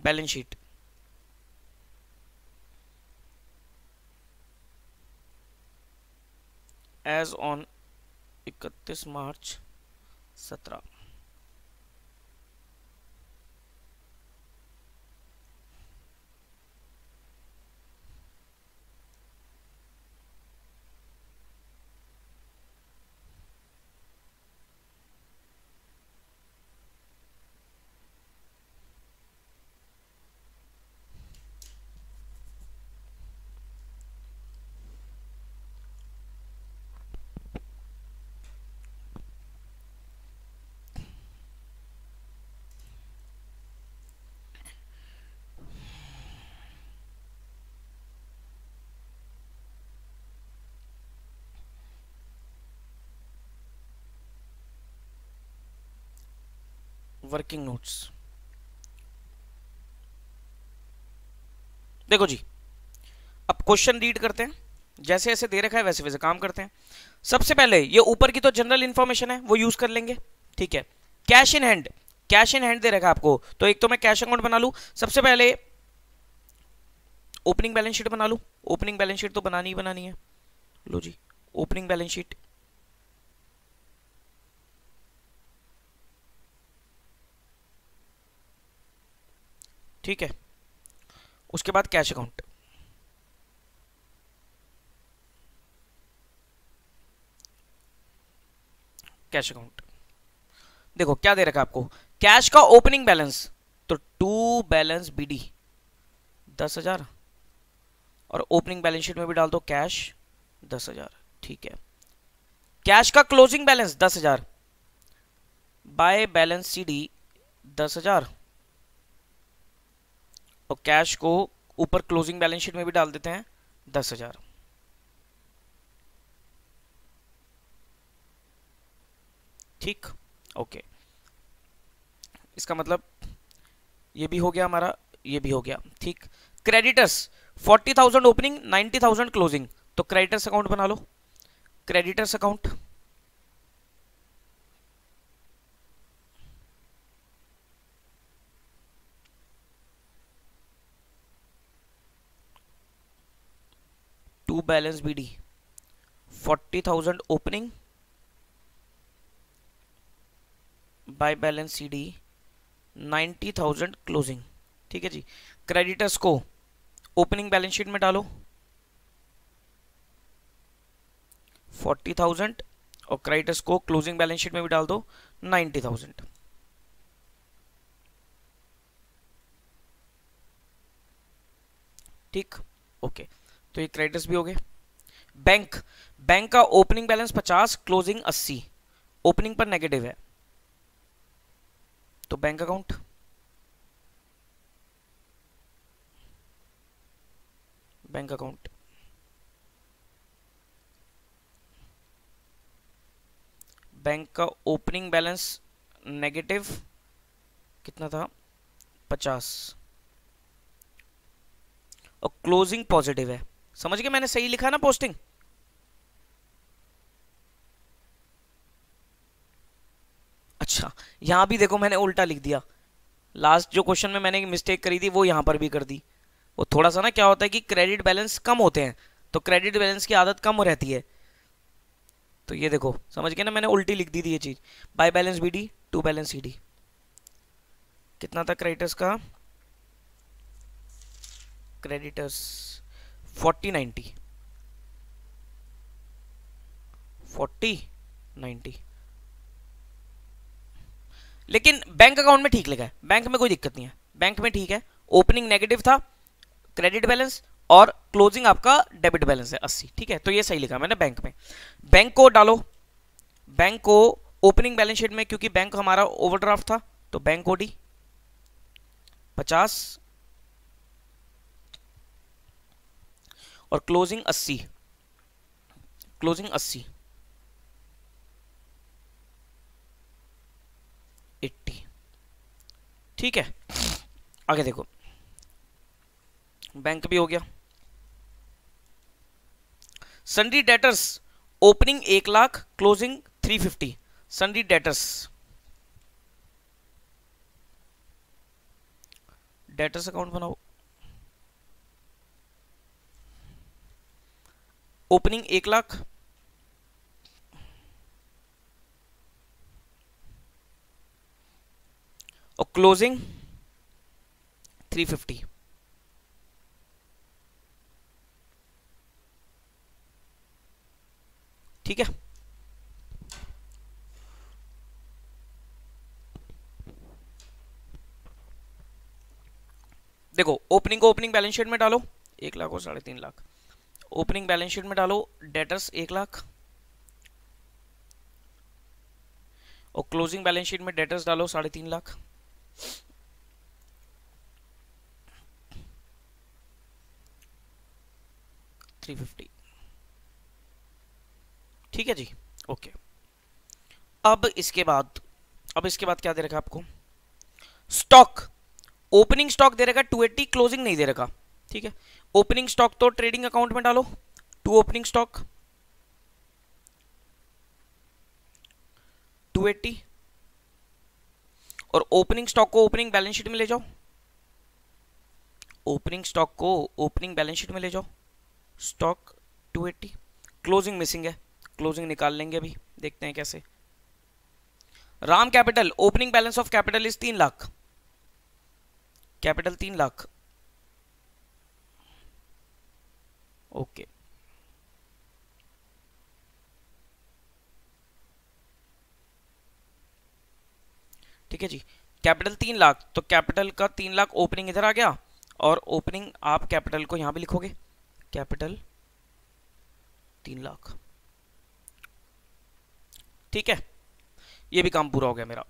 balance sheet. As on 31 March 17 working notes देखो जी, अब क्वेश्चन रीड करते हैं। जैसे जैसे दे रखा है, वैसे वैसे काम करते हैं। सबसे पहले, ये ऊपर की तो जनरल इंफॉर्मेशन है, वो यूज़ कर लेंगे। ठीक है? Cash in hand cash in hand दे रखा है आपको। तो एक तो मैं कैश अकाउंट बना लू। सबसे पहले ओपनिंग बैलेंस शीट बना लू। ओपनिंग बैलेंस शीट तो बनानी ही बनानी है। लो जी ओपनिंग बैलेंस शीट ठीक है? उसके बाद कैश अकाउंट कैश अकाउंट देखो, क्या दे रखा आपको? कैश का ओपनिंग बैलेंस तो टू बैलेंस बीडी दस हज़ार। और ओपनिंग बैलेंस शीट में भी डाल दो कैश दस हज़ार। ठीक है। कैश का क्लोजिंग बैलेंस दस हज़ार। बाय बैलेंस सीडी दस हज़ार। और कैश को ऊपर क्लोजिंग बैलेंस शीट में भी डाल देते हैं, दस हज़ार। ठीक? ओके इसका मतलब ये भी हो गया हमारा, ये भी हो गया। ठीक? Creditors forty thousand opening ninety thousand closing तो क्रेडिटर्स अकाउंट बना लो। Creditors account to balance B D forty thousand opening by balance C D ninety thousand closing ठीक है जी? क्रेडिटर्स को ओपनिंग बैलेंस शीट में डालो. फोर्टी थाउज़ेंड और creditors को क्लोजिंग बैलेंस शीट में भी डाल दो. नाइन्टी थाउज़ेंड ठीक? ओके तो ये क्रेडिटर्स भी हो गए। बैंक बैंक का ओपनिंग बैलेंस 50 क्लोजिंग 80 ओपनिंग पर नेगेटिव है। तो bank account bank account bank का ओपनिंग बैलेंस नेगेटिव कितना था? 50 और क्लोजिंग पॉजिटिव है। समझ गए मैंने सही लिखा ना पोस्टिंग अच्छा यहाँ भी देखो मैंने उल्टा लिख दिया। लास्ट जो क्वेश्चन में मैंने मिस्टेक करी थी, वो यहाँ पर भी कर दी। वो थोड़ा सा ना क्या होता है कि क्रेडिट बैलेंस कम होते हैं तो क्रेडिट बैलेंस की आदत कम रहती है। तो ये देखो, समझ गए ना मैंने उल्टी लिख दी थी ये चीज़। By balance B D to balance C D कितना था क्रेडिटर्स का? Creditors forty ninety forty ninety लेकिन बैंक अकाउंट में ठीक लिखा है। बैंक में कोई दिक्कत नहीं है। बैंक में ठीक है। ओपनिंग नेगेटिव था, क्रेडिट बैलेंस और क्लोजिंग आपका डेबिट बैलेंस है, अस्सी। ठीक है? तो ये सही लिखा मैंने बैंक में। बैंक को डालो। बैंक को ओपनिंग बैलेंस शीट में, क्योंकि बैंक हमारा ओवरड्राफ्ट था तो बैंक ओडी। पचास और क्लोजिंग अस्सी। क्लोजिंग अस्सी। एट्टी। ठीक है। आगे देखो। बैंक भी हो गया। संडी डेटर्स ओपनिंग एक lakh closing three fifty sundry debtors debtors account बनाओ। ओपनिंग एक लाख। और क्लोजिंग 350 ठीक है? देखो ओपनिंग को ओपनिंग बैलेंस शीट में डालो, एक लाख और साढ़े तीन लाख। ओपनिंग बैलेंस शीट में डालो, डेटर्स एक लाख। और क्लोजिंग बैलेंस शीट में डेटर्स डालो, साढ़े तीन लाख। Three fifty. ठीक है जी? ओके। अब इसके बाद, अब इसके बाद क्या दे रखा आपको? स्टॉक। ओपनिंग स्टॉक दे रखा टू एट्टी, क्लोजिंग नहीं दे रखा। ठीक है? ओपनिंग स्टॉक तो ट्रेडिंग अकाउंट में डालो, to opening stock, to eighty, और ओपनिंग स्टॉक को ओपनिंग बैलेंस शीट में ले जाओ। ओपनिंग स्टॉक को ओपनिंग बैलेंस शीट में ले जाओ। स्टॉक 280 क्लोजिंग मिसिंग है, क्लोजिंग निकाल लेंगे अभी, देखते हैं कैसे। Ram capital, opening balance of capital is तीन लाख। कैपिटल तीन लाख। ओके। ठीक है जी। कैपिटल तीन लाख तो कैपिटल का तीन लाख ओपनिंग इधर आ गया, और ओपनिंग आप कैपिटल को यहाँ भी लिखोगे। कैपिटल तीन लाख। ठीक है। ये भी काम पूरा हो गया मेरा।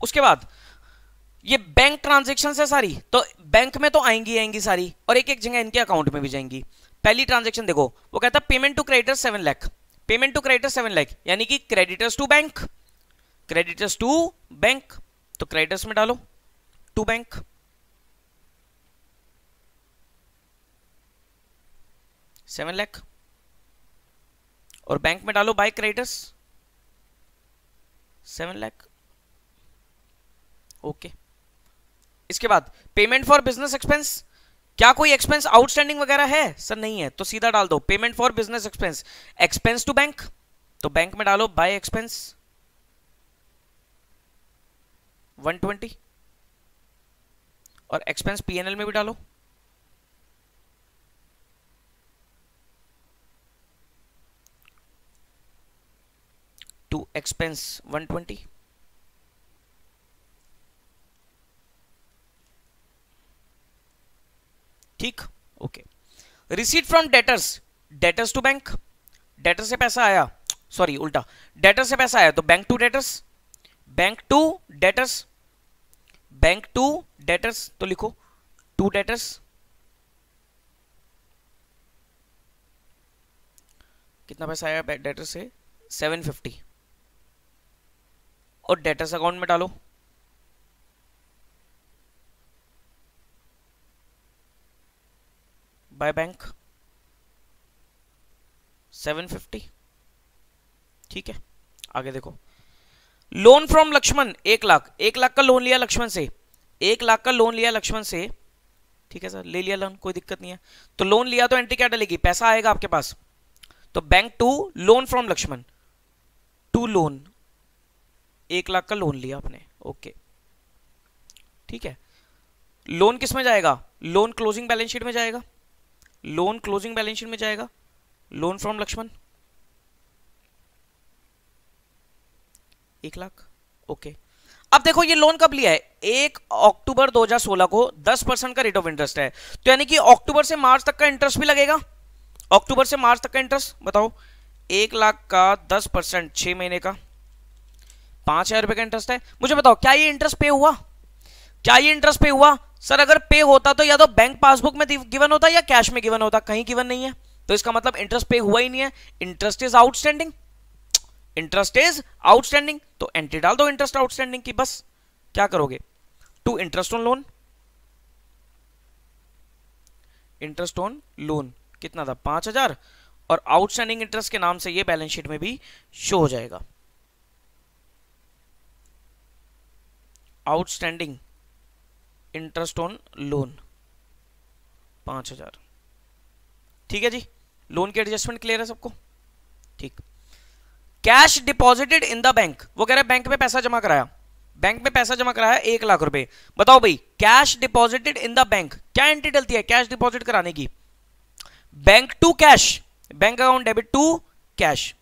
उसके बाद ये बैंक ट्रांजेक्शन है सारी तो बैंक में तो आएँगी आएँगी सारी, और एक एक जगह इनके अकाउंट में भी जाएँगी। पहली ट्रांजेक्शन देखो, वो कहता है payment to creditor seven lakh payment to creditor seven lakh यानी कि creditors to bank creditors to bank तो क्रेडिटर्स में डालो टू बैंक सेवन लैख और बैंक में डालो by creditors seven lakh okay इसके बाद पेमेंट फॉर बिज़नेस एक्सपेंस क्या कोई एक्सपेंस आउटस्टैंडिंग वगैरह है? सर, नहीं है। तो सीधा डाल दो payment for business expense expense to bank तो बैंक में डालो बाय एक्सपेंस 120 और एक्सपेंस पीएनएल में भी डालो। टू एक्सपेंस 120 ठीक? Okay receipt from debtors debtors to bank debtor से पैसा आया. सॉरी उल्टा. डेटर से पैसा आया तो bank to debtors bank to debtors bank to debtors तो लिखो. टू डेटर्स कितना पैसा आया डेटर से? 750 और डेटर्स अकाउंट में डालो. बाय बैंक 750 ठीक है? आगे देखो। लोन फ्रॉम लक्ष्मण एक लाख। एक लाख का लोन लिया लक्ष्मण से। एक लाख का लोन लिया लक्ष्मण से। ठीक है सर? ले लिया लोन कोई दिक्कत नहीं है। तो लोन लिया तो एंट्री क्या डलेगी पैसा आएगा आपके पास। तो bank to loan from Lakshman to loan एक लाख का लोन लिया आपने। ओके ठीक है? लोन किसमें जाएगा? लोन क्लोजिंग बैलेंस शीट में जाएगा। लोन क्लोजिंग बैलेंस शीट में जाएगा? लोन फ्रॉम लक्ष्मण एक लाख? ओके अब देखो, ये लोन कब लिया है? एक अक्टूबर 2016 को 10 परसेंट का रेट ऑफ़ इंटरेस्ट है। तो यानी कि अक्टूबर से मार्च तक का इंटरेस्ट भी लगेगा? अक्टूबर से मार्च तक का इंटरेस्ट बताओ। एक लाख का 10 परसेंट छह महीने का। पाँच हज़ार रुपए का इंटरेस्ट है। मुझे बताओ, क्या ये इंटरेस्ट पे हुआ? क्या ये इंटरेस्ट पे हुआ? सर अगर पे होता तो या तो बैंक पासबुक में गिवन होता या कैश में गिवन होता? कहीं गिवन नहीं है। तो इसका मतलब इंटरेस्ट पे हुआ ही नहीं है। Interest is outstanding interest is outstanding तो एंट्री डाल दो इंटरेस्ट आउटस्टैंडिंग की, बस। क्या करोगे? To interest on loan interest on loan कितना था? पाँच हज़ार। और आउटस्टैंडिंग इंटरेस्ट के नाम से ये बैलेंस शीट में भी शो हो जाएगा। आउटस्टैंडिंग इंटरेस्ट ऑन लोन पाँच हज़ार। ठीक है जी? लोन की एडजस्टमेंट क्लियर है सबको? ठीक। Cash deposited in the bank वो कह रहे बैंक में पैसा जमा कराया। बैंक में पैसा जमा कराया एक लाख रुपए। बताओ भाई cash deposited in the bank क्या एंट्री डलती है कैश डिपॉजिट कराने की? Bank to cash bank account debit to cash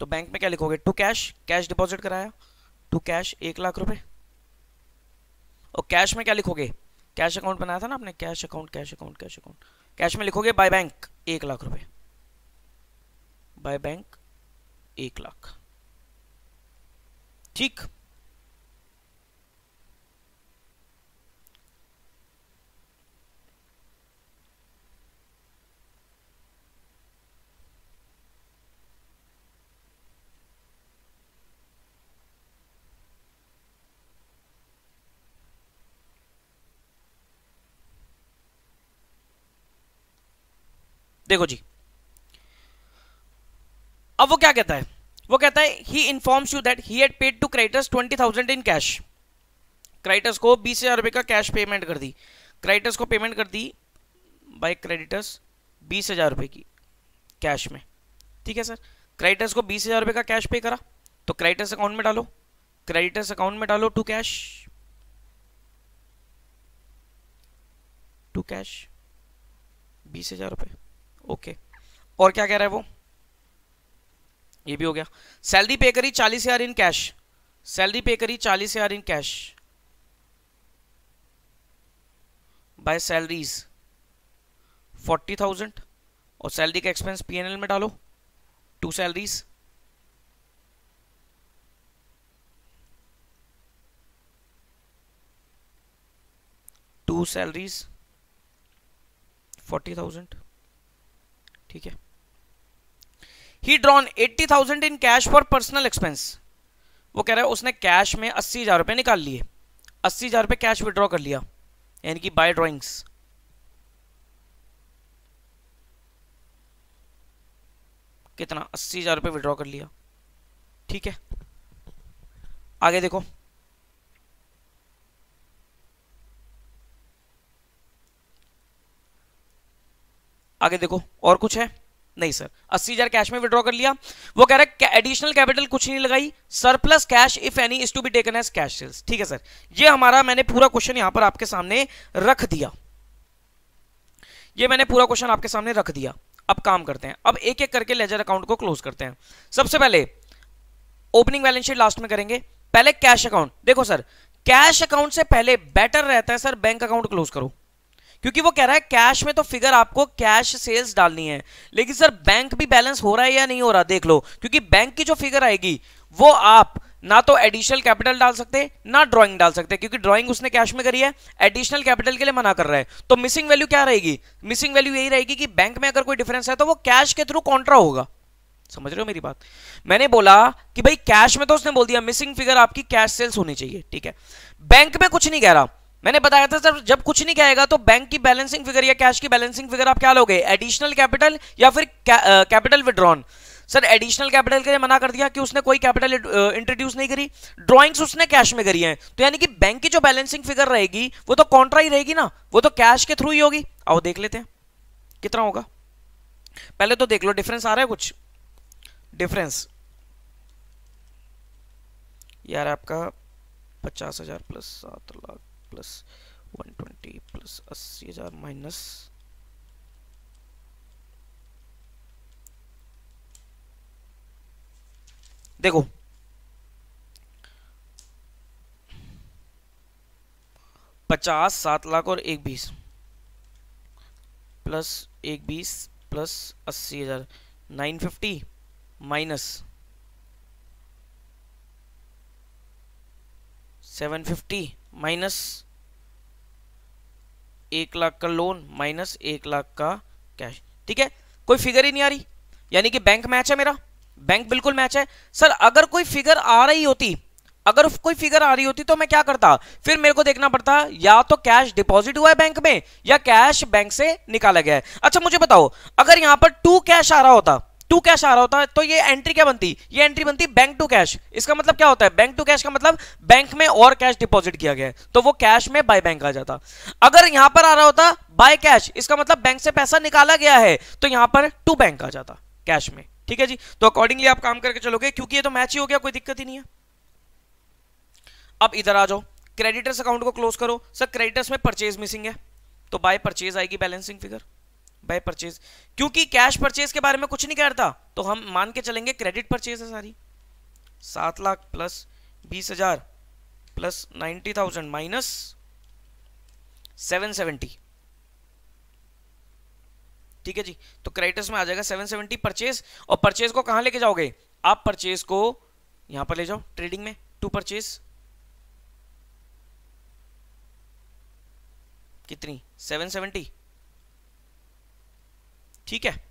तो बैंक में क्या लिखोगे? टू कैश कैश डिपॉजिट कराया। टू कैश एक लाख रुपए। और कैश में क्या लिखोगे? कैश अकाउंट बनाया था ना आपने? Cash account cash account cash account cash में लिखोगे बाय बैंक एक लाख रुपए। बाय बैंक एक लाख। ठीक। देखो जी। अब वो क्या कहता है? वो कहता है he informs you that he had paid to creditors twenty thousand in cash creditors को बीस हज़ार रुपए का कैश पेमेंट कर दी। क्राइटर्स को पेमेंट कर दी बाय क्रेडिटर्स बीस हज़ार रुपए की कैश में। ठीक है सर? क्रेडिटर्स को बीस हज़ार रुपए का कैश पे करा। तो क्रेडिटर्स अकाउंट में डालो। क्रेडिटर्स अकाउंट में डालो टू कैश टू कैश बीस हज़ार रुपए। ओके और क्या कह रहा है वो? ये भी हो गया। सैलरी पे करी चालीस हज़ार इन कैश सैलरी पे करी चालीस हज़ार in cash by salaries forty thousand. और सैलरी का एक्सपेंस पीएनएल में डालो. To salaries to salaries forty thousand. ठीक है। He drawn eighty thousand in cash for personal expense वो कह रहा है, उसने कैश में अस्सी हज़ार रुपए निकाल लिए। अस्सी हज़ार रुपए कैश विड्रॉ कर लिया, यानी कि बाय ड्रॉइंग्स कितना? अस्सी हज़ार रुपए विड्रॉ कर लिया। ठीक है। आगे देखो। आगे देखो, और कुछ है? नहीं सर अस्सी हज़ार कैश में विड्रॉ कर लिया। वो कह रहा है एडिशनल कैपिटल कुछ नहीं लगाई। Surplus cash if any is to be taken as cash sales ठीक है सर ये हमारा मैंने पूरा क्वेश्चन यहाँ पर आपके सामने रख दिया। ये मैंने पूरा क्वेश्चन आपके सामने रख दिया। अब काम करते हैं। अब एक एक करके लेजर अकाउंट को क्लोज करते हैं। सबसे पहले ओपनिंग बैलेंस शीट लास्ट में करेंगे। पहले कैश अकाउंट देखो सर कैश अकाउंट से पहले बेटर रहता है सर बैंक अकाउंट क्लोज करो। क्योंकि वो कह रहा है कैश में तो फिगर आपको कैश सेल्स डालनी है। लेकिन सर बैंक भी बैलेंस हो रहा है या नहीं हो रहा? देख लो, क्योंकि बैंक की जो फिगर आएगी, वो आप ना तो एडिशनल कैपिटल डाल सकते, ना ड्राइंग डाल सकते, क्योंकि ड्राइंग उसने कैश में करी है एडिशनल कैपिटल के लिए मना कर रहा है। तो मिसिंग वैल्यू क्या रहेगी? मिसिंग वैल्यू यही रहेगी कि बैंक में अगर कोई डिफरेंस है तो वो कैश के थ्रू कॉन्ट्रा होगा। समझ रहे हो मेरी बात? मैंने बोला कि भाई कैश में तो उसने बोल दिया मिसिंग फिगर आपकी कैश सेल्स होनी चाहिए। ठीक है। बैंक में कुछ नहीं कह रहा। मैंने बताया था सर, जब कुछ नहीं कहेगा तो बैंक की बैलेंसिंग फिगर या कैश की बैलेंसिंग फिगर आप क्या लोगे? एडिशनल कैपिटल या फिर capital withdrawn sir additional capital के लिए मना कर दिया कि उसने कोई कैपिटल इंट्रोड्यूस नहीं करी। ड्रॉइंग्स उसने कैश में करी हैं। तो यानी कि बैंक की जो बैलेंसिंग फिगर रहेगी, वो तो कॉन्ट्रा ही रहेगी ना? वो तो कैश के थ्रू ही होगी। आओ देख लेते हैं। कितना होगा? पहले तो देख लो डिफरेंस आ रहा है कुछ? डिफरेंस यार, आपका पचास हज़ार प्लस सात lakh. Plus one twenty plus अस्सी हज़ार माइनस देखो। पचास, सात लाख और एक बीस। प्लस एक बीस प्लस अस्सी हज़ार। Nine fifty minus seven fifty minus एक लाख का लोन माइनस एक लाख का कैश ठीक है? कोई फिगर ही नहीं आ रही। यानी कि बैंक मैच है मेरा। बैंक बिल्कुल मैच है। सर अगर कोई फिगर आ रही होती, अगर कोई फिगर आ रही होती तो मैं क्या करता? फिर मेरे को देखना पड़ता, या तो कैश डिपॉजिट हुआ है बैंक में, या कैश बैंक से निकाला गया है। अच्छा मुझे बताओ, अगर यहाँ पर टू कैश आ रहा होता टू कैश आ रहा होता है तो ये एंट्री क्या बनती? ये एंट्री बनती बैंक टू कैश इसका मतलब क्या होता है? बैंक टू कैश का मतलब बैंक में और कैश डिपॉजिट किया गया तो वो कैश में बाय बैंक आ जाता। अगर यहाँ पर आ रहा होता बाय कैश इसका मतलब बैंक से पैसा निकाला गया है तो यहाँ पर टू बैंक आ जाता कैश में। ठीक है जी? तो अकॉर्डिंगली आप काम करके चलोगे, क्योंकि ये तो मैच ही हो गया, कोई दिक्कत ही नहीं है। अब इधर आ जाओ। क्रेडिटर्स अकाउंट को क्लोज करो। सर क्रेडिटर्स में परचेज मिसिंग है। तो बाय परचेज आएगी बैलेंसिंग फिगर बाय परचेज क्योंकि कैश परचेज के बारे में कुछ नहीं कहता तो हम मान के चलेंगे क्रेडिट परचेज है सारी। सात लाख प्लस बीस हज़ार plus ninety thousand minus seven seventy ठीक है जी? तो क्रेडिटर्स में आ जाएगा 770 परचेज और परचेज को कहाँ लेके जाओगे? आप परचेज को यहाँ पर ले जाओ ट्रेडिंग में टू परचेज कितनी? 770 ठीक है?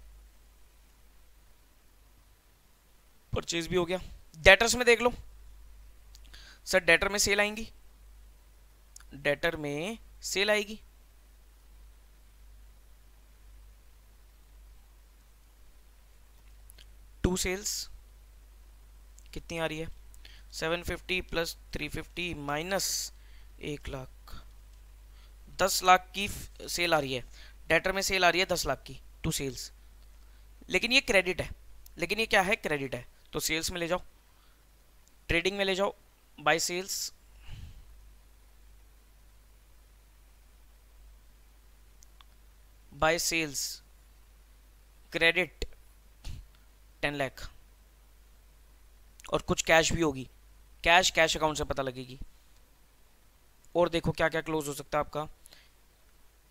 परचेज भी हो गया। डेटर्स में देख लो। सर डेटर में सेल आएँगी। डेटर में सेल आएगी। टू सेल्स कितनी आ रही है? 750 प्लस 350 माइनस एक लाख। दस लाख की सेल आ रही है। डेटर में सेल आ रही है दस लाख की। टू सेल्स लेकिन ये क्रेडिट है। लेकिन ये क्या है? क्रेडिट है। तो सेल्स में ले जाओ। ट्रेडिंग में ले जाओ। By sales by sales credit ten lakh और कुछ कैश भी होगी। कैश कैश अकाउंट से पता लगेगी। और देखो क्या क्या क्लोज हो सकता है आपका।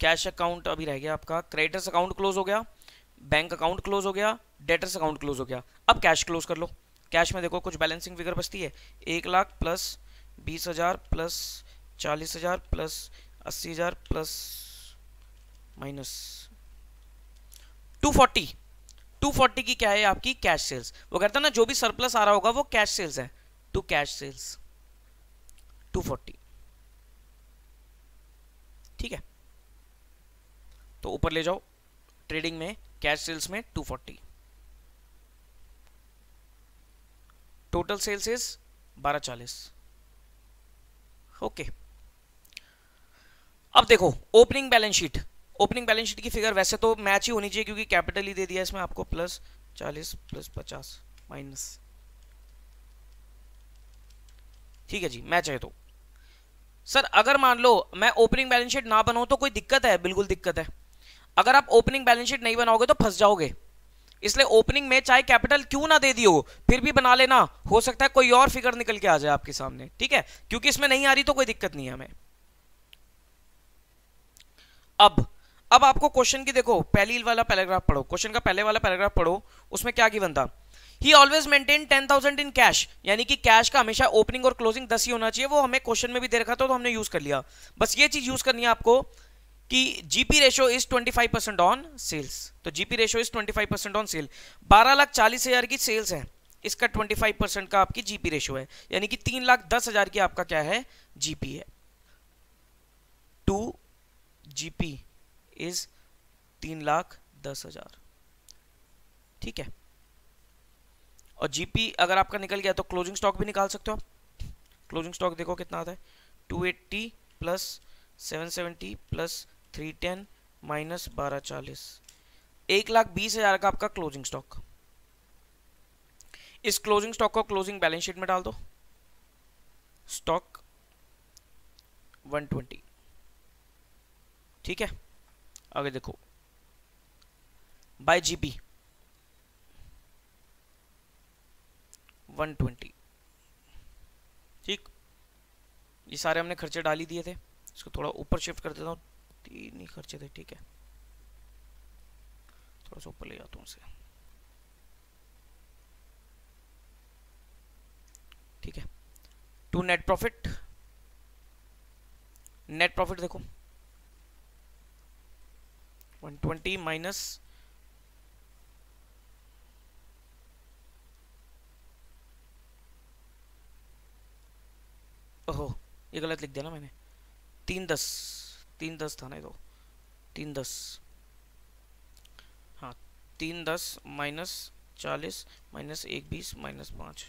कैश अकाउंट अभी रह गया आपका, क्रेडिटर्स अकाउंट क्लोज हो गया, बैंक अकाउंट क्लोज हो गया, डेटर्स अकाउंट क्लोज हो गया। अब कैश क्लोज कर लो। कैश में देखो कुछ बैलेंसिंग फिगर बचती है। एक लाख प्लस बीस हज़ार प्लस चालीस हज़ार प्लस अस्सी हज़ार प्लस माइनस टू फोर्टी। 240 की क्या है आपकी? Cash sales. वो कहता है ना, जो भी सरप्लस आ रहा होगा वो कैश सेल्स है। टू कैश सेल्स 240 ठीक है? तो ऊपर ले जाओ ट्रेडिंग में कैश सेल्स में 240 टोटल सेल्स इज़ 1240 ओके अब देखो opening balance sheet opening balance sheet की फिगर वैसे तो मैच ही होनी चाहिए क्योंकि कैपिटल ही दे दिया इसमें आपको प्लस चालीस प्लस पचास माइनस ठीक है जी मैच है तो। सर अगर मान लो मैं ओपनिंग बैलेंस शीट ना बनाऊँ तो कोई दिक्कत है? बिल्कुल दिक्कत है। अगर आप ओपनिंग बैलेंस शीट नहीं बनाओगे तो फंस जाओगे। इसलिए ओपनिंग में चाहे कैपिटल क्यों ना दे दियो, फिर भी बना लेना। हो सकता है कोई और फिगर निकल के आ जाए आपके सामने, ठीक है? क्योंकि इसमें नहीं आ रही तो कोई दिक्कत नहीं है हमें। अब अब आपको क्वेश्चन की देखो, पहली वाला पैराग्राफ पढ़ो। क्वेश्चन का पहले वाला पैराग्राफ पढ़ो, उसमें क्या गिवन था? He always maintain ten thousand in cash यानी कि कैश का हमेशा ओपनिंग और क्लोजिंग दस ही होना चाहिए। वो हमें क्वेश्चन में भी दे रखा था तो हमने यूज़ कर लिया। बस ये चीज़ यूज़ करनी है आपको कि GP ratio is 25 percent on sales तो GP ratio is 25 percent on sale 12 lakh चालीस हज़ार की सेल्स है। इसका 25 परसेंट का आपकी जीपी रेशो है। यानी कि तीन लाख दस हज़ार की आपका क्या है? जीपी है। टू जीपी इज़ तीन लाख दस हज़ार। ठीक है? और जीपी अगर आपका निकल गया तो क्लोजिंग स्टॉक भी निकाल सकते हो आप। क्लोजिंग स्टॉक देखो कितना आता है। 280 प्लस 770 प्लस 310 माइनस बारह चालीस एक लाख बीस हज़ार का आपका क्लोजिंग स्टॉक इस क्लोजिंग स्टॉक को क्लोजिंग बैलेंस शीट में डाल दो। स्टॉक 120 ठीक है? आगे देखो। बाय जीपी 120 ठीक? ये सारे हमने खर्चे डाल ही दिए थे। इसको थोड़ा ऊपर शिफ्ट कर देता हूँ। तीन ही खर्चे थे, ठीक है। थोड़ा सा ऊपर ले जाता हूँ उसे ठीक है। To net profit. Net profit देखो। 120 माइनस ओहो, ये गलत लिख दिया ना मैंने। तीन दस। तीन दस था ना तो तीन दस। हाँ तीन दस माइनस चालीस माइनस एक बीस माइनस पाँच।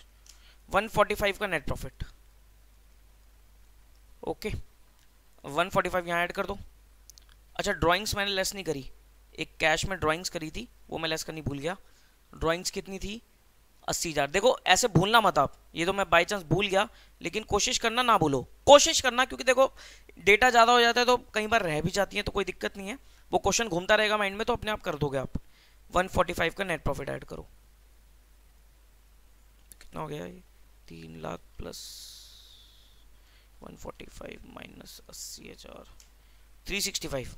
वन फोर्टी फाइव का net profit okay one forty five यहाँ ऐड कर दो। अच्छा ड्राइंग्स मैंने लेस नहीं करी। एक कैश में ड्राइंग्स करी थी, वो मैं लेस करनी भूल गया। ड्राइंग्स कितनी थी? अस्सी हज़ार। देखो, ऐसे भूलना मत आप। ये तो मैं बाई चांस भूल गया, लेकिन कोशिश करना ना भूलो। कोशिश करना, क्योंकि देखो डेटा ज़्यादा हो जाता है तो कई बार रह भी जाती है तो कोई दिक्कत नहीं है। वो क्वेश्चन घूमता रहेगा माइंड में तो अपने आप कर दोगे आप। 145 का नेट प्रॉफिट ऐड करो। कितना हो गया ये? तीन लाख प्लस 145 माइनस अस्सी हज़ार। थ्री सिक्सटी फाइव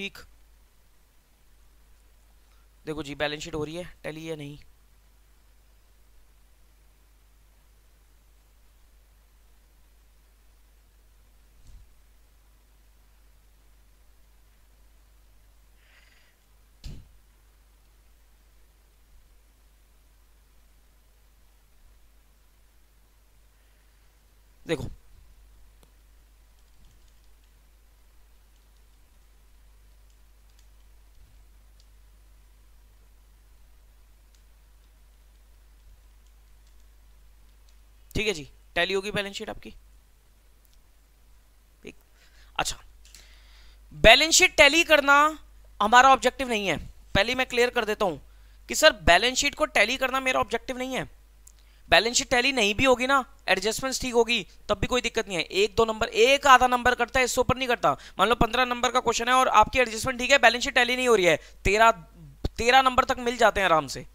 ठीक। देखो जी बैलेंस शीट हो रही है टैली या नहीं देखो ठीक है जी टैली होगी बैलेंस शीट आपकी? अच्छा। बैलेंस शीट टैली करना हमारा ऑब्जेक्टिव नहीं है। पहले मैं क्लियर कर देता हूँ कि सर बैलेंस शीट को टैली करना मेरा ऑब्जेक्टिव नहीं है। बैलेंस शीट टैली नहीं भी होगी ना एडजस्टमेंट्स ठीक होगी, तब भी कोई दिक्कत नहीं है। एक, दो नंबर एक आधा नंबर करता है, इससे ऊपर नहीं करता। मान लो पंद्रह नंबर का क्वेश्चन है और आपकी एडजस्टमेंट ठीक है बैलेंस शीट टैली नहीं हो रही है। तेरह तेरह नंबर तक मिल जाते हैं आराम से।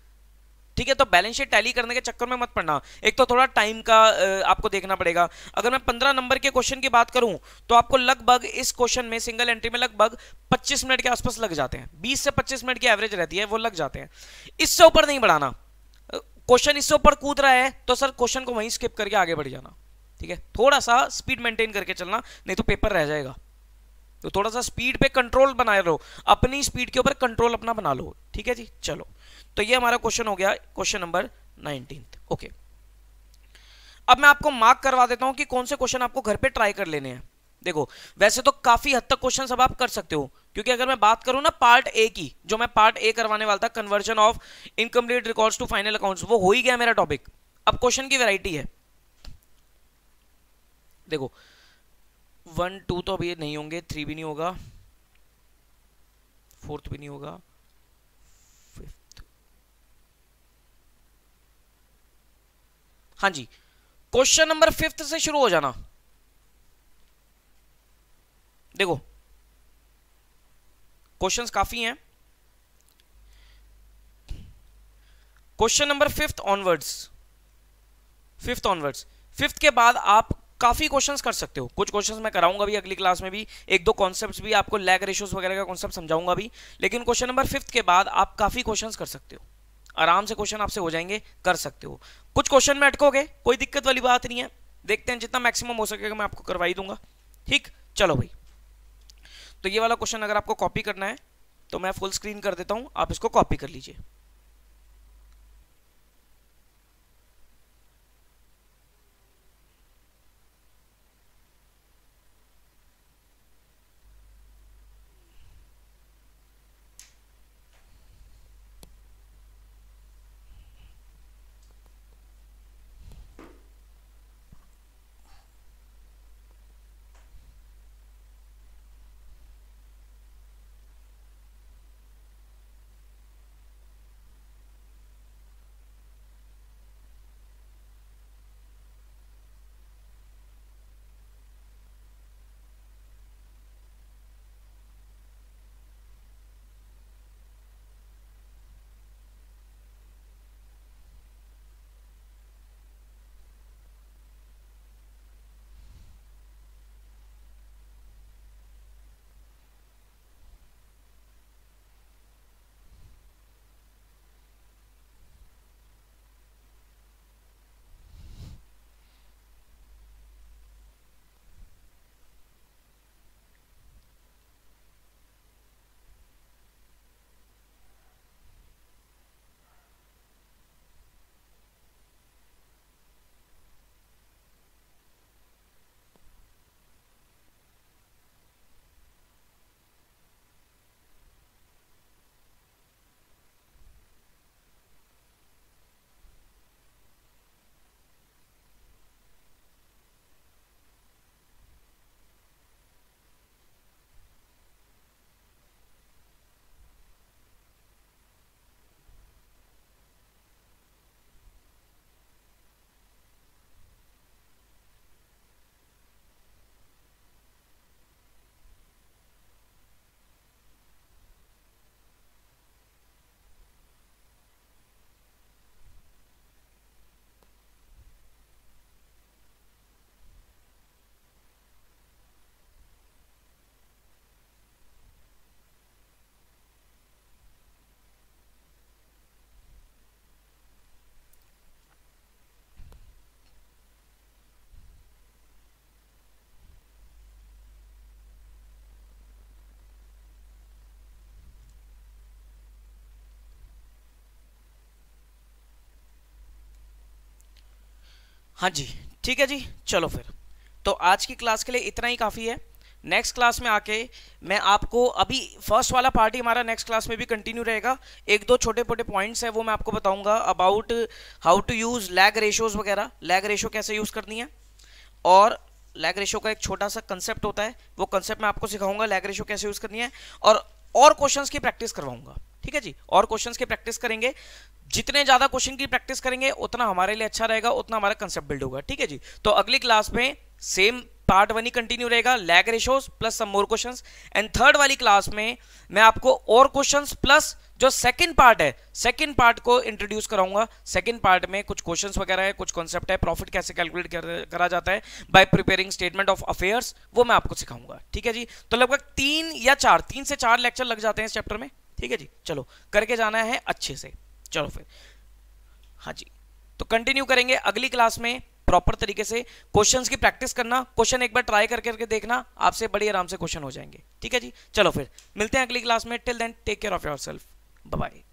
ठीक है तो बैलेंस शीट टैली करने के चक्कर में मत पड़ना। एक तो थोड़ा टाइम का आपको देखना पड़ेगा। अगर मैं पंद्रह नंबर के क्वेश्चन की बात करूँ तो आपको लगभग इस क्वेश्चन में सिंगल एंट्री में लगभग 25 मिनट के आसपास लग जाते हैं। 20 से 25 मिनट की एवरेज रहती है, वो लग जाते हैं। इससे ऊपर नहीं बढ़ाना। क्वेश्चन इससे ऊपर कूद रहा है तो सर क्वेश्चन को वहीं स्किप करके आगे बढ़ जाना। ठीक है, थोड़ा सा स्पीड मेंटेन करके चलना, नहीं तो पेपर रह जाएगा। तो थोड़ा सा स्पीड पे कंट्रोल बनाए रहो। अपनी स्पीड के ऊपर कंट्रोल अपना बना लो। ठीक है जी? चलो। तो ये हमारा क्वेश्चन हो गया क्वेश्चन नंबर नाइनटीन ओके अब मैं आपको मार्क करवा देता हूँ कि कौन से क्वेश्चन आपको घर पे ट्राई कर लेने हैं. देखो, वैसे तो काफ़ी हद तक क्वेश्चन अब आप कर सकते हो, क्योंकि अगर मैं बात करूँ ना पार्ट ए की, जो मैं पार्ट ए करवाने वाला था conversion of incomplete records to final accounts वो हो ही गया मेरा टॉपिक अब क्वेश्चन की वेराइटी है. देखो वन टू तो अभी नहीं होंगे थ्री भी नहीं होगा फोर्थ भी नहीं होगा हाँ जी। क्वेश्चन नंबर फिफ्थ से शुरू हो जाना। देखो। क्वेश्चंस काफ़ी हैं। Question number fifth onwards fifth onwards fifth के बाद आप काफ़ी क्वेश्चंस कर सकते हो। कुछ क्वेश्चंस मैं कराऊँगा भी अगली क्लास में भी। एक दो कॉन्सेप्ट्स भी, आपको लैग रेशियोज वगैरह का कॉन्सेप्ट समझाऊँगा भी। लेकिन क्वेश्चन नंबर फिफ्थ के बाद आप काफ़ी क्वेश्चंस कर सकते हो। आराम से क्वेश्चन आपसे हो जाएँगे, कर सकते हो। कुछ क्वेश्चन में अटकोगे, कोई दिक्कत वाली बात नहीं है। देखते हैं जितना मैक्सिमम हो सकेगा, मैं आपको करवाई दूँगा। ठीक? चलो भाई। तो ये वाला क्वेश्चन अगर आपको कॉपी करना है तो मैं फुल स्क्रीन कर देता हूँ, आप इसको कॉपी कर लीजिए। हाँ जी, ठीक है जी, चलो फिर। तो आज की क्लास के लिए इतना ही काफ़ी है। नेक्स्ट क्लास में आके मैं आपको अभी फ़र्स्ट वाला पार्टी हमारा नेक्स्ट क्लास में भी कंटिन्यू रहेगा। एक दो छोटे छोटे पॉइंट्स हैं, वो मैं आपको बताऊँगा about how to use lag ratios वगैरह। लैग रेशो कैसे यूज़ करनी है? और लैग रेशो का एक छोटा सा कंसेप्ट होता है, वो कंसेप्ट मैं आपको सिखाऊँगा लैग रेशो कैसे यूज़ करनी है। और और क्वेश्चंस की प्रैक्टिस करवाऊँगा। ठीक है जी? और क्वेश्चंस की प्रैक्टिस करेंगे। जितने ज़्यादा क्वेश्चन की प्रैक्टिस करेंगे, उतना हमारे लिए अच्छा रहेगा, उतना हमारा कंसेप्ट बिल्ड होगा, ठीक है जी? तो अगली क्लास में सेम पार्ट वन ही कंटिन्यू रहेगा lag ratios plus some more questions and third वाली क्लास में मैं आपको और क्वेश्चंस प्लस जो सेकंड पार्ट है सेकंड पार्ट को इंट्रोड्यूस कराऊँगा। सेकंड पार्ट में कुछ क्वेश्चंस वगैरह है, कुछ कॉन्सेप्ट है प्रॉफिट कैसे कैलकुलेट करा जाता है by preparing statement of affairs वो मैं आपको सिखाऊँगा, ठीक है जी? तो लगभग तीन या चार, तीन से चार लेक्चर लग जाते हैं इस चैप्टर में। ठीक है जी? चलो, करके जाना है अच्छे से। चलो फिर। हाँ जी। तो कंटिन्यू करेंगे अगली क्लास में प्रॉपर तरीके से। क्वेश्चंस की प्रैक्टिस करना क्वेश्चन एक बार ट्राई करके करके देखना, आपसे बड़ी आराम से क्वेश्चन हो जाएँगे। ठीक है जी? चलो फिर। मिलते हैं अगली क्लास में। Till then take care of yourself bye